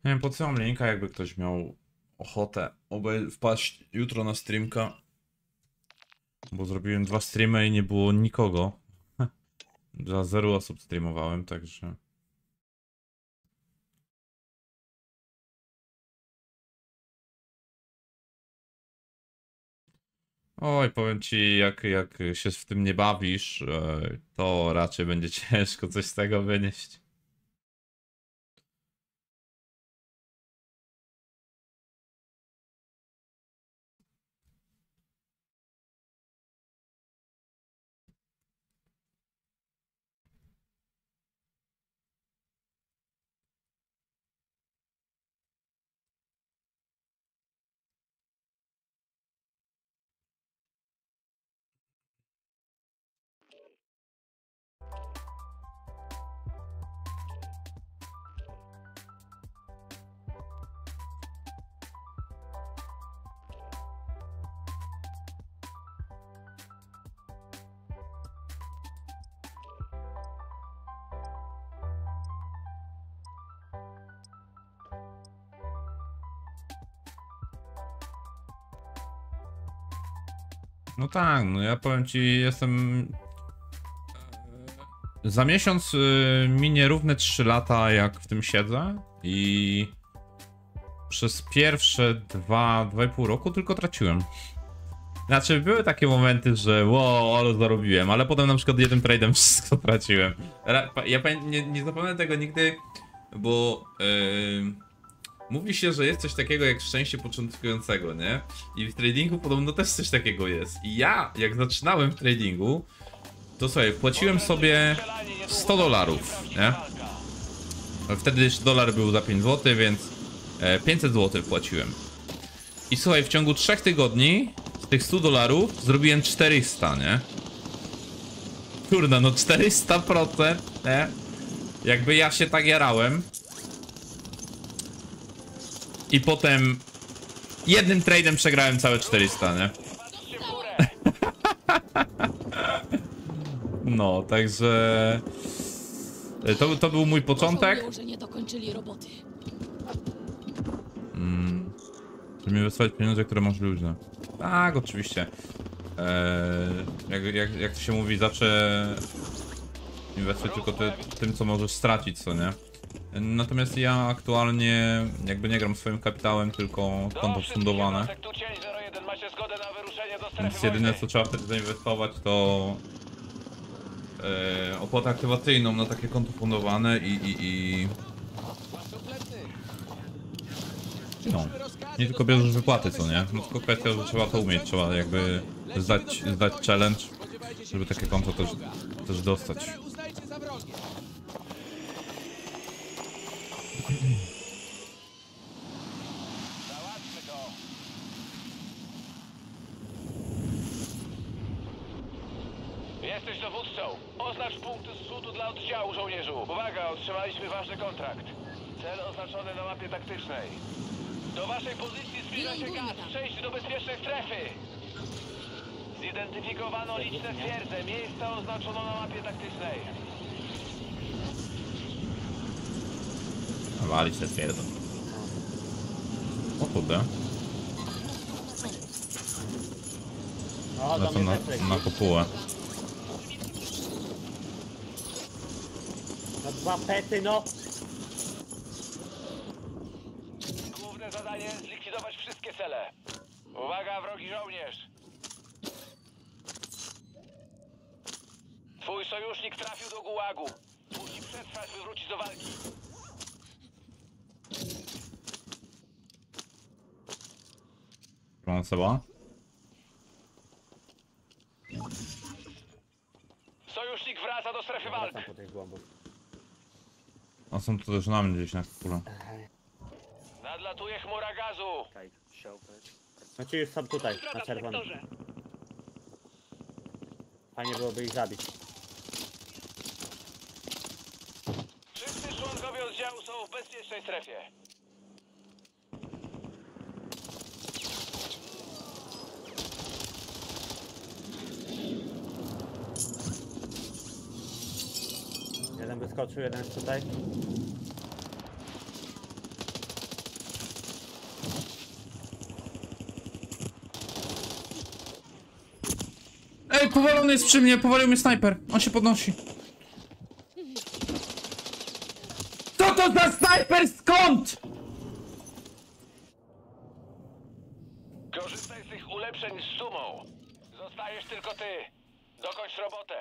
Nie wiem, podsyłam linka, jakby ktoś miał ochotę obej- wpaść jutro na streamka. Bo zrobiłem dwa streamy i nie było nikogo. Dla zero osób streamowałem, także... Oj, powiem ci, jak, jak się w tym nie bawisz, e, to raczej będzie ciężko coś z tego wynieść. Tak, no ja powiem ci, jestem. e, Za miesiąc y, minie równe 3 lata, jak w tym siedzę i przez pierwsze 2, 2,5 roku tylko traciłem. Znaczy, były takie momenty, że wow, ale zarobiłem, ale potem na przykład jednym trade'em wszystko traciłem. Ja nie, nie zapomnę tego nigdy, bo yy, mówi się, że jest coś takiego jak szczęście początkującego, nie? I w tradingu podobno też coś takiego jest. I ja, jak zaczynałem w tradingu, to słuchaj, płaciłem sobie 100 dolarów, nie? Wtedy jeszcze dolar był za 5 zł, więc e, 500 zł płaciłem. I słuchaj, w ciągu 3 tygodni z tych 100 dolarów zrobiłem 400, nie? Kurna, no 400%, nie? Jakby ja się tak jarałem. I potem jednym trade'em przegrałem całe 400, nie? No, także... To, to był mój początek. Że nie dokończyli roboty. Mm. Żeby mi wysłać pieniądze, które masz luźne. Tak, oczywiście. Eee, jak, jak, jak to się mówi, zawsze inwestuj tylko ty, tym, co możesz stracić, co nie? Natomiast ja aktualnie jakby nie gram swoim kapitałem, tylko konto fundowane. jednostek tu cień 01 macie zgodę na wyruszenie do strefy Więc jedyne co trzeba wtedy zainwestować to e, opłatę aktywacyjną na takie konto fundowane i, i, i no. Nie tylko bierzesz wypłaty, co nie? No tylko kwestia, że trzeba to umieć, trzeba jakby zdać, zdać challenge, żeby takie konto też, też dostać. Cele uznajcie za wrogie. Załatwmy to. Jesteś dowódcą. Oznacz punkty zrzutu dla oddziału żołnierzu. Uwaga, otrzymaliśmy ważny kontrakt. Cel oznaczony na mapie taktycznej. Do waszej pozycji zbliża się gaz. Przejść do bezpiecznej strefy. Zidentyfikowano liczne twierdze. Miejsca oznaczono na mapie taktycznej. Walić te twierdzą. O kurde, O, do lecą mnie na, na kopułę. No dwa pety, no! Główne zadanie zlikwidować wszystkie cele. Uwaga, wrogi żołnierz. Twój sojusznik trafił do gułagu. Musi przetrwać, by wrócić do walki. Mam seba? Sojusznik wraca do strefy walk. Wracam po tych głąbów. A są tu też na mnie gdzieś na kopule. Nadlatuje chmura gazu. Znaczy już są tutaj, na czerwonym. Fajnie byłoby ich zabić. Wszyscy członkowie oddziału są w bezpiecznej strefie. Jeden wyskoczył, jeden jest tutaj. Ej, powalony jest przy mnie, powalił mnie snajper. On się podnosi. Co to za snajper? Skąd? Korzystaj z tych ulepszeń z sumą. Zostajesz tylko ty. Dokończ robotę.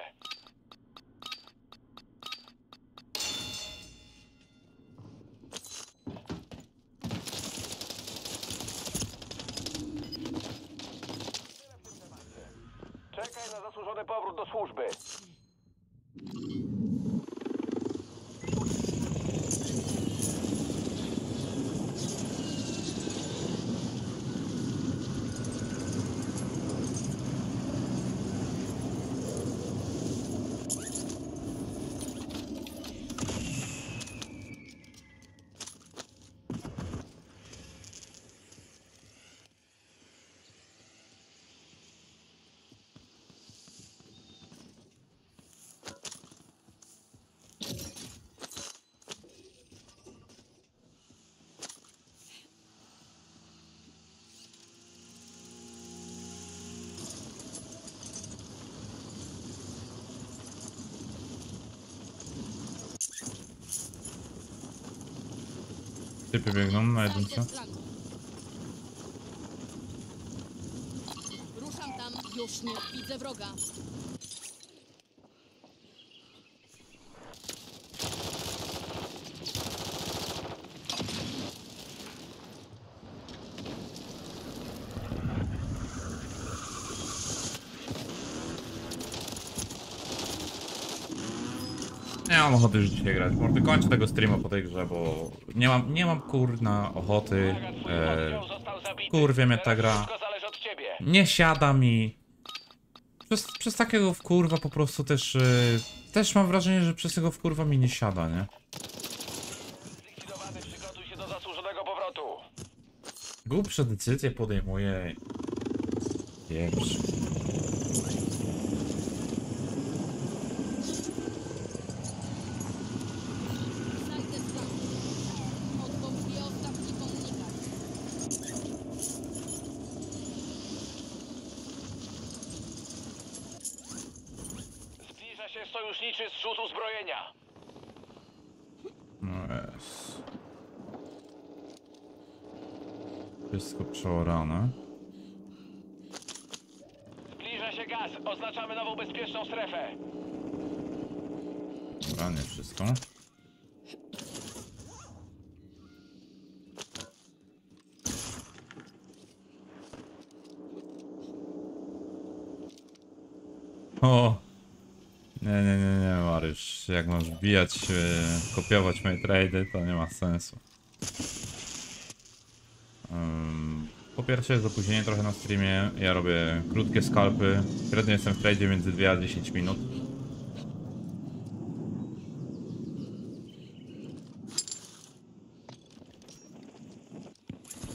Czekaj na zasłużony powrót do służby. Typy biegną na jedynce. Ruszam tam. Już nie widzę wroga. Mam ochoty już dzisiaj grać. Może kończę tego streama po tej grze, bo nie mam, nie mam kurna ochoty. E, kurwie mnie ta gra. Nie siada mi. Przez, przez takiego wkurwa po prostu też. E, też mam wrażenie, że przez tego wkurwa mi nie siada, nie? Głupsze decyzje podejmuje. Pieprz. Znajdę plan. Odwołuję ostatni komunikat. sojuszniczy zrzut uzbrojenia. No jest. Wszystko przeorane. Zbliża się gaz. Oznaczamy nową bezpieczną strefę. Dobra, nie wszystko. O! Nie, nie, nie, nie, Mariusz. Jak masz bijać, e, kopiować moje trady, to nie ma sensu. Po pierwsze jest opóźnienie trochę na streamie. Ja robię krótkie skalpy. Średnio jestem w tradzie między 2 a 10 minut.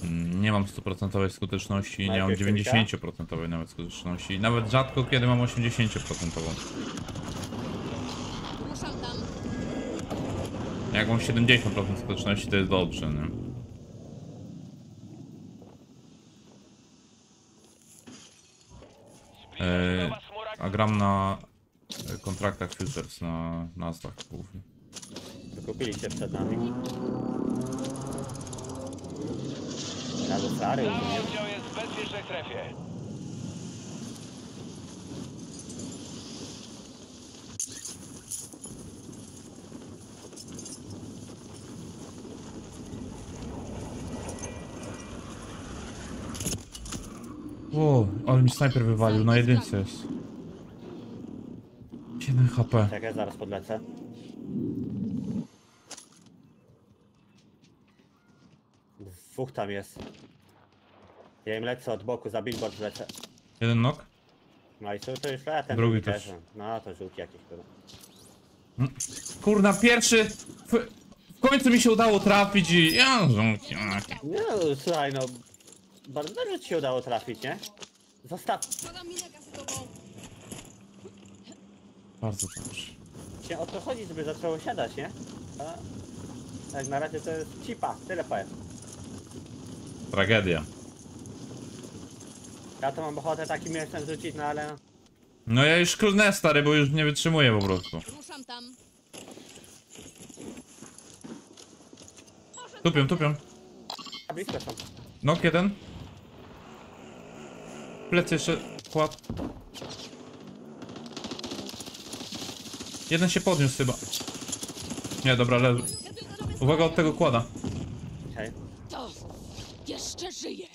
Mm, Nie mam 100% skuteczności, nie mam Najpierw kilka? 90% nawet skuteczności. Nawet rzadko kiedy mam 80%. Jak mam 70% skuteczności, to jest dobrze, nie? Eee, a gram na e, kontraktach futures na Nasdaq głównie. Wykupili się przed nami. Na dostary, Cały oddział jest w bezpiecznej strefie. O, ale mi snajper wywalił, na jedynce jest. 1 HP. Czekaj, zaraz podlecę. Dwóch tam jest. Ja im lecę od boku, za billboard lecę. Jeden nok? No i tu już lecę. Drugi też. No to żółki jakieś kurwa. Kurna, pierwszy! W, w końcu mi się udało trafić i... Ja, żonki, Nie no, słuchaj no. Bardzo dobrze ci się udało trafić, nie? Zostaw. Bardzo dobrze. się o to chodzi, żeby zaczęło siadać, nie? A jak na razie to jest cipa, tyle powiem. Tragedia. Ja to mam ochotę takim mięsem rzucić, no ale... No ja już klnę stary, bo już nie wytrzymuję po prostu. Ruszam tam. Tupią, tupią. A blisko są. Nok jeden. Plecy jeszcze kład. Jeden się podniósł chyba. Nie, dobra, leży. Uwaga od tego kłada. Okej. To jeszcze żyje.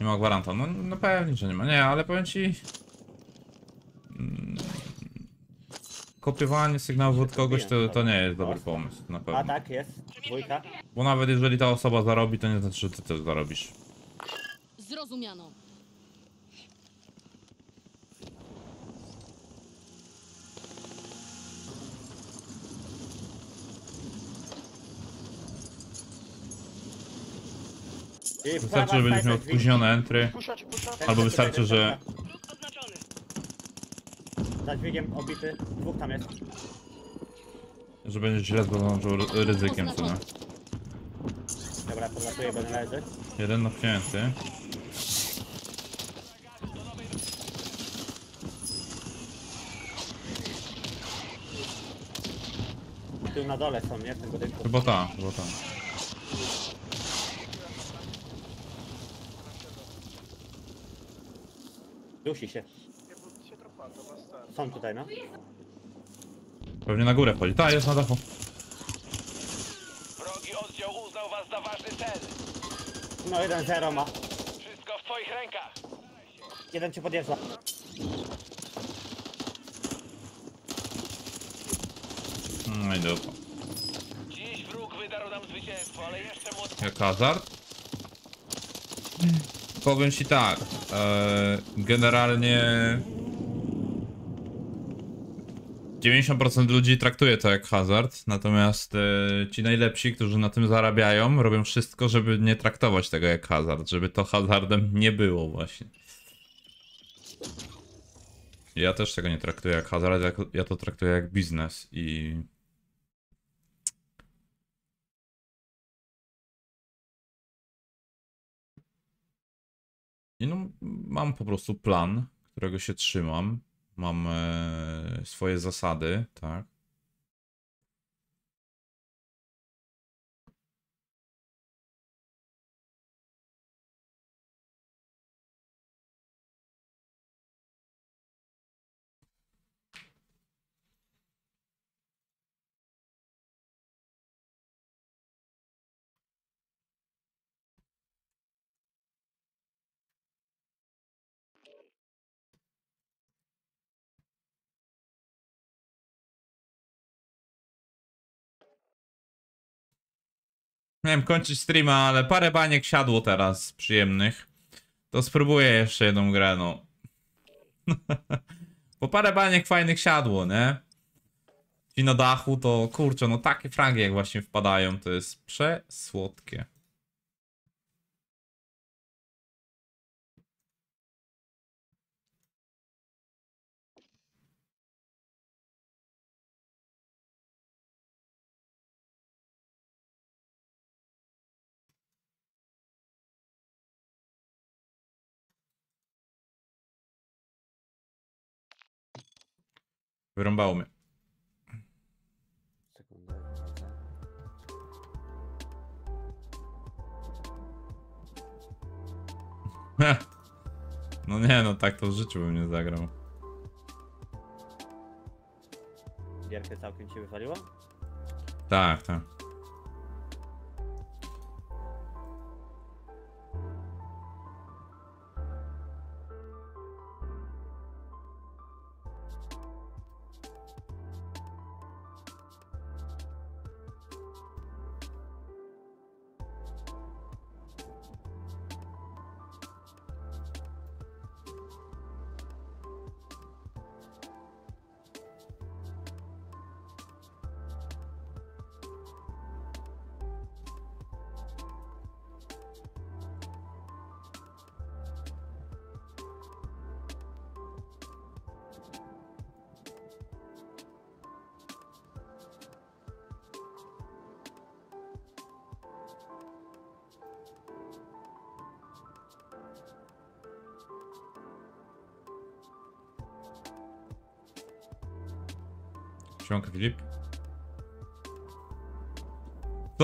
Nie ma gwaranta. No, no pewnie, że nie ma. Nie, ale powiem ci... Kopiowanie sygnałów od kogoś to, to nie jest dobry pomysł, na A pewno. tak, jest. Dwójka. Bo nawet jeżeli ta osoba zarobi, to nie znaczy, że ty też zarobisz. Zrozumiano. I Wystarczy, że będziesz miał spóźnione entry, albo wystarczy, że... Za dźwigiem obity. Dwóch tam jest. że będziesz źle zdążył ryzykiem, co nie? Dobra, podlatuję, bo należy. Jeden napchnięty. Tu na dole są, nie? W tym budynku. Chyba ta, chyba ta. Dusi się. Są tutaj, no. Pewnie na górę wchodzi. Ta, jest na dachu. Wrogi oddział uznał was za ważny cel. No, jeden zero ma. Wszystko w twoich rękach. Jeden cię podjeżdża. No i dobra. Dziś wróg wydarł nam zwycięstwo, ale jeszcze młody... Jak hazard? Powiem ci tak. E, generalnie 90% ludzi traktuje to jak hazard, natomiast y, ci najlepsi, którzy na tym zarabiają, robią wszystko, żeby nie traktować tego jak hazard, żeby to hazardem nie było właśnie. Ja też tego nie traktuję jak hazard, ja to traktuję jak biznes i... I no, mam po prostu plan, którego się trzymam. Mam e, swoje zasady, tak. Miałem kończyć streama, ale parę baniek siadło teraz przyjemnych. To spróbuję jeszcze jedną grę, no. Bo parę baniek fajnych siadło, nie? I na dachu to kurczę, no takie fragi jak właśnie wpadają, to jest przesłodkie. Wyrąbało mnie. No nie, no tak to w życiu bym nie zagrał. Gierkę całkiem ci wywaliło? Tak, tak.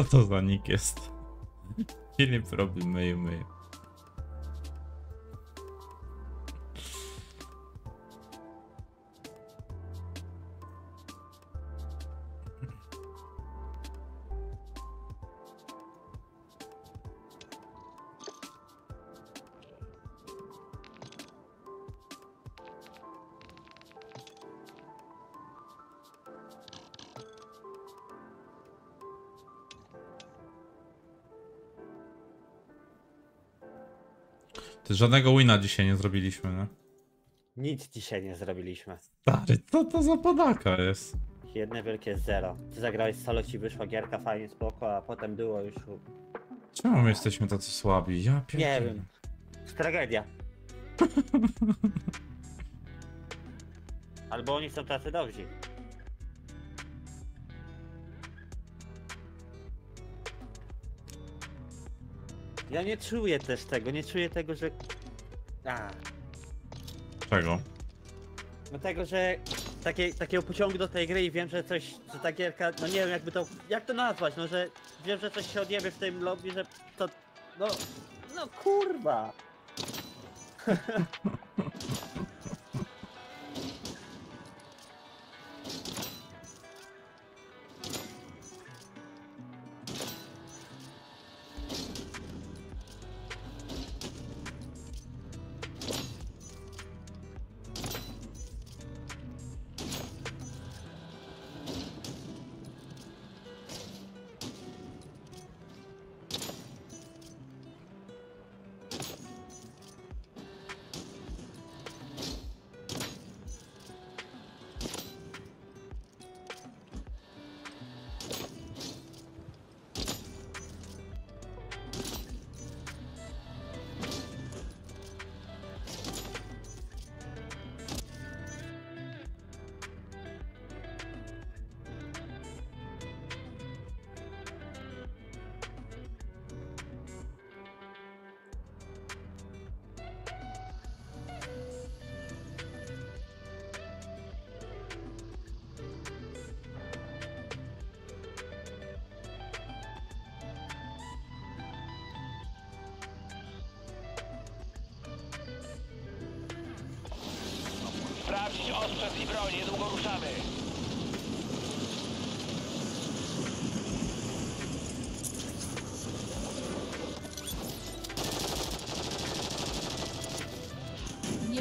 Co to za nick jest? Filip robi myju myju. Żadnego wina dzisiaj nie zrobiliśmy, nie? Nic dzisiaj nie zrobiliśmy. Stary, co to za podaka jest? Jedne wielkie zero. Ty zagrałeś solo, ci wyszła gierka fajnie, spoko, a potem było już... Czemu my jesteśmy tacy słabi? Ja Nie pierdolę. wiem. Tragedia. Albo oni są tacy dobrzy. Ja nie czuję też tego, nie czuję tego, że... A, Czego? no tego, że takie, takiego pociągu do tej gry i wiem, że coś, że ta gierka, no nie wiem jakby to, jak to nazwać, no że wiem, że coś się odjebie w tym lobby, że to, no, no kurwa.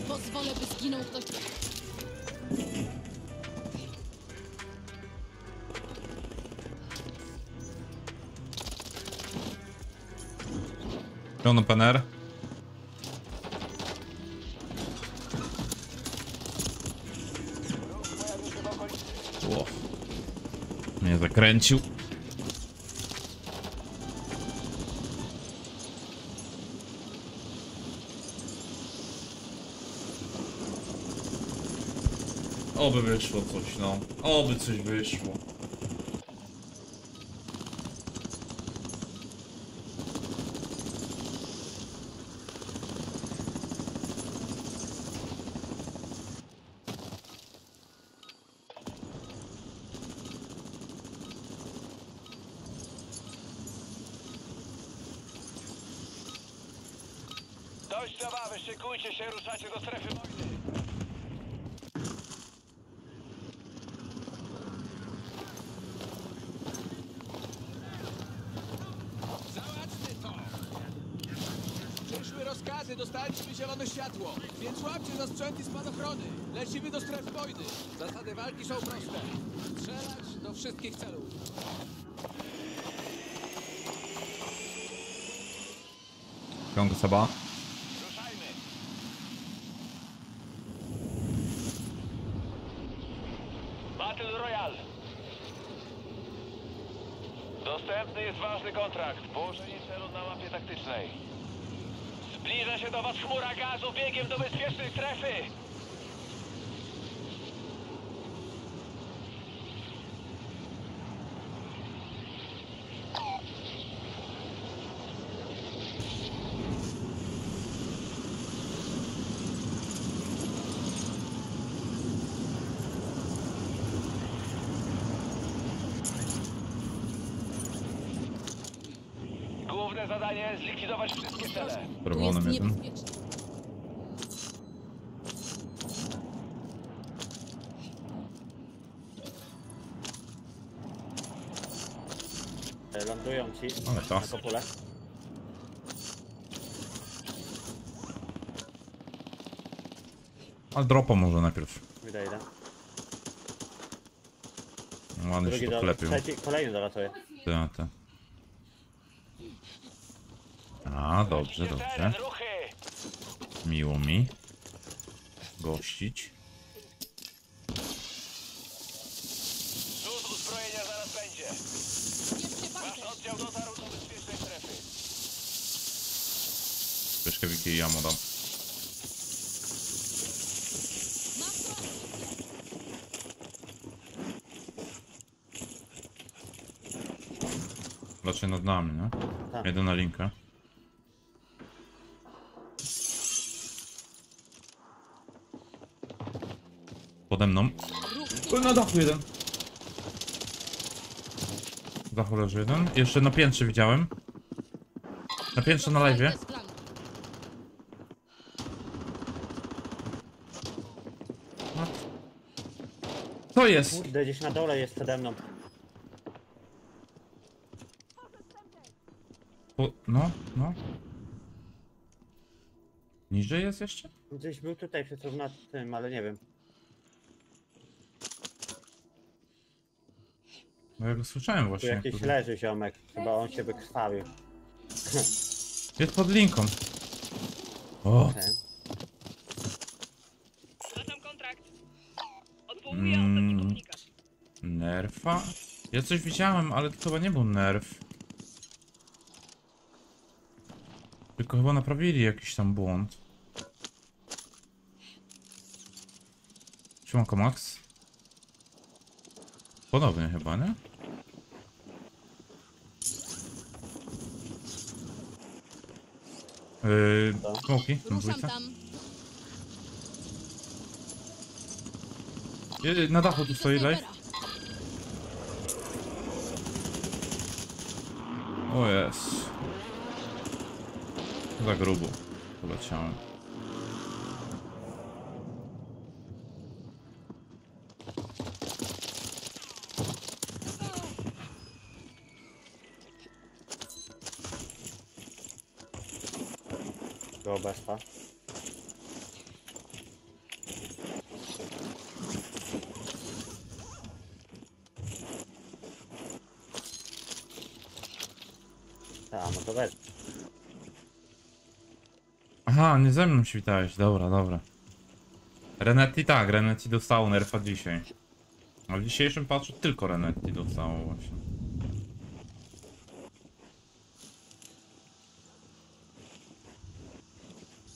Nie pozwolę, by zginął ktoś. Pełno pener. Ło. Mnie zakręcił. Oby wyszło coś, no. Oby coś wyszło. Dość zabawy, szykujcie się, ruszacie do strefy wojny. Załatwmy to! Przyszły rozkazy, dostaliśmy zielone światło, więc łapcie za sprzęt i spadochrony. Lecimy do strefy wojny. Zasady walki są proste. Strzelać do wszystkich celów. Ciągle Seba. Ruszajmy. Battle Royale. Dostępny jest ważny kontrakt. Położenie celu na mapie taktycznej. Zbliża się do was chmura gazu biegiem do bezpiecznej strefy. Główne zadanie zlikwidować wszystkie cele. Tu jest Czerwonym jeden. niebezpiecznie. E, Lądują ci Ale to. na kopule. Ale dropa może najpierw. Wydaje, idę. Ładnie się Drugi to klepił. Trzeci, kolejny dolatuje. Te, te. A, dobrze, dobrze. ruchy. Miło mi. Gościć. Rzut uzbrojenia zaraz będzie. Bierzcie Wasz pancerz. oddział dotarł do bezpiecznej strefy. Pyszkę Wiki jamo dam. Raczej nad nami, nie? Tak. Jedę na linkę. Dachu jeden. Dachu leży jeden. Jeszcze na piętrze widziałem. Na piętrze na live. Jest plan. To jest. Kurde, gdzieś na dole jest przede mną. Po, no, no. Niżej jest jeszcze? Gdzieś był tutaj przed tym, ale nie wiem. No ja go słyszałem Tu właśnie. jakiś tutaj. leży ziomek. Chyba on się wykrwawił. Jest pod linką. O. Zaczam kontrakt. Odwołuję Mm. ostatni nerfa? Ja coś widziałem, ale to chyba nie był nerf. Tylko chyba naprawili jakiś tam błąd. Siemanko Max. Ponownie chyba, nie? Yy, smoki, na Ruszam dwójce. tam. Yy, Na dachu tu stoi live. Snajpera. O jest. Za grubo poleciałem. Besta. A, no to weź. Aha, nie ze mną się witałeś. Dobra, dobra. Renetti tak, Renetti dostało nerfa dzisiaj. A w dzisiejszym patchu tylko Renetti dostało właśnie.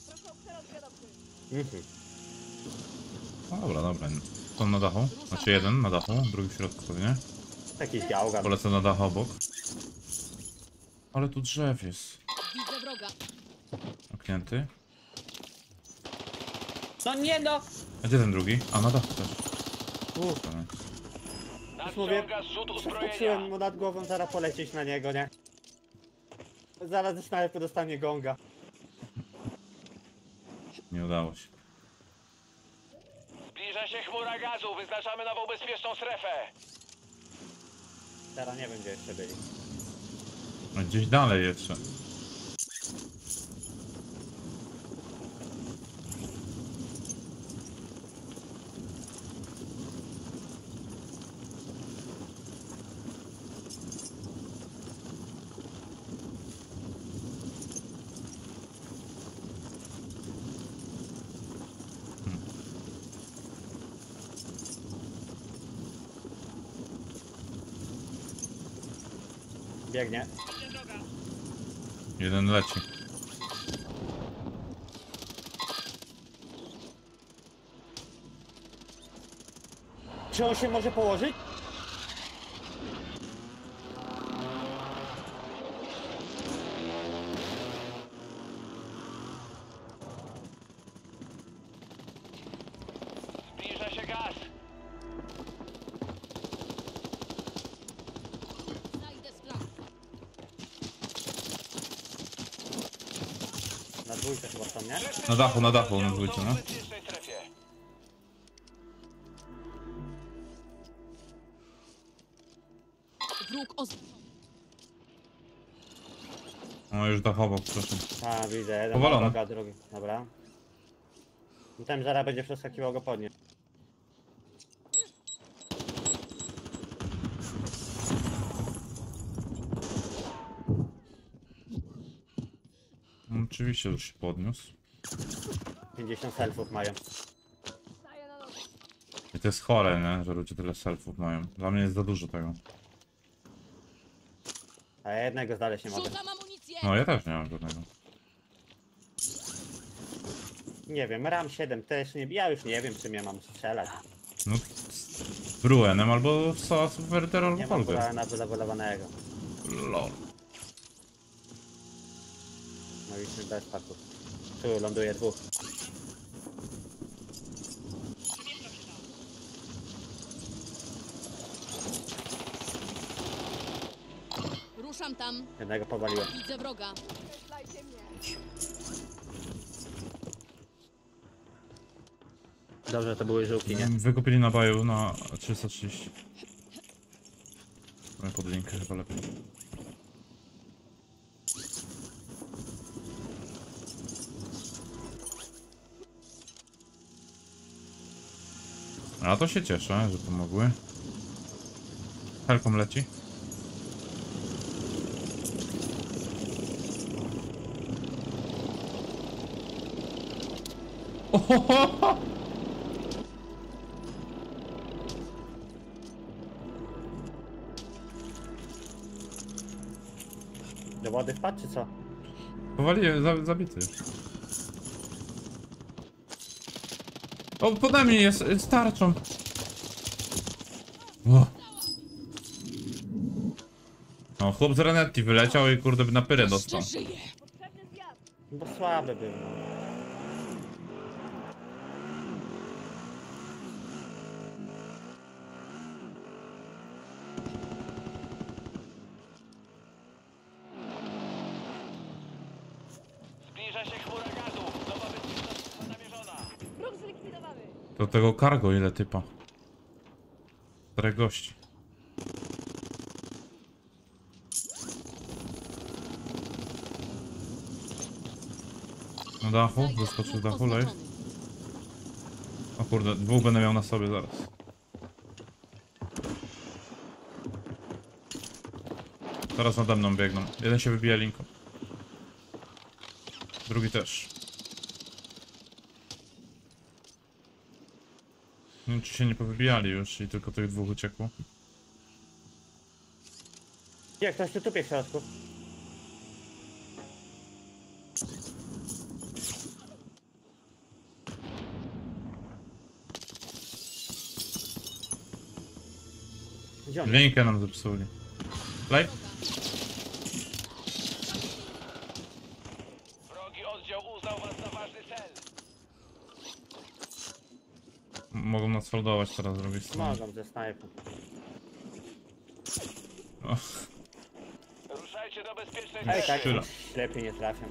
Proszę o przerok wiadowcy. Mhm. No dobra, dobra. To na dachu? Znaczy jeden na dachu, drugi w środku pewnie. Jakiś gałgan. Polecę na dach obok. Ale tu drzew jest. Widzę wroga. Oknięty. No nie no! A gdzie ten drugi? A na dachu też. Uff, Dobra. mówię, Nadciąga uzbrojenia. skoczyłem mu nad głową, zaraz polecieć na niego, nie? Zaraz ze snajpy dostanie gonga. Nie udało się. Zbliża się chmura gazu. Wyznaczamy nową bezpieczną strefę. Teraz nie wiem gdzie jeszcze byli. No gdzieś dalej jeszcze. Biegnie. Jeden leci. Czy on się może położyć? Na dachu, na dachu, na dwójce, no. Wróg oz... No już dach obok, proszę. A, widzę, jeden Powalony. ma wroga, drugi. Dobra. I Tam zaraz będzie przeskakiwał go podnieść. No, oczywiście już się podniósł. 50 selfów mają. I to jest chore, nie? Że ludzie tyle selfów mają. Dla mnie jest za dużo tego. A ja jednego znaleźć nie mogę. Rzucam amunicję! No ja też nie mam żadnego. Nie wiem, RAM 7 też nie. Ja już nie wiem czym ja mam strzelać. No z Bruenem albo z Subverter albo Nie mam Polger. na wylewowanego. Lol. No i bez paków. Tu ląduje dwóch. Przemieszczam się tam. Ruszam tam. Jednego powaliłem. Widzę wroga. Dobrze, to były żółki, nie? Wykupili na baju na 330. No pod linkę chyba lepiej. A to się cieszę, że pomogły. Helką leci. Ohohoho! Do wody wpadł czy co? Powali, za, zabity. O, pode mnie jest, z tarczą. O. No, chłop z Renetti wyleciał i kurde na pyrę dostał. Zjazd. Bo słaby był. no. Zbliża się chmura gazu. Nowa bezpieczna strefa namierzona. Wróg zlikwidowany. Do tego cargo ile typa. Czterech gości. Na dachu, wyskoczył z dachu, lej. O kurde, dwóch będę miał na sobie zaraz. Teraz nade mną biegną. Jeden się wybija linką. Drugi też. Wiem, czy się nie powybijali już i tylko tych dwóch uciekło. Nie, ktoś tu tupie w środku. Jest? Linkę nam zepsuli. Lej? Wrogi oddział uznał was za ważny cel. Foldować teraz z drugiej strony. Mogą ze snajpą. O, Ruszajcie do bezpiecznej Ej, tak. Tyle. ślepy nie trafiam.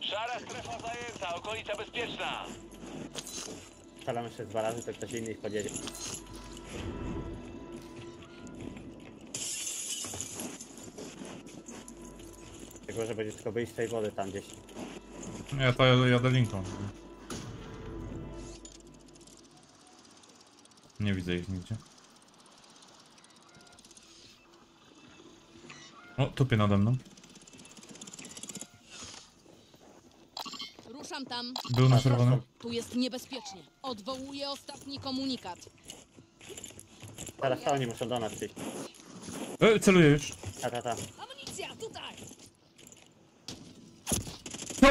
Szara strefa zajęta, okolica bezpieczna. Strzelam jeszcze dwa razy, to ktoś inny ich podjedzie. Tylko, że będzie tylko wyjść z tej wody tam gdzieś. ja to jadę, jadę linką. Nie widzę ich nigdzie. O, tupie nade mną. Ruszam tam. Był na czerwonym. Tu jest niebezpiecznie. Odwołuję ostatni komunikat. Teraz to oni muszą do nas przyjść. E, celuję już. Ta, ta, ta. Amunicja, tutaj! No!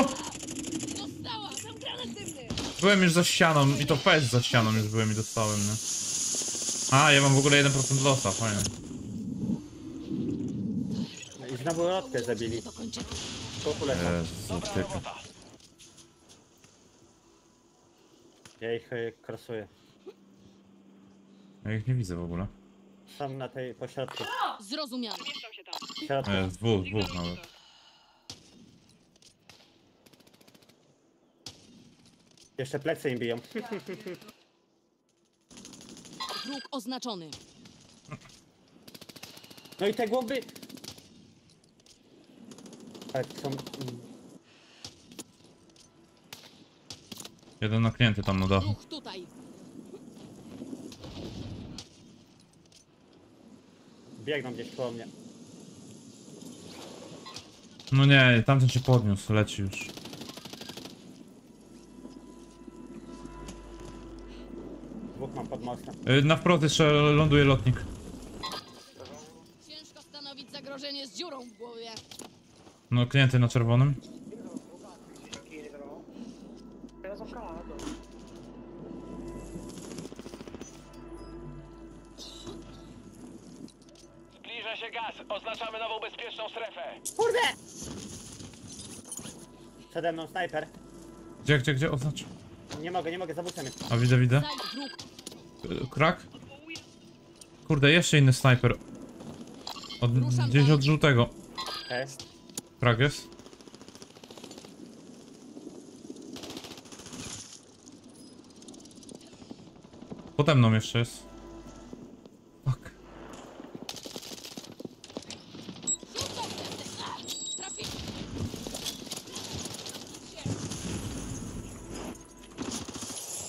Dostała! Tam granat dymny! Byłem już za ścianą i to fest za ścianą już byłem i dostałem, nie? A, ja mam w ogóle 1% losa, fajnie. No I znowu lotkę zabili. Jezu, typy. Ja ich y, krosuję. Ja ich nie widzę w ogóle. Są na tej pośrodku. Zrozumiano. W środku. E, dwóch, dwóch nawet. Jeszcze plecy im biją. Wróg oznaczony. No i te głowy... Ale to są... Jeden naknięty tam na dachu. Ruch tutaj. Biegną gdzieś koło mnie. No nie, tamten się podniósł, leci już. Mostem. E, Na wprost jeszcze ląduje lotnik. Ciężko stanowić zagrożenie z dziurą w głowie. No, klienty na czerwonym. Zbliża się gaz, oznaczamy nową bezpieczną strefę. Przede mną snajper. Gdzie, gdzie, gdzie? Oznacz. Nie mogę, nie mogę, zabójca mnie. A widzę, widzę. Wróg. Krak? Kurde, jeszcze inny snajper. Od, gdzieś od żółtego. Krak jest? Pode mną jeszcze jest. Fuck. Trafi.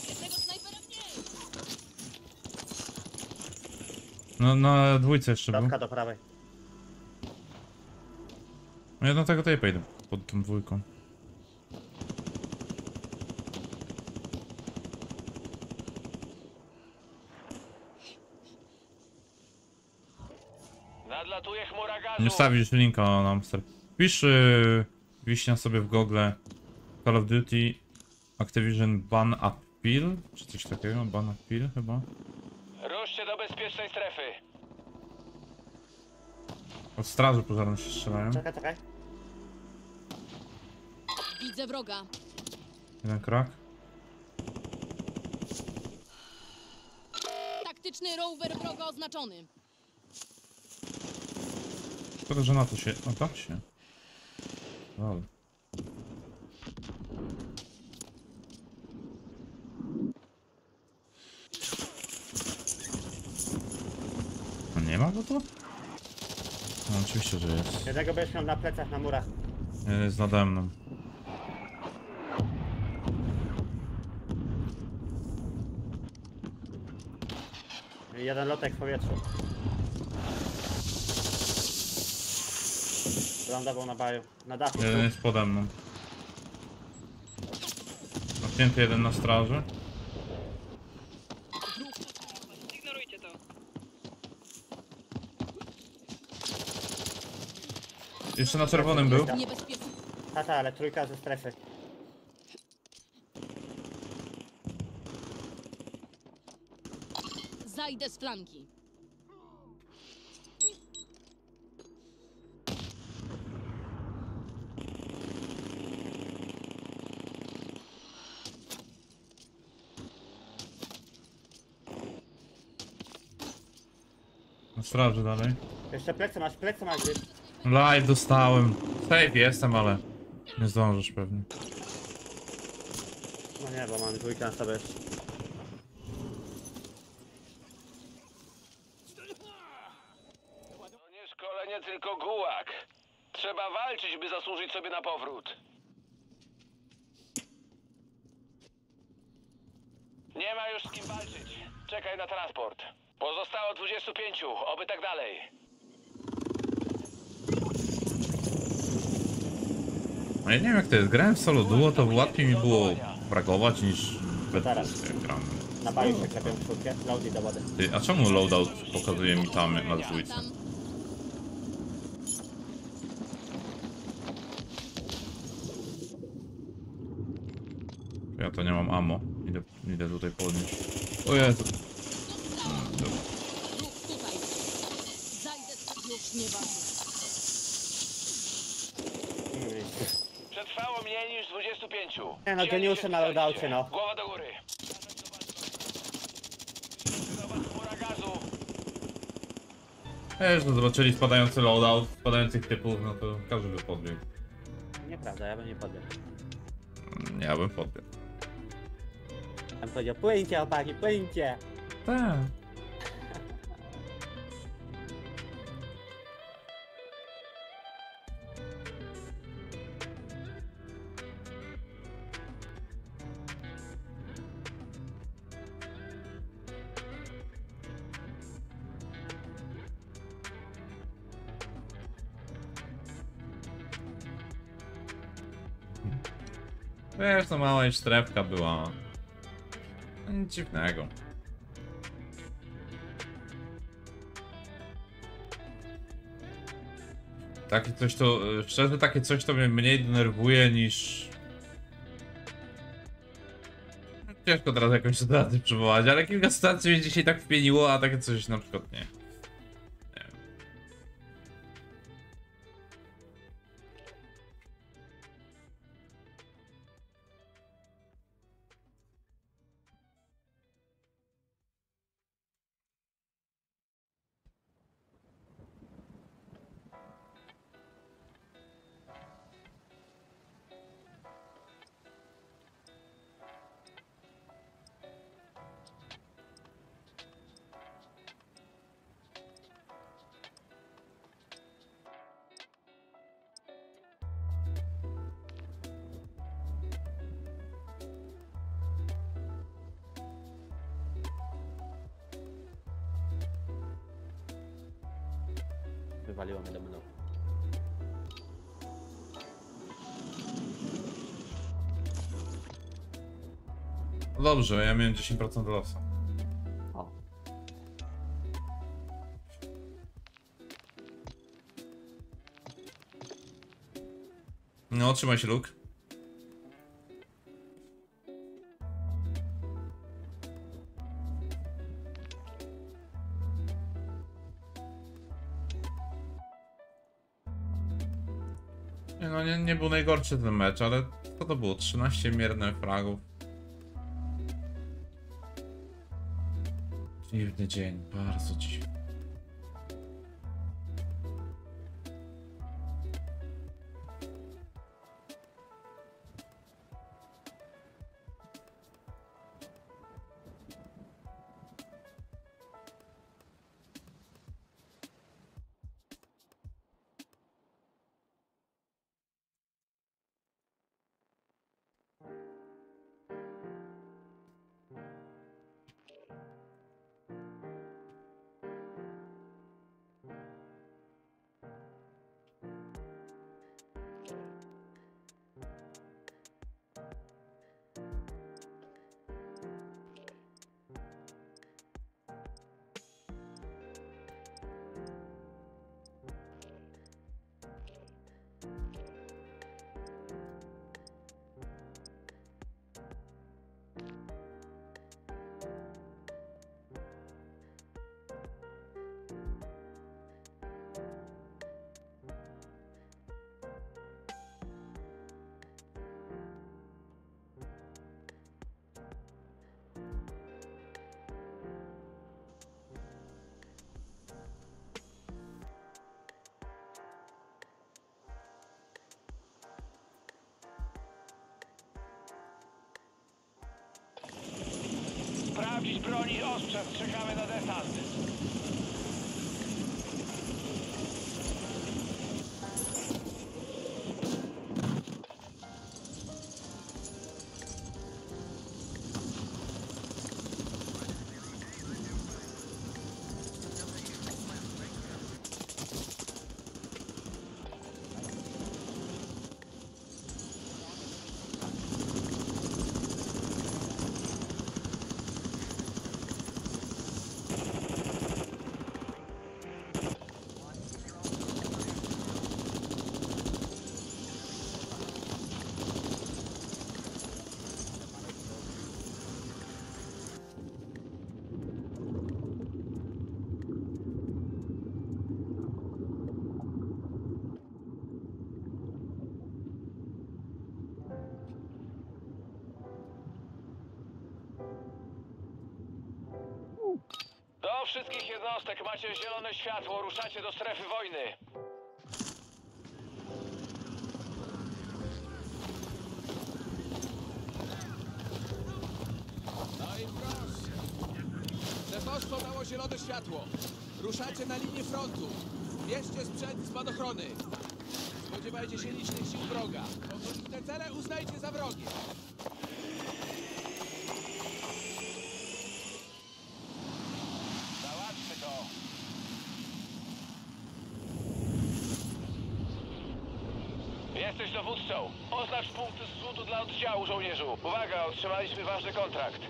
Jednego snajpera mniej. No, na dwójce jeszcze był. Do prawej. No ja do tego tutaj idę pod tą dwójką. Nadlatuje chmura gazu. Nie wstawisz linka na Amster. Pisz yy, wiśnia sobie w Google Call of Duty Activision Ban Appeal, czy coś takiego, Ban Appeal chyba. Od straży pożarnej się strzelają. Czekaj, czekaj. Widzę wroga. Jeden krak. Taktyczny rower wroga oznaczony. Szkoda, że na to się... A tak się. Lol. A nie ma go tu? Oczywiście, że jest. Jednego będziesz miał na plecach, na murach. Jest nade mną. Jeden lotek w powietrzu. Lądował na baju. Na dachu. Jeden jest pode mną. Napięty jeden na straży. Ignorujcie to. Jeszcze na czerwonym był. Tata, ale trójka ze strefy. Zajdę z flanki. Na straży dalej. Jeszcze plecy masz, plecy masz gdzieś. Live dostałem. Safe jestem, ale nie zdążysz pewnie. No nie, bo mam dwójkę na sobie jeszcze. To nie szkolenie, tylko gułak. Trzeba walczyć, by zasłużyć sobie na powrót. Nie ma już z kim walczyć. Czekaj na transport. Pozostało 25, oby tak dalej. A ja nie wiem jak to jest. Grałem w solo duo, to łatwiej mi było fragować niż we dwójkę jak gram. Na baju się klepią w czwórkę. Loady do wody. Ty, a czemu loadout pokazuje mi tam na dwójce? Tam. Ja to nie mam ammo. Idę, idę tutaj podnieść. O Jezu. Ruch tutaj. Zajdę z... Już nieważne. Mm. Przetrwało mniej niż 25. Nie no, geniusze na loadoucie, no. Głowa do góry. Chmura gazu. Wiesz, że zobaczyli spadający loadout, spadających typów, no to każdy by podbiegł. Nieprawda, ja bym nie podjął. Mm, Ja bym podbiegł. Ja bym powiedział, płyńcie chłopaki, płyńcie! Tak. Mała już strefka była. No Nic dziwnego. Takie coś to, e, szczerze takie coś to mnie mniej denerwuje niż... Ciężko teraz jakąś sytuację przywołać, ale kilka sytuacji mnie dzisiaj tak wpieniło, a takie coś na przykład nie. Dobrze, ja miałem 10% losu. O. No, trzymaj się, Luke. Nie no, nie, nie był najgorszy ten mecz, ale co to było? 13 miernych fragów. Dziwny dzień, bardzo dziwny. Zielone światło. Ruszacie do strefy wojny. No i proszę. Szefostwo dało zielone światło. Ruszacie na linię frontu. Bierzcie sprzęt i spadochrony. Spodziewajcie się licznych sił wroga. Okoliczne cele uznajcie za wrogie. Załatwmy to. Jesteś dowódcą. Punkty zrzutu dla oddziału, żołnierzu. Uwaga, otrzymaliśmy ważny kontrakt.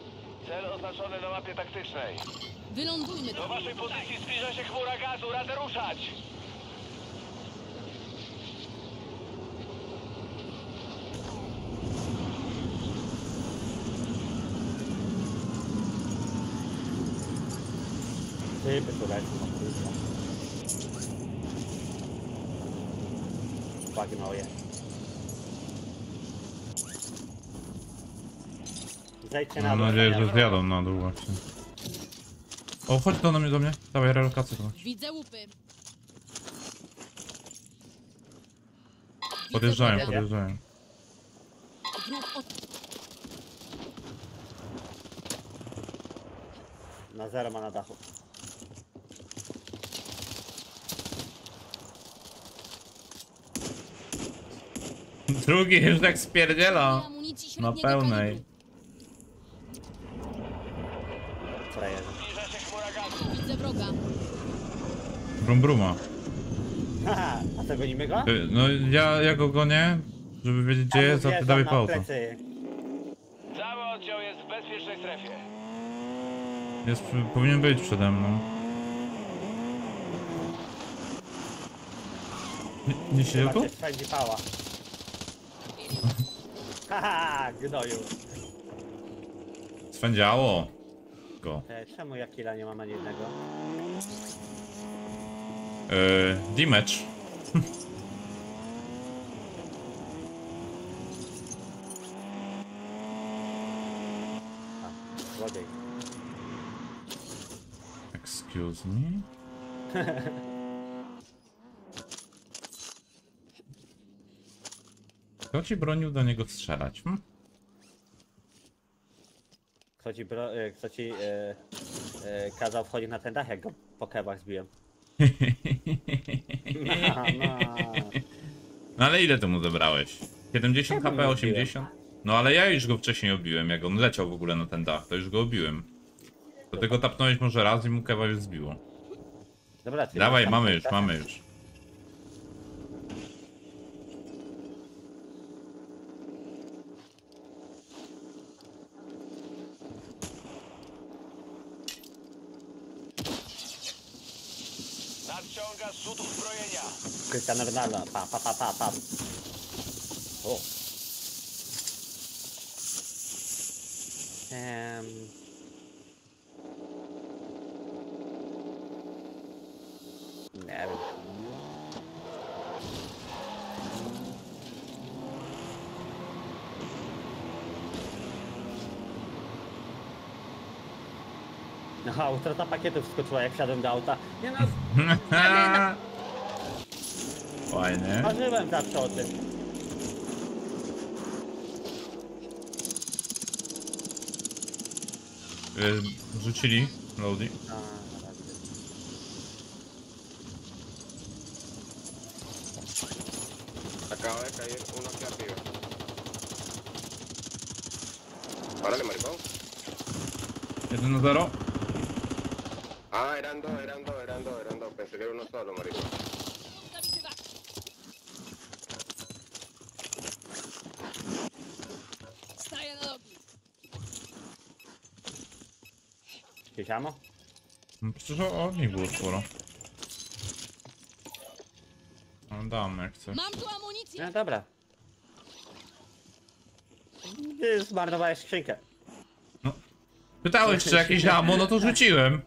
Cel oznaczony na mapie taktycznej. Wylądujmy Do waszej pozycji zbliża się chmura gazu. Radzę ruszać. Typy tu lecą, no kurwa. Bagnoje. Zejdźcie na Mam dół. nadzieję, że zjadą na dół właśnie. O, chodź do mnie, do mnie. Dawaj relokację to. Widzę łupy. Widzę Podjeżdżają, wroga. podjeżdżają. Wróg od... Na zero ma na dachu. Drugi już tak spierdziela. amunicji Na pełnej. kalibru. Frajerzy. Zbliża się chmura gazu. Widzę wroga. Brum bruma. Haha, a to gonimy go? Y, No ja, ja go gonię, żeby wiedzieć gdzie jest, a ty dawaj po auto. Cały oddział jest w bezpiecznej strefie. Jest, powinien być przede mną. Nie, nie siedział tu? Spędzi pała. Haha, gnoju. Swędziało. Go. E, Czemu ja killa nie mam ani jednego? Yy, damage. A, złodziej. Excuse me. Kto ci bronił do niego strzelać? Hm? Kto ci, bro, e, kto ci e, e, kazał wchodzić na ten dach, jak go po kebach zbiłem? No, no. No ale ile ty mu zebrałeś? 70 Ja bym HP, nie 80? No ale ja już go wcześniej obiłem, jak on leciał w ogóle na ten dach, to już go obiłem. Do tego tapnąłeś może raz i mu kewa już zbiło. Dobra, ty Dawaj, mamy już, mamy już. Nadciąga zrzut uzbrojenia. Cristiano Ronaldo, pa, pa, pa, pa, pa. O. Em. Nie wiem. Aha, utrata pakietów skoczyła jak wsiadłem do auta. Nie no, Fajnie. marzyłem zawsze o tym. Y, rzucili loady. A. Acaba de caer uno aquí arriba. Párale, maricón. 1 na 0. Ah, eran dos, eran dos, eran dos, eran dos. Pensé que era uno solo, maricón. Jakieś ammo? No przecież o, nich było sporo. No dam jak chcesz. Mam tu amunicję. No dobra. Ty zmarnowałeś skrzynkę. Pytałeś czy jakieś ammo, no to rzuciłem.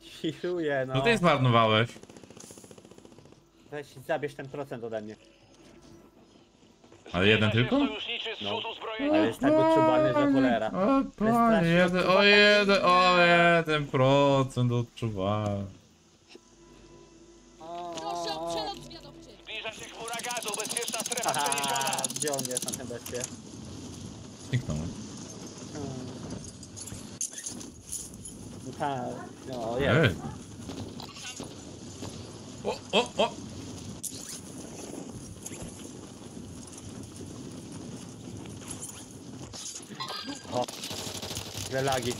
Siluję, no. No ty zmarnowałeś. Weź zabierz ten procent ode mnie. Ale jeden tylko? Zrzut Ale uzbrojenia. jest tak odczuwalny, że cholera. O, panie, jeden, o jeden, o jeden procent odczuwałem. Proszę o przelot zwiadowczy. Zbliża się chmura gazu. Bezpieczna strefa przeniesiona. gdzie on jest na tym bezpie? Zniknąłem. No Tak, no Ej. jest. O, o, o! Ile lagi.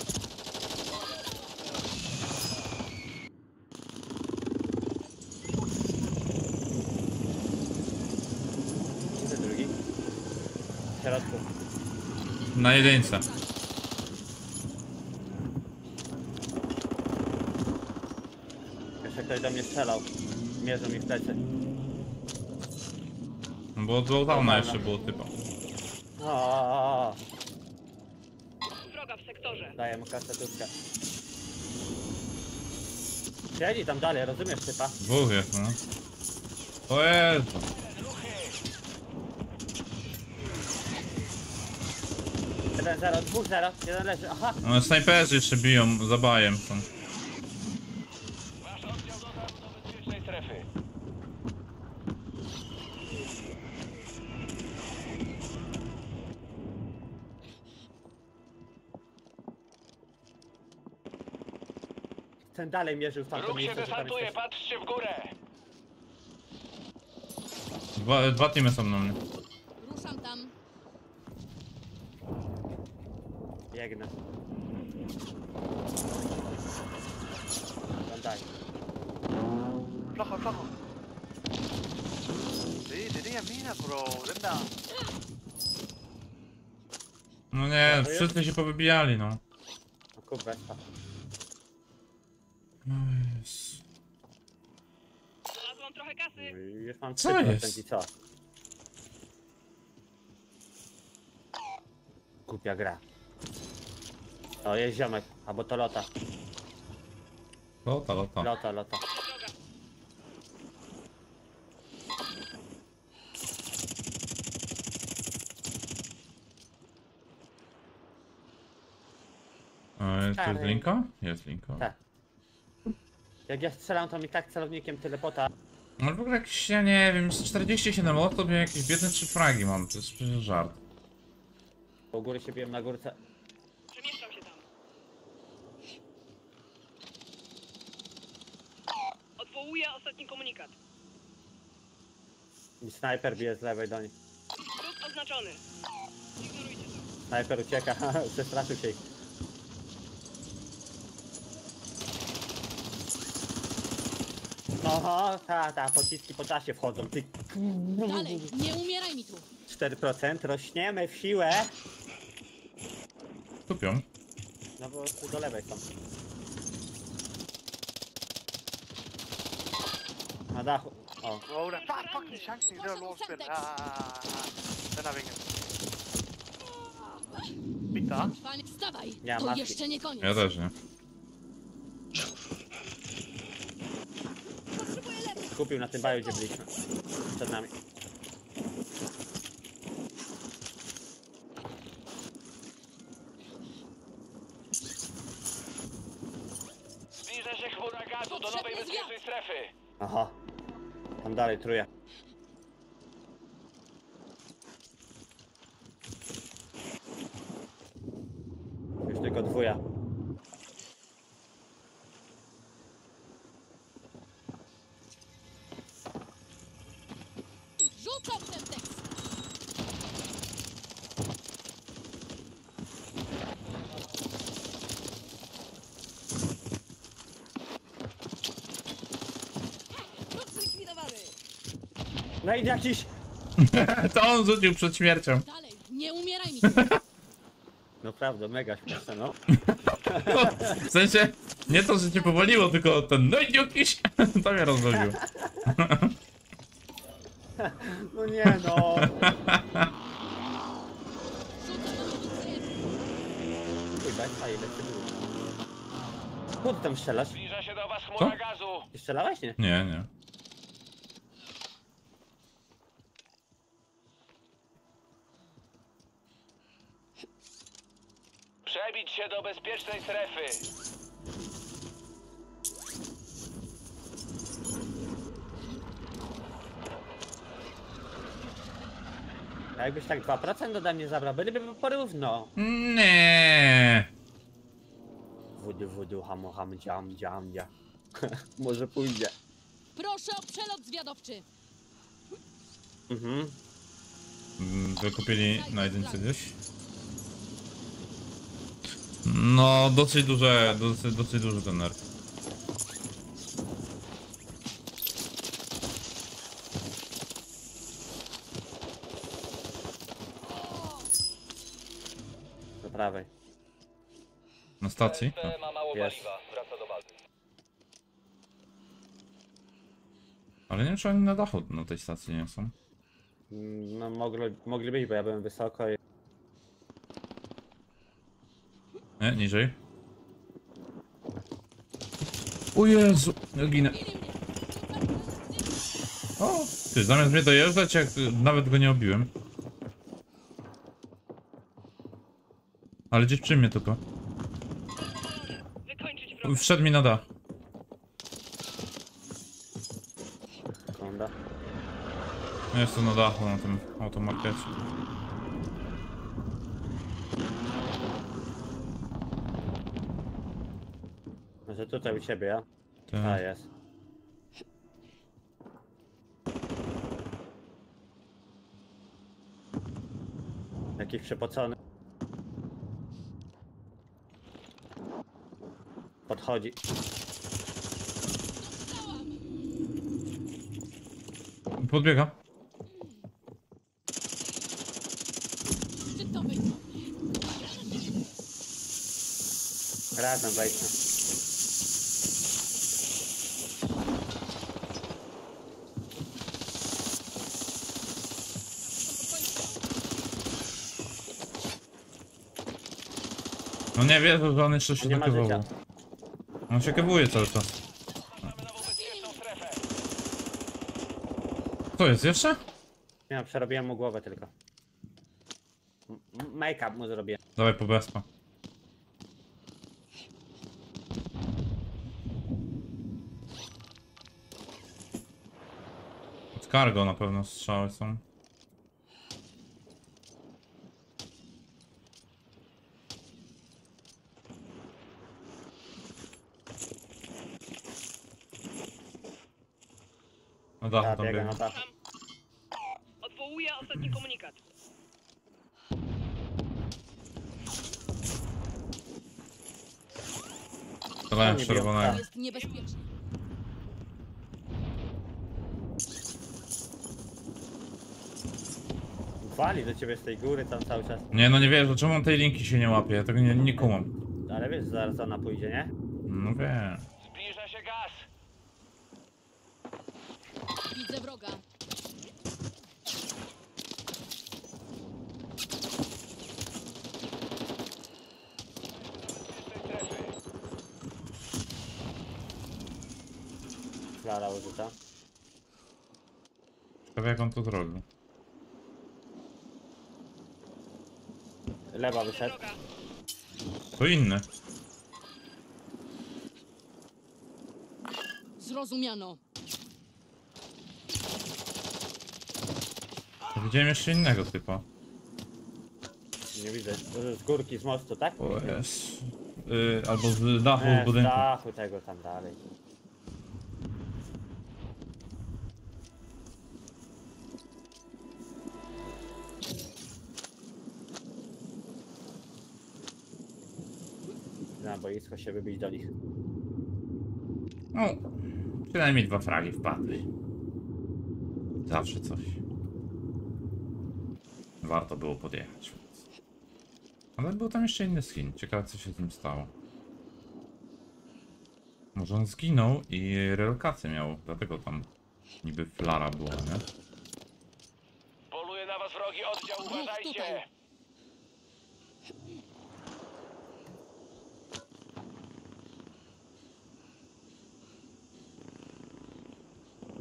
Gdzie drugi? W środku. Na jedynce. Jeszcze ktoś do mnie strzelał. Mierzą mi w plecy. No bo od jeszcze było typa. O, Wroga w sektorze. daję mu kasetówkę. Siedzi tam dalej, rozumiesz typa? Dwóch jest, no. O Jezu. Jeden zero, dwóch zero, jeden leży, aha! No snajperzy jeszcze biją, za bajem Ten dalej mierzył w tamtą Ruch się miejsce, że tam desantuje. Patrzcie w górę. Dwa, dwa teamy są na mnie. Ruszam tam. Biegnę. Daj. Flojo, flojo. Sí, tenía mina, bro. No nie, wszyscy się powybijali, no. No mam Co 3% jest? i co? Głupia gra. O, jest ziomek, albo to lota. Lota, lota. Lota, lota. E, tu jest linka? Jest linka. Tak. Jak ja strzelam, to mi tak celownikiem tyle pota. No w ogóle jakieś, ja nie wiem, z 47 lat to ja jakieś biedne trzy fragi mam, to jest przecież żart. Po góry się biłem na górce. Przemieszczam się tam. Odwołuję ostatni komunikat. I snajper bije z lewej do nich. Wróg oznaczony. Ignorujcie to. Snajper ucieka, przestraszył się ich. Oho, ta, ta, pociski po czasie wchodzą. Ty Dalej, nie umieraj mi tu. 4%, rośniemy w siłę. Tupią. No bo tu do lewej są. Na dachu. O, Ahora, fuck, fuck, ni chance ni det låsspel. Ah, ingen. Bitta. Panie, wstawaj. Mam to maski. jeszcze nie koniec. Ja też nie. Kupił na tym baju, gdzie byliśmy. Przed nami. Zbliża się chmura gazu do nowej bezpiecznej strefy. Aha. Tam dalej truje. Już tylko dwuja. No i jakiś... To on rzucił przed śmiercią. Dalej, nie umieraj mi! No prawda, mega śmieszne, no. W sensie, nie to, że cię powoliło, tylko ten no i jakiś. To mnie rozbawiło. No nie no. Ty tam strzelasz? Zbliża się do was chmura gazu. Ty strzelałeś, nie? Nie, nie. Przebić się do bezpiecznej strefy. A jakbyś tak 2% ode mnie zabrał, byliby porówno. Nie. Wudu, wudu, hamu, ham, dziam, dziam, dzia. Może pójdzie. Proszę o przelot zwiadowczy! Mhm. Mm, Wykupili na jedynce gdzieś. No, dosyć duże, dosyć, dosyć duży ten nerw. Do prawej. Na stacji? ma mało Jest. paliwa. Wraca do bazy. Ale nie wiem, czy oni na dachu na tej stacji nie są. No mogli, mogli być, bo ja byłem wysoko i... Nie, niżej. O Jezu, ja ginę. O, ty, zamiast mnie dojeżdżać, jak nawet go nie obiłem. Ale gdzieś przy mnie tylko. Wszedł mi na dach. Sekunda. Jest to na dachu, na tym automarkecie. Może tutaj u ciebie? Ty. A, jest. Jaki przepocony. Podchodzi. Podbiega. Razem wejdźmy. No nie wierzę, że on jeszcze się Nie ma życia. On się kewuje cały czas. Co jest jeszcze? Nie, przerobiłem mu głowę tylko. M- m- Make-up mu zrobiłem. Dawaj po bezpa. Od cargo na pewno strzały są. Na dachu Ja tam biegł. na dach. Odwołuję ostatni komunikat. Strzelałem Nie w czerwonego. Jest niebezpieczny. Wali do ciebie z tej góry tam cały czas. Nie no nie wierzę, czemu on tej linki się nie łapie? Ja tego nie, nie kumam. Ale wiesz, zaraz ona pójdzie, nie? No wiem. Zbliża się gaz. Widzę wroga. Bezpiecznej strefy. Flara użyta. Ciekawe jak on to zrobił. Lewa wyszedł. To inny. Zrozumiano. Widziałem jeszcze innego typa. Nie widzę. Z górki, z mostu, tak? O jest. Y, albo z dachu z z budynku. dachu tego tam dalej. Na boisko się wybić do nich. No, przynajmniej dwa fragi wpadły. Zawsze coś. Warto było podjechać. Ale był tam jeszcze inny skin. Ciekawe co się z nim stało. Może on zginął i relokację miał, dlatego tam niby flara była, nie? Poluje na was wrogi oddział, uważajcie! tutaj.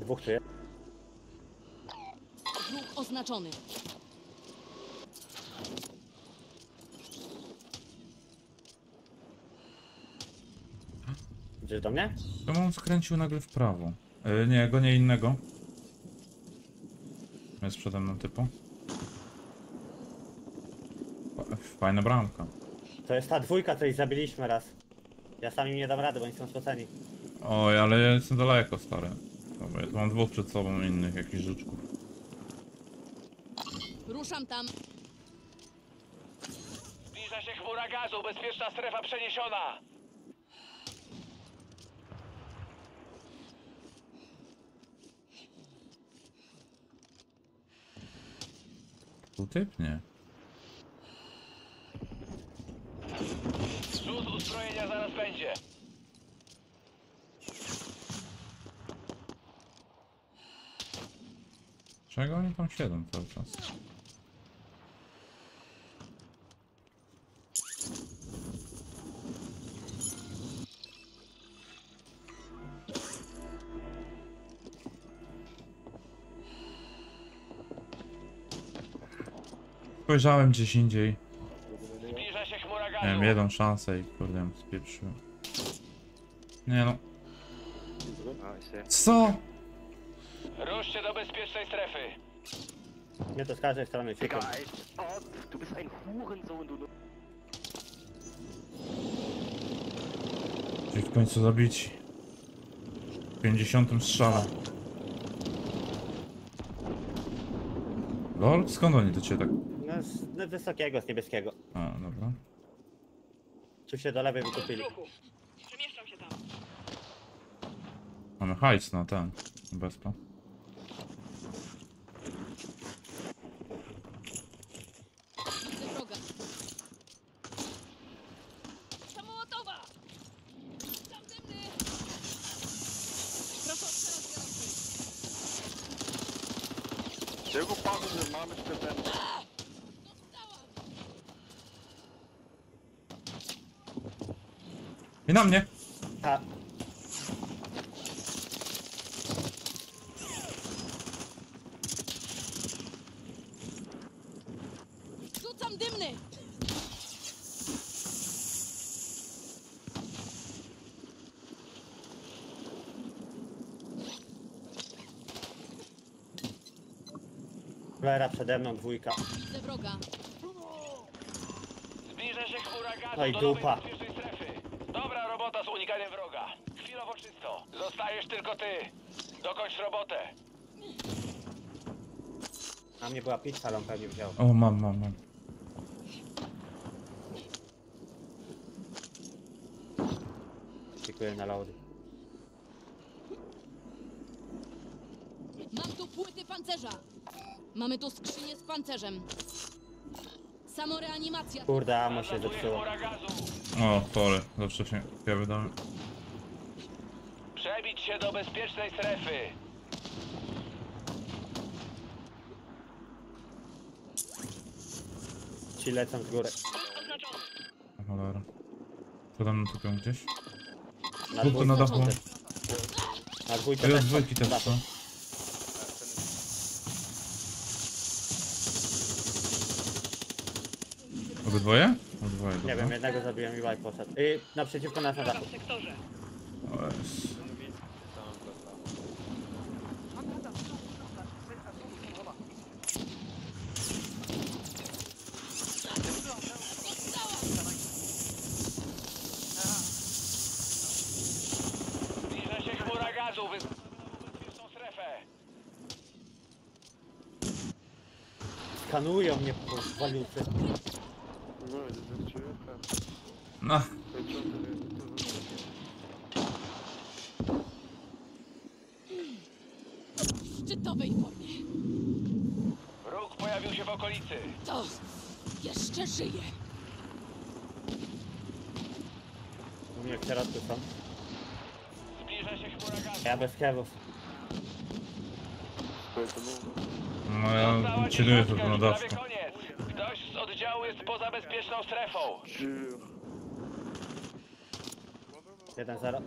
Dwóch tu jest. Wróg oznaczony. Idziesz do mnie? Czemu on skręcił nagle w prawo? E, nie, go nie innego. Jest przede mną typu. Fa- Fajna bramka. To jest ta dwójka, której zabiliśmy raz. Ja sami nie dam rady, bo oni są spoceni. Oj, ale ja jestem daleko, stary. Dobra, ja tu mam dwóch przed sobą innych jakichś żuczków. Ruszam tam. Zbliża się chmura gazu, bezpieczna strefa przeniesiona! Tu typ? Nie. Rzut uzbrojenia zaraz będzie. Czego oni tam siedzą cały czas? Spojrzałem gdzieś indziej. Zbliża się chmura gazu. Miałem jedną szansę i kurde spieprzyłem. Nie no. Co? Ruszcie do bezpiecznej strefy. Nie to z każdej strony ciekawe. Du bist ein Hurensohn, du. Czyli w końcu zabici. W 50 strzale. Lol? Skąd oni do ciebie tak... No z no, wysokiego, z niebieskiego. A, dobra. Tu się do lewej wykupili. Ruchu. Przemieszczam się tam. Mamy hajs na ten. Bezpa. Widzę wroga. Samołotowa! Tam dymny! Proszę o teraz kierowcy. Czego pan, że mamy jeszcze ten... Dostałam! I na mnie! Ta, Rzucam dymny! Cholera przede mną, dwójka. Widzę wroga. Zbliża się chmura gazu Oj, do nowej dupa. bezpiecznej strefy. Dobra robota z unikaniem wroga. Chwilowo czysto. Zostajesz tylko ty. Dokończ robotę. A mnie była pizza, ale on pewnie wziął. O, mam, mam, mam. Dziękuję na loady. Mam tu płyty pancerza. Mamy tu skrzynię z pancerzem. Samoreanimacja. Kurde, amo się zepsuło. chmura gazu. O, sorry. Za wcześnie. Ja wydałem. Przebić się do bezpiecznej strefy. Ci lecą. Oznaczony. O, cholera. Przede mną tupią gdzieś. Na Dwóch tu na dachu. Na jest też. dwójki też, Na co? Obydwoje? Obydwoje, Nie dobra. wiem, jednego zabiłem i wipe poszedł. Y, naprzeciwko nas na dachu. W sektorze. O, jest. Zbliża się chmura gazu. Wyznaczoną bezpieczną strefę. Skanują mnie po waluty. No. W szczytowej formie. okolicy. To jeszcze żyje. U mnie w środku są. Zbliża się Ja bez kewów. No ja na Prawie daszku. koniec. Ktoś z oddziału jest poza bezpieczną strefą. 1-0.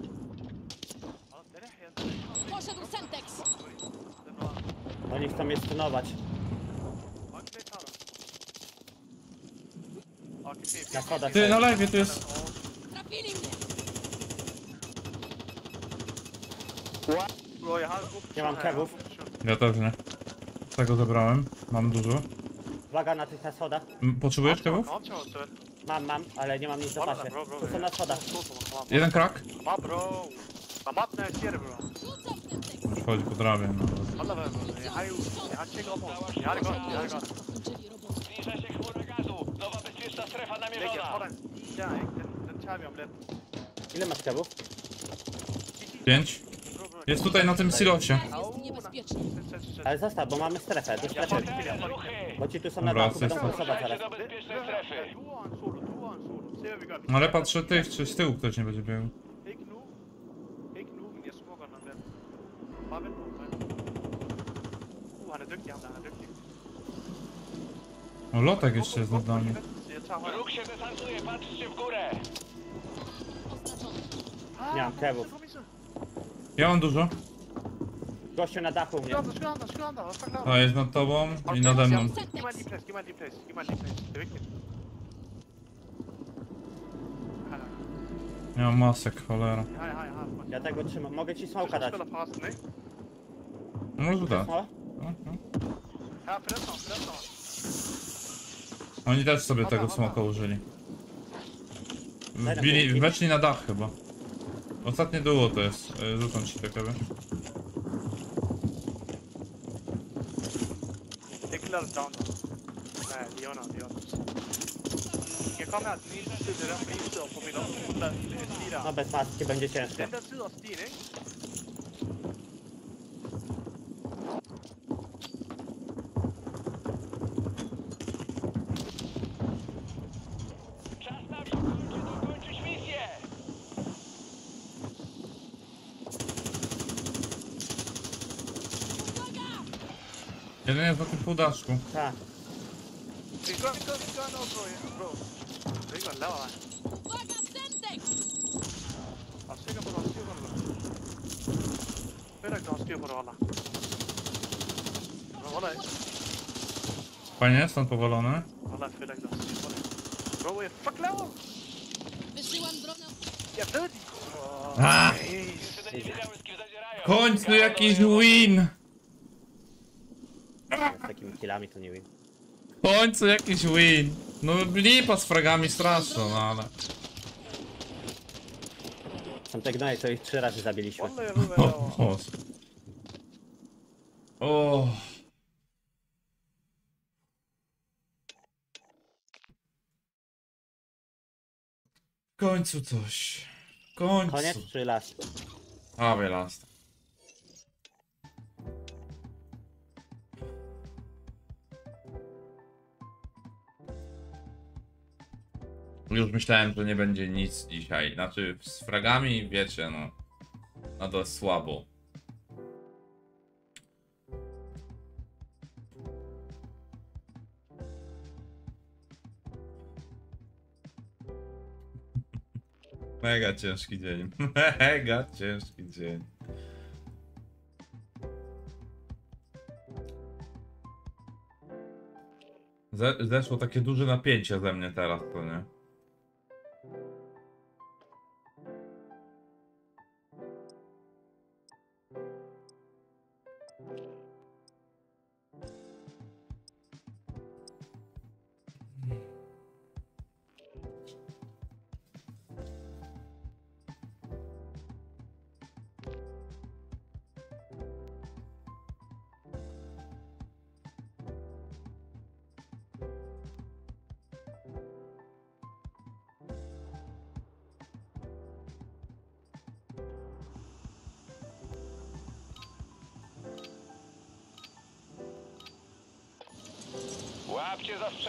Poszedł Semtex. Oni chcą mnie stunować. Na schodach. Ty, na live tu jest. Trafili mnie. Nie mam kewów. Ja też nie. Tego zebrałem. Mam dużo. Uwaga na tych na schodach. M, Potrzebujesz kewów? Mam, mam, ale nie mam nic do pasie. Tu są na schodach. Jeden krak. Ja bro. Jag ser det bro. Już chodzi po drabię. No. Bro. Gått, jag hade gått. Skończyli robotę. Zbliża się chmura gazu. Nowa bezpieczna strefa ta namierzona. lidt. Ile masz kewów? Pięć. Jest tutaj na tym silosie. Ale zostaw, bo mamy strefę. Do strefy. Bo ci tu są na Dobra, dachu, będą system. zaraz. No ale patrzę tych, czy z tyłu ktoś nie będzie biegł. Ikke nu. Ikke nu, men jeg smukker den lidt. Bare vent på mig. Uh, han er dygtig, ham der. Han er dygtig. O, lotek jeszcze jest nad nami. Så jeg tager højre. Wróg się desantuje. Patrzcie w górę. Nie mam kewów. Ja mam dużo. Gościu na dachu mnie. Hvad fuck laver To jest nad tobą i nade mną. Giv mig lige plads, giv mig lige plads, giv mig lige plads. Det vigtigt. Hej, hej. Nie mam masek, cholera. Ja tego trzymam. Mogę ci smoka dać. No może tak. Smoła? No, no. Oni też sobie tego smoka użyli. Wbili, weszli na dach chyba. Ostatnie duo to jest. Y, Rzucam ci te kawy. Det er klart down. Nej, det er under, det er under. I kan komme her til den ene side, det er der på ene side, og på min område, stige der. No bez maski będzie ciężko. Den der side og stien, ikke? Czas nam się kończy. Dokończyć misję. Jeden jest na tym półdaszku. Tak. Vi gør, vi gør, vi gør noget, bro. Ja, bro. Jeg ved ikke, hvad han laver her. Uwaga, Semtex. Er du sikker på, at du har styr på det, bro? Fedt, at du har styr på det, Ola. Men Ola, Fajnie, stąd du har styr på det. Bro, hvad fuck du? Wysyłam dronę. Jeg ved det. A! Jeszcze niewiedziały z kim zadzierają. W końcu jakiś win! Z takimi killami to nie win. W końcu jakiś win! No lipa z fragami straszno, no ale... Są te gnoje, to ich trzy razy zabiliśmy. O. Boże. o. W końcu coś. W końcu. Koniec czy las? A, last. Już myślałem, że nie będzie nic dzisiaj. Znaczy, z fragami, wiecie, no. No to słabo. Mega ciężki dzień. Mega ciężki dzień. Ze zeszło takie duże napięcie ze mnie teraz, to nie?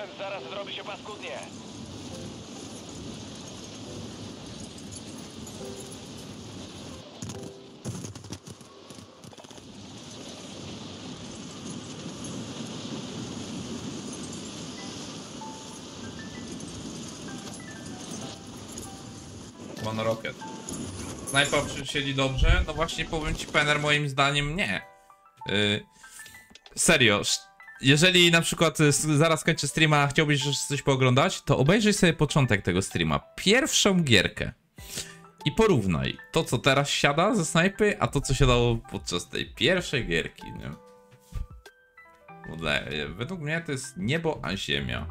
Sprzęt, zaraz zrobi się paskudnie. One Rocket. Snajpa siedzi dobrze? No właśnie powiem ci, Penner, moim zdaniem nie. Yy, serio, jeżeli na przykład y, zaraz kończę streama, chciałbyś coś pooglądać, to obejrzyj sobie początek tego streama. Pierwszą gierkę. I porównaj to, co teraz siada ze snajpy, a to, co siadało podczas tej pierwszej gierki, nie? Kurde, Według mnie to jest niebo a ziemia.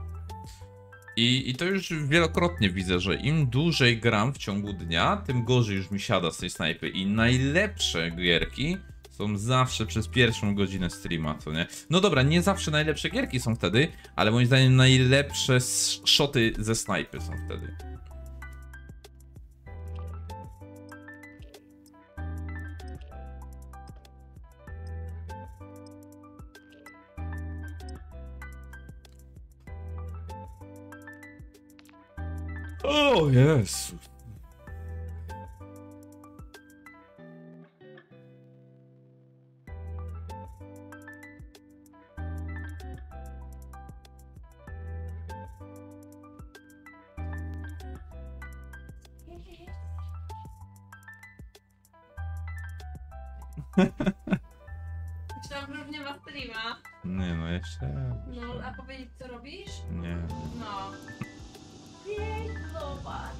I, I to już wielokrotnie widzę, że im dłużej gram w ciągu dnia, tym gorzej już mi siada z tej snajpy. I najlepsze gierki są zawsze przez pierwszą godzinę streama, co nie? No dobra, nie zawsze najlepsze gierki są wtedy, ale moim zdaniem najlepsze shoty ze snajpy są wtedy. O Jezu. Myślałam, że już nie ma streama. Nie no, jeszcze... No, a powiedzieć co robisz? Nie. No. Zobacz.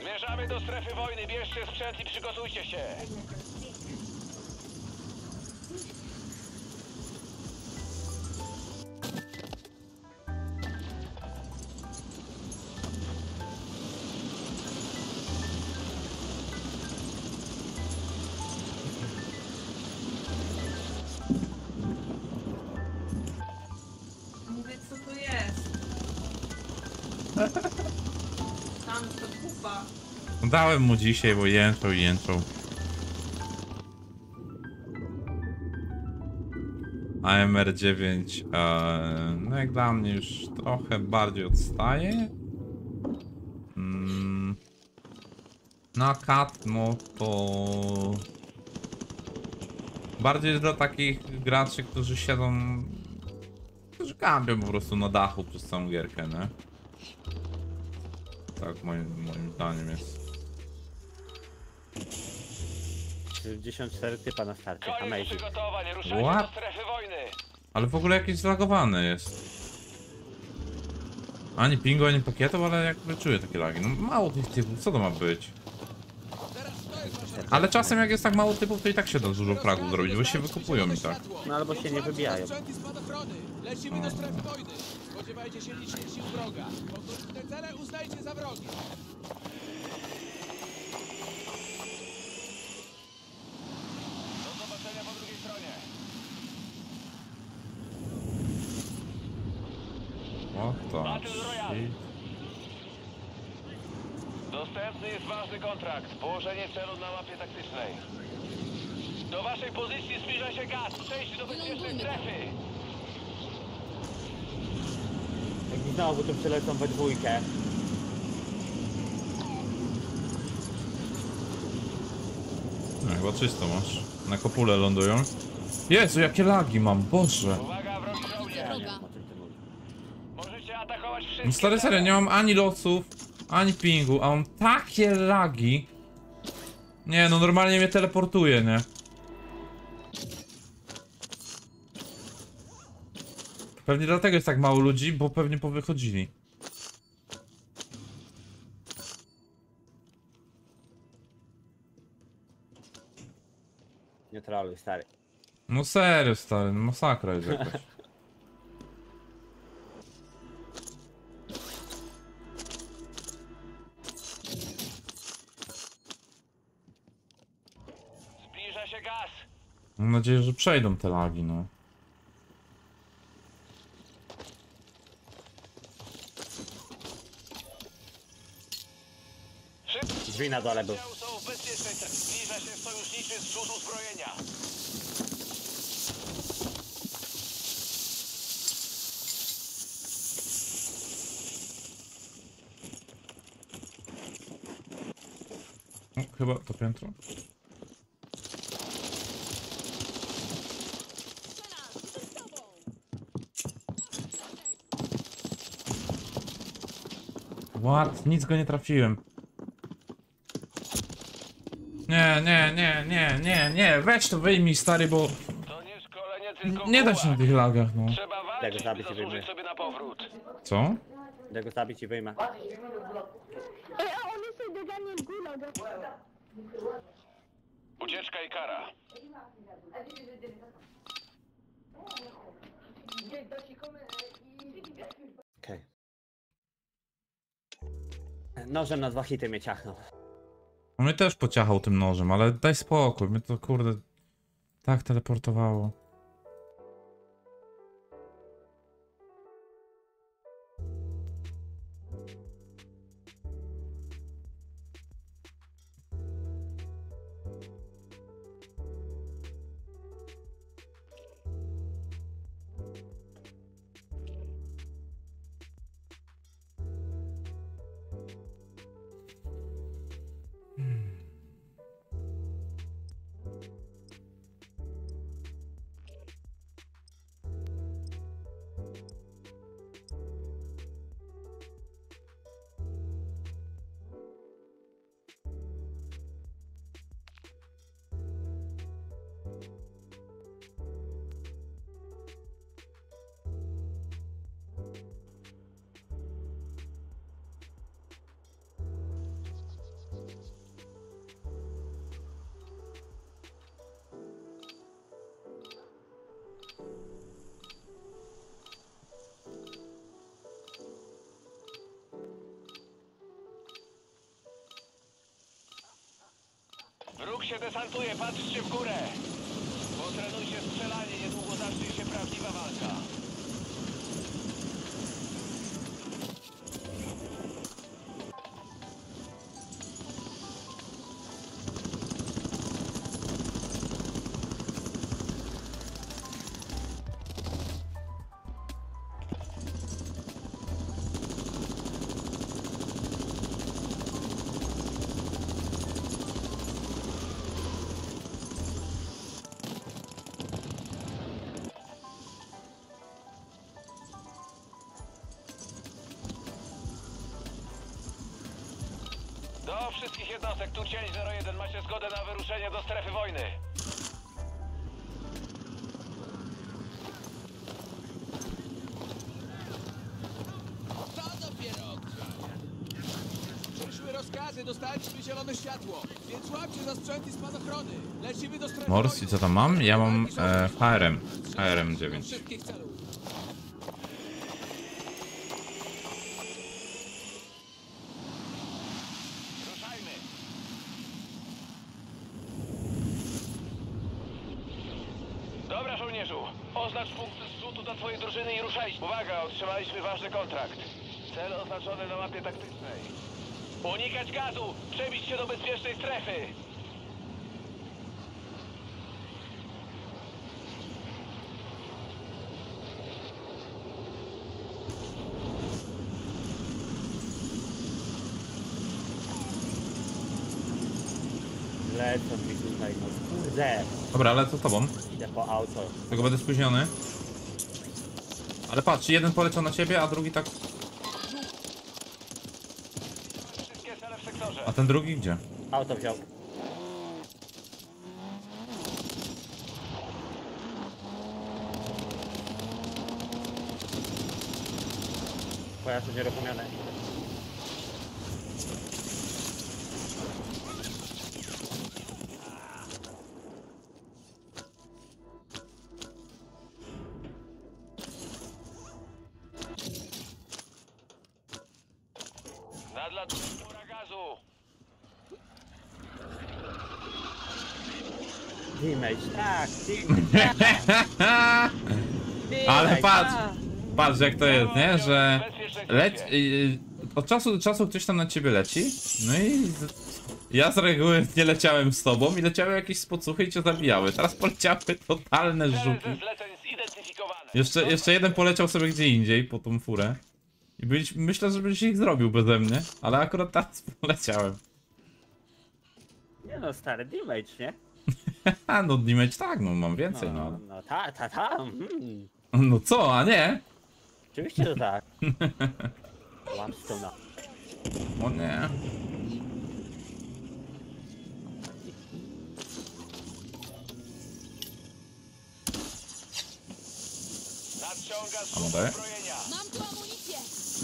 Zmierzamy do strefy wojny, bierzcie sprzęt i przygotujcie się. Dałem mu dzisiaj, bo jęczał jęczał. AMR9, e, no jak dla mnie już trochę bardziej odstaje. Mm. No a kat, no to... Bardziej dla takich graczy, którzy siedzą... Którzy kampią po prostu na dachu przez całą gierkę, nie? Tak moim, moim zdaniem jest. 64 typa na starcie, Koniec amazing. przygotowań, ruszajcie What? do strefy wojny. Ale w ogóle jakieś zlagowane jest. Ani pingu, ani pakietów, ale jakby czuję takie lagi. No mało tych typów, co to ma być? Ale czasem jak jest tak mało typów, to i tak się da dużo fragów zrobić, bo się wykupują i tak. No albo się nie wybijają. Sprzęt i spadochrony. Lecimy do strefy wojny. Spodziewajcie się licznych sił wroga. Okrutne cele uznajcie za wrogie. Do zobaczenia po drugiej stronie. Shit? Dostępny jest ważny kontrakt. Położenie celu na mapie taktycznej. Do waszej pozycji zbliża się gaz. Przejść do bezpiecznej strefy. Jak mi znowu tu przylecą we dwójkę. No, chyba czysto masz. Na kopule lądują. Jezu, jakie lagi mam, boże. Uwaga, wrogi Widzę żołnierz. wroga. O czym ty mówisz? Możecie atakować wszystkie No stary serio, nie mam ani losów, ani pingu, a mam takie lagi. Nie, no normalnie mnie teleportuje, nie? Pewnie dlatego jest tak mało ludzi, bo pewnie powychodzili. Nie troluj, stary. No serio, stary, no masakra jest jakaś. Mam nadzieję, że przejdą te lagi, no. Drzwi na dole był. Zbliża się chyba to piętro. What? Nic go nie trafiłem. Nie, nie, nie, nie, nie, nie, weź to wyjmij stary, bo To nie szkolenie, tylko nie da się na tych lagach, no. Trzeba walczyć, by zabić i zasłużyć sobie na powrót. Co? Idę go zabić i wyjmę. Ucieczka i kara. Okej. Nożem na dwa hity mnie ciachnął. On mnie też pociachał tym nożem, ale daj spokój, mnie to kurde tak teleportowało. Desantuje, patrzcie w górę. Potrenujcie strzelanie, niedługo zacznie się prawdziwa walka. Do wszystkich jednostek, tu cień 01, macie zgodę na wyruszenie do strefy wojny. To dopiero Przyszły rozkazy, dostaliśmy zielone światło, więc łapcie za sprzęt i spadochrony. Lecimy do strefy Mors wojny. i co tam mam? Ja mam e. HRM. HRM do 9. szybkich celów. Ruszajmy. Dobra, żołnierzu. Oznacz punkty zrzutu do twojej drużyny i ruszajcie. Uwaga, otrzymaliśmy ważny kontrakt. Cel oznaczony taktycznej. Unikać gazu! Przebić się do bezpiecznej strefy! Lecą mi tutaj, no kurde. Dobra, ale co z tobą? Idę po auto. Tego będę spóźniony. Ale patrz, jeden poleciał na ciebie, a drugi tak... Wszystkie cele w sektorze. A ten drugi gdzie? Auto wziął. Pojazd nieruchomiony. Nadlat chmura gazu. Teammate, tak, teammate, tak. Ale patrz! tak. Patrz jak to jest, nie? Że... Bezpiecznej Leć... strefie. y, Od czasu do czasu ktoś tam na ciebie leci. No i... Ja z reguły nie leciałem z tobą i leciały jakieś spocuchy i cię zabijały. Teraz poleciały totalne żuki. Jeszcze, jeszcze jeden poleciał sobie gdzie indziej po tą furę. I byś, myślę, że byś ich zrobił beze mnie, ale akurat teraz poleciałem. Nie no, stary damage, nie? No damage tak, no mam więcej, no. No, no ta, ta, ta. Mm. No co, a nie? Oczywiście, że tak. Łamstona. O nie. Nadciąga A mogę? zrzut uzbrojenia. Mam tu amunicję!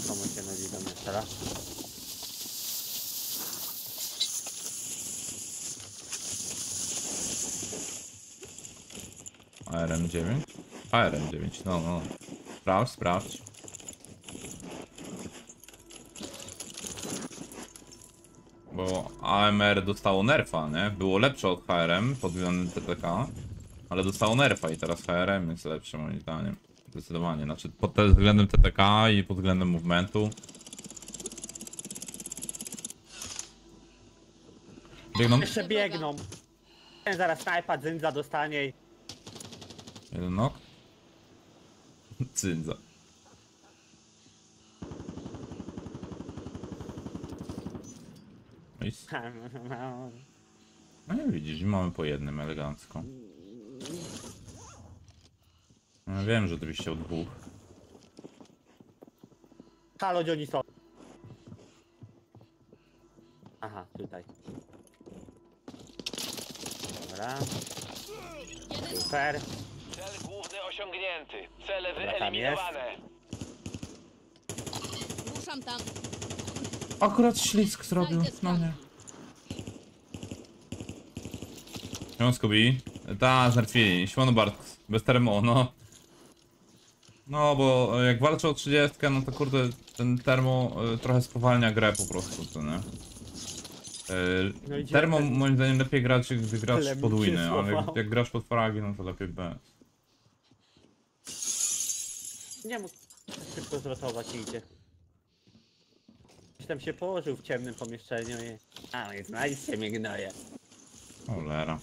Komu się nudzi do mnie ARM9? ARM9, no, no. Sprawdź, sprawdź. Bo AMR dostało nerfa, nie? Było lepsze od HRM pod względem TTK, ale dostało nerfa i teraz HRM jest lepsze moim zdaniem. Zdecydowanie, znaczy pod względem TTK i pod względem movementu. Biegną? Jeszcze biegną. Zaraz snajpa dzynza dostanie i... Jeden nok. Cyndza. No nie widzisz, mamy po jednym elegancko. Ja wiem, że oczywiście o dwóch. Halo, gdzie są? Aha, tutaj. Dobra. Super. Cel osiągnięty. Cele Dobra, tam wyeliminowane. Ruszam tam. Akurat ślizg zrobił, no nie. Siemon Scooby. Ta, zmartwili. Siemon Bart. Bez termo, no. No, bo jak walczę o 30, no to kurde, ten termo y, trochę spowalnia grę po prostu, co nie? Y, No gdzie termo ten- moim zdaniem lepiej grać, gdy grasz pod winy, ale jak, słowa. jak grasz pod fragi, no to lepiej bez. Nie mógł tak szybko zrotować i idzie. Gdzieś tam się położył w ciemnym pomieszczeniu i... A, więc znajdźcie mnie gnoje. Cholera.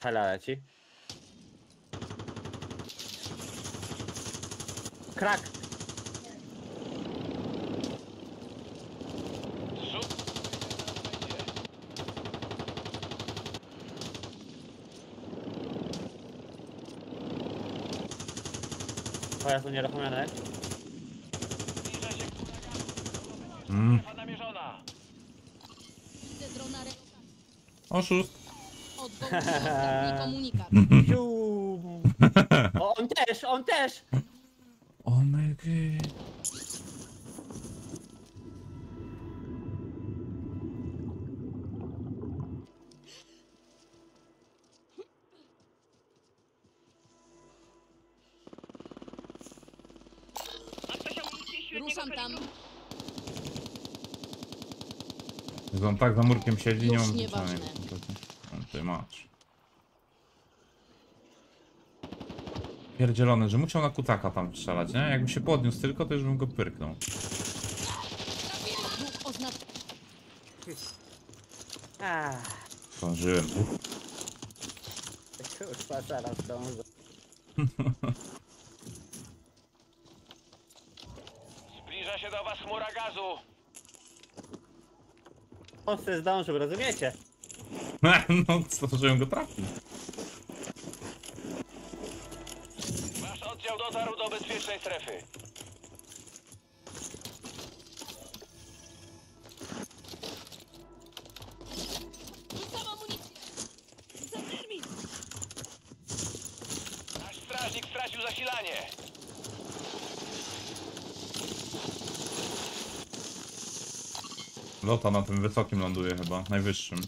Hala leci. Krak! Pojazd unieruchomiony. Mm. namierzona. Widzę drona re... Oszust. Odwołuję ostatni komunikat. Ziu. O, on też, on też! Oh my god. On tak za murkiem siedzi, nie Już mam nieważne. zwyczajnie kompletnie. On tutaj masz. Pierdzielony, że musiał na kutaka tam strzelać, nie? Jakby się podniósł tylko, to już bym go pyrknął. Zdążyłem. kurwa, zaraz dążę. Zbliża się do was chmura gazu. On se zdążył, rozumiecie? no, zdążyłem go trafić. Wasz oddział dotarł do bezpiecznej strefy. Rzucam amunicję! Za termin! Nasz strażnik stracił zasilanie. Lota na tym wysokim ląduje chyba, najwyższym.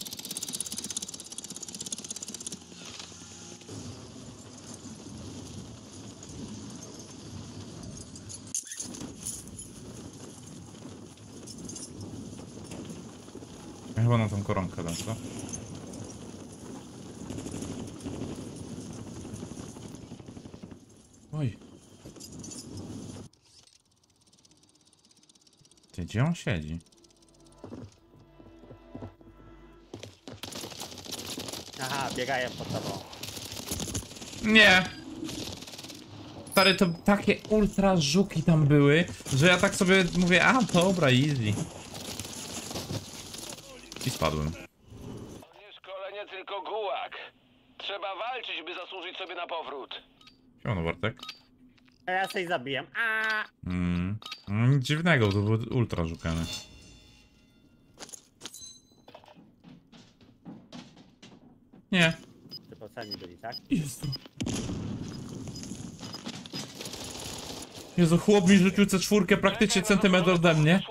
Chyba na tą koronkę lecę. Oj. Ty, gdzie on siedzi? Biegają pod tobą. Nie! stary, to takie ultra żuki tam były, że ja tak sobie mówię, a dobra, easy. I spadłem. Nie szkolenie, tylko gułak. Trzeba walczyć, by zasłużyć sobie na powrót. Siemano, Bartek. A ja sobie zabijam. A! Mm. Nic dziwnego, to były ultra żukany. Jezu. Jezu, chłop mi rzucił C4 praktycznie centymetr ode mnie,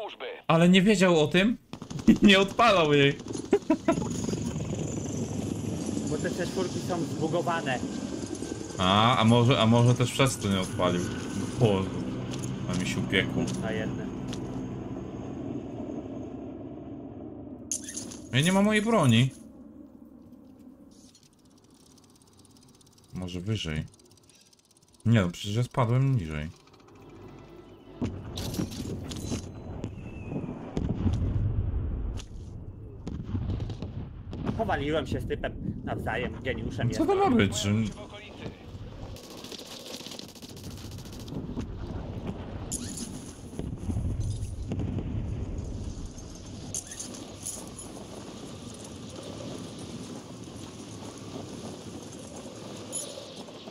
ale nie wiedział o tym i nie odpalał jej. Bo te czwórki są zbugowane. A, a może, a może też przez to nie odpalił. Boże, a mi się upiekło. Na jedne. Ja nie ma mojej broni. Może wyżej. Nie no, przecież ja spadłem niżej. Powaliłem się z typem nawzajem, geniuszem Co to ma być? W okolicy.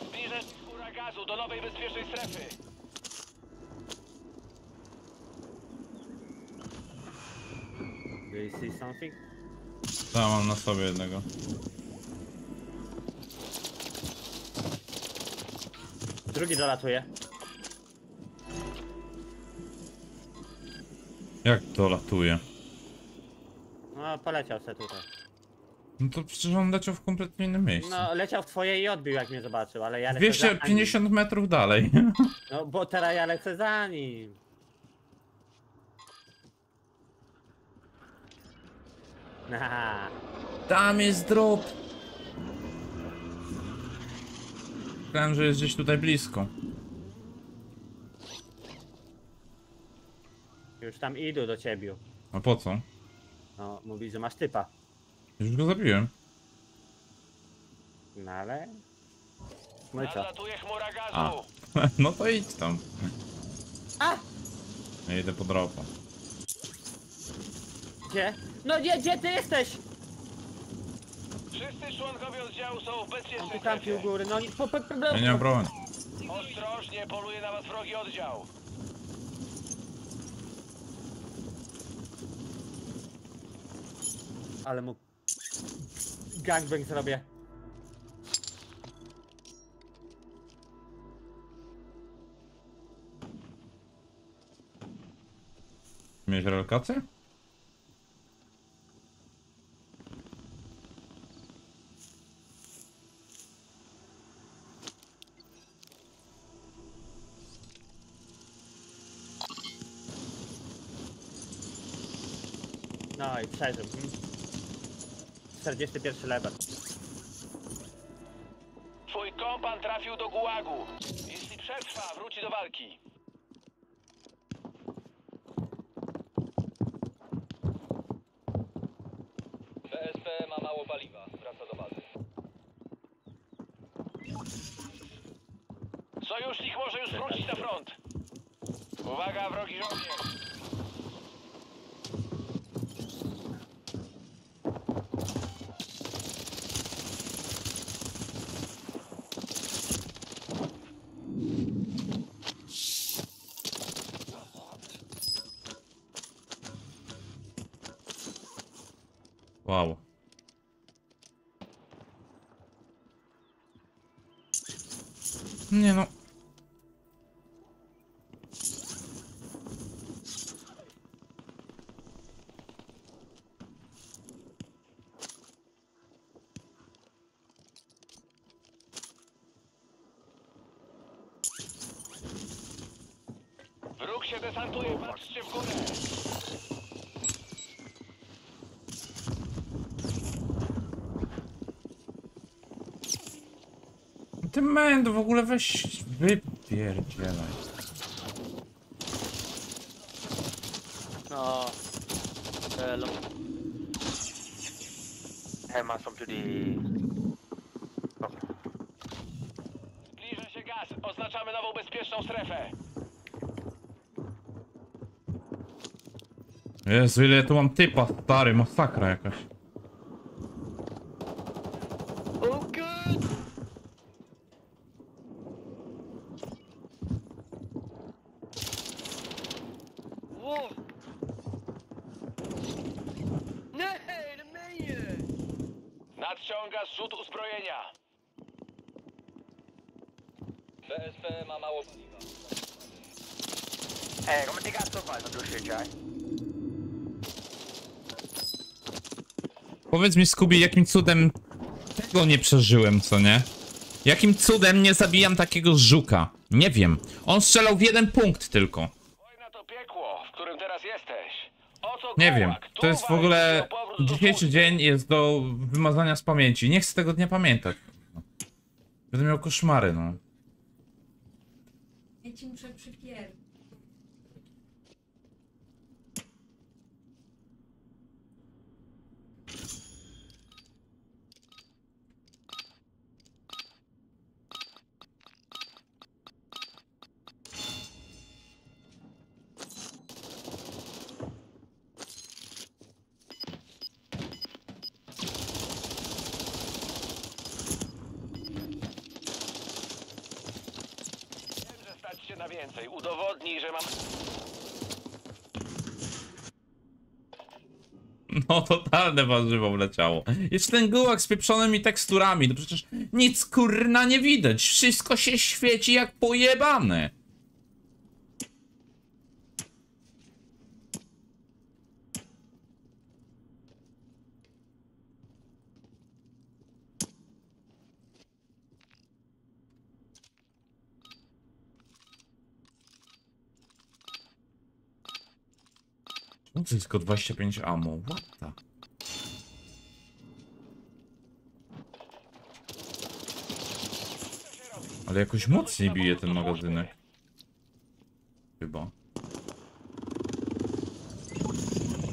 Zbliża się chmura gazu do nowej bezpiecznej strefy. Do you see something? Ja mam na sobie jednego. Drugi dolatuje. Jak to latuje? No, poleciał se tutaj. No to przecież on leciał w kompletnie innym miejscu. No, leciał w twoje i odbił jak mnie zobaczył, ale ja lecę za nim. 250 metrów dalej. No, bo teraz ja lecę za nim. Haha. Tam jest drop. Myślałem, że jest gdzieś tutaj blisko. Już tam idą do ciebie. A po co? No, mówi, że masz typa. Już go zabiłem. No ale... No i co? Nadlatuje chmura A. gazu. No to idź tam. A! Ja idę po dropa. Gdzie? No nie, gdzie ty jesteś? Wszyscy członkowie oddziału są w On bezpiecznej tu kampi u strefie. góry, no nie... Po, Ja nie mam broni. Ostrożnie, poluje na was wrogi oddział. Ale mu... Gangbang zrobię. Miałeś relokację? No i przeżył. Mm. 41 level. Twój kompan trafił do gułagu. Jeśli przetrwa, wróci do walki. Desantuje, patrzcie w górę. Ty mendo w ogóle weź wypierdzielaj. No. Man, from to the. Zbliża się gaz! Oznaczamy nową bezpieczną strefę! Jezu, ile tu mam typa, stary, masakra jakaś. Mi, Scooby, jakim cudem tego nie przeżyłem, co nie? Jakim cudem nie zabijam takiego żuka? Nie wiem. On strzelał w jeden punkt tylko. Wojna to piekło, w którym teraz jesteś. Nie wiem. To jest w ogóle... Dzisiejszy dzień jest do wymazania z pamięci. Nie chcę tego dnia pamiętać. Będę miał koszmary, no. Ja ci muszę przypier... Wiem, że stać się na więcej. Udowodnij, że mam... No, totalne warzywo wleciało. Jeszcze ten gułak z pieprzonymi teksturami. No przecież nic kurna nie widać. Wszystko się świeci jak pojebane. No to jest tylko 25 ammo. What the? Ale jakoś mocniej bije ten magazynek. Chyba.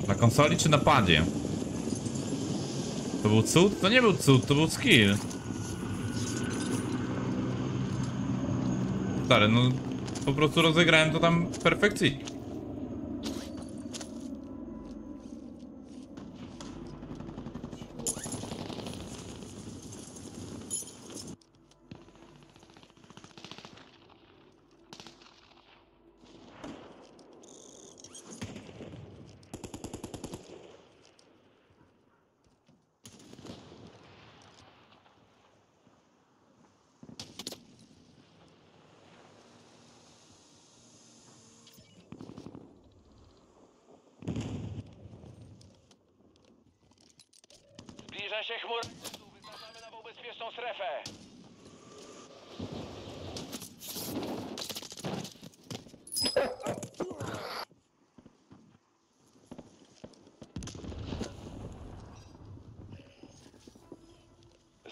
Na konsoli czy na padzie? To był cud? To nie był cud, to był skill. Stary, no po prostu rozegrałem to tam perfekcyjnie. Zbliża się chmura. Wyznaczamy nową bezpieczną strefę.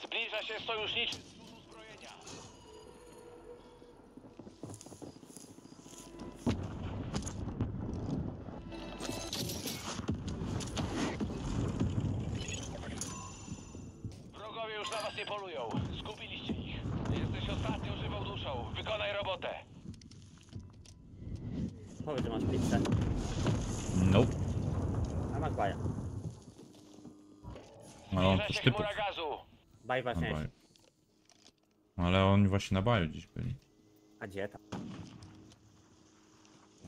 Zbliża się sojuszniczy zrzut uzbrojenia. Wrogowie już na was nie polują. Zgubiliście ich. Jesteś ostatnią żywą duszą. Wykonaj robotę. Powiedz, że masz pizzę. Nope. A masz baja. Ale on Zbliża też się typów. chmura gazu. Baj Na baju. Ale oni właśnie na baju dziś byli. A gdzie tam?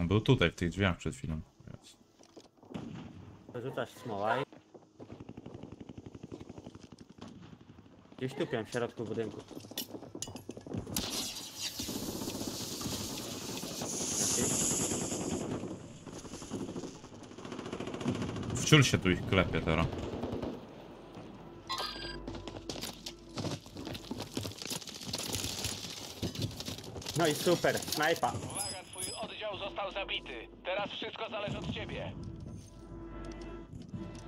On był tutaj, w tych drzwiach przed chwilą. Jest. Rzucasz smoła i... Gdzieś tupią w środku budynku. Wciul się tu ich klepie teraz. No i super, snajpa. Uwaga, twój oddział został zabity. Teraz wszystko zależy od ciebie.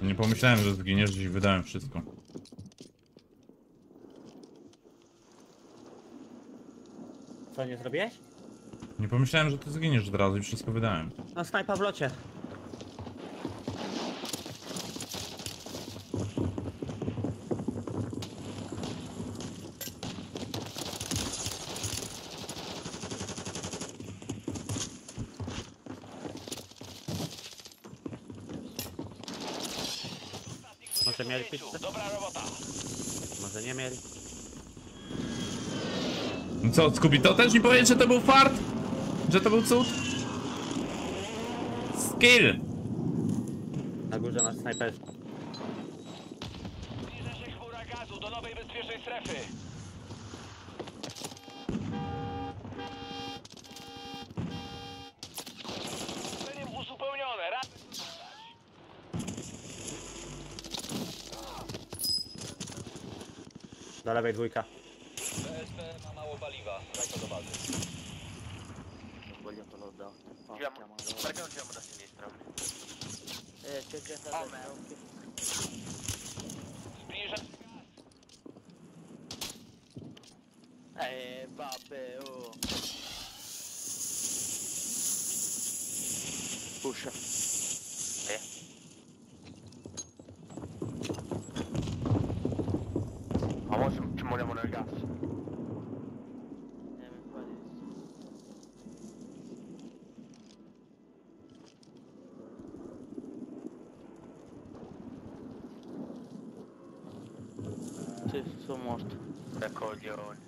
Nie pomyślałem, że zginiesz, dziś wydałem wszystko. Co, nie zrobiłeś? Nie pomyślałem, że ty zginiesz od razu i wszystko wydałem. No snajpa w locie. mieli pizzę? Dobra robota. Może nie mieli? No co, Scooby, to też mi powiedz, że to był fart? Że to był cud? Skill! Na górze masz snajperkę. Zbliża się chmura gazu do nowej bezpiecznej strefy. Ceniem uzupełnione. Rady Do lewej dwójka. PSP ma mało paliwa. Wraca do bazy. Voglio solo da. Perché non giriamo da sinistra? Eh, c'è già Oh, merda. Zbliża Eh, vabbè, oh. Pusha. Eh. Ma mo ci, ci moriamo nel gas. Sono morto. Da coglioni.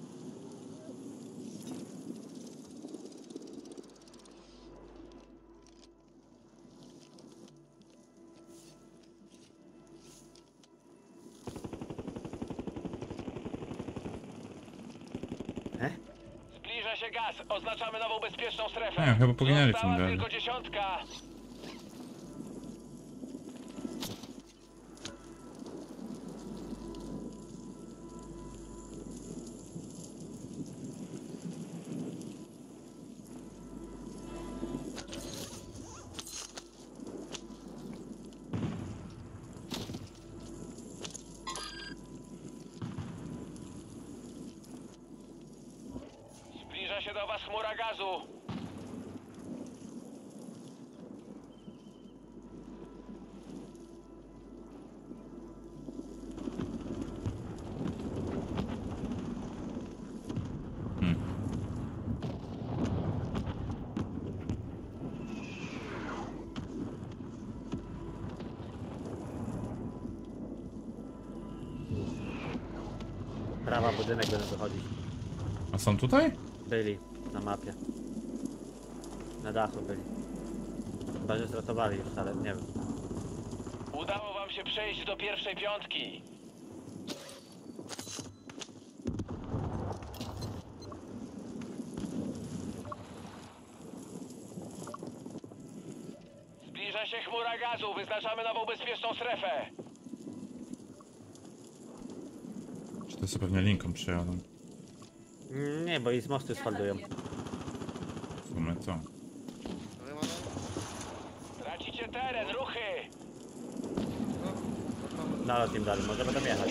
Zbliża się gaz. Oznaczamy nową bezpieczną strefę. Nie, chyba poginęli w Została tylko dziesiątka. Zbliża się do was chmura gazu. Prawa budynek będą wychodzić. A są tutaj? Byli na mapie. Na dachu byli. Chyba, że zratowali już, ale nie wiem. Udało wam się przejść do pierwszej piątki. Zbliża się chmura gazu. Wyznaczamy nową bezpieczną strefę. Czy to sobie pewnie linką przejadą? Nie, bo i z mostu sfaldują. W sumie co? Tracicie teren, ruchy. Nalot im dali, może będą jechać.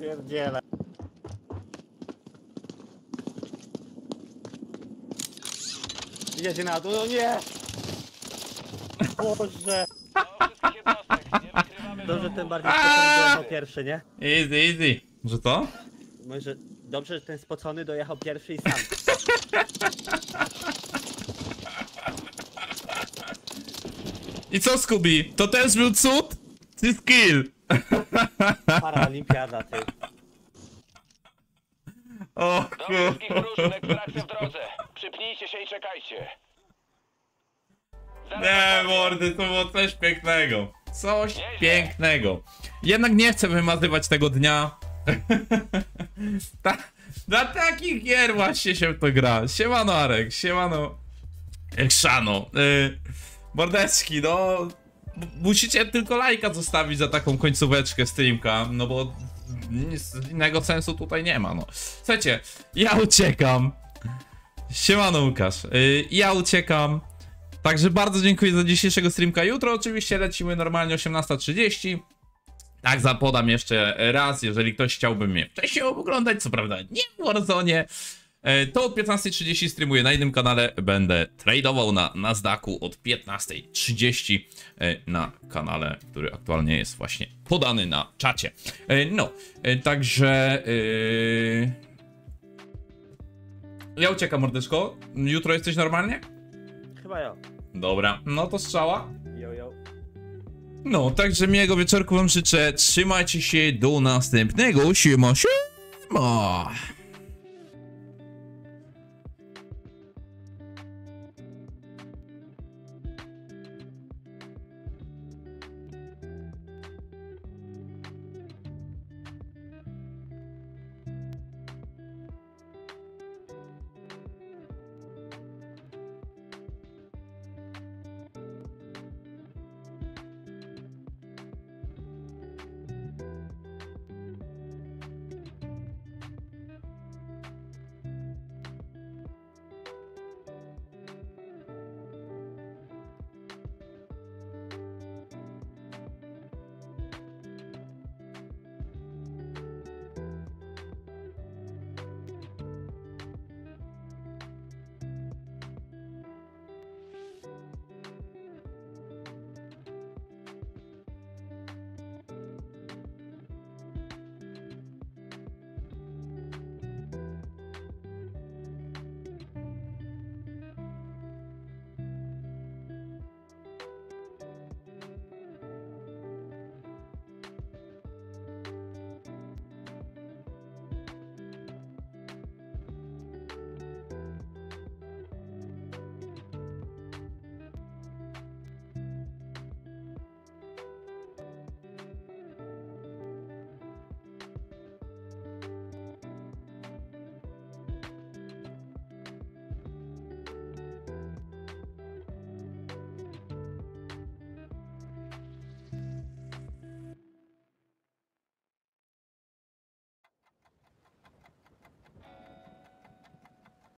Pierdziele. Jedzie na dół, no nie! Boże! Dobrze, ten bardziej byłem po pierwszy, nie? Easy, easy. Że to? Może dobrze, że ten spocony dojechał pierwszy i sam. I co, Scooby? To też był cud? Czy skill? Paralimpiada, ty. O Do wszystkich drużyn, ekstrakcja w drodze. Przypnijcie się i czekajcie. Nie, mordy, to było coś pięknego. Coś pięknego. Jednak nie chcę wymazywać tego dnia. Ta, dla takich gier właśnie się w to gra. Siemano Arek, siemano Ekszano. Yy, mordeczki, no... Musicie tylko lajka zostawić za taką końcóweczkę streamka, no bo nic innego sensu tutaj nie ma, no. Słuchajcie, ja uciekam. Siemano Łukasz. Yy, ja uciekam. Także bardzo dziękuję za dzisiejszego streamka. Jutro oczywiście lecimy normalnie 18.30. Tak, zapodam jeszcze raz, jeżeli ktoś chciałby mnie wcześniej oglądać, co prawda nie w Warzone, e, to od 15.30 streamuję na innym kanale, będę tradował na Nasdaqu od 15.30 e, na kanale, który aktualnie jest właśnie podany na czacie. E, No, e, także... e, Ja uciekam, mordeczko. Jutro jesteś normalnie? Chyba ja. Dobra, no to strzała. Yo, yo. No, także miłego wieczorku wam życzę. Trzymajcie się do następnego. Siema, siema.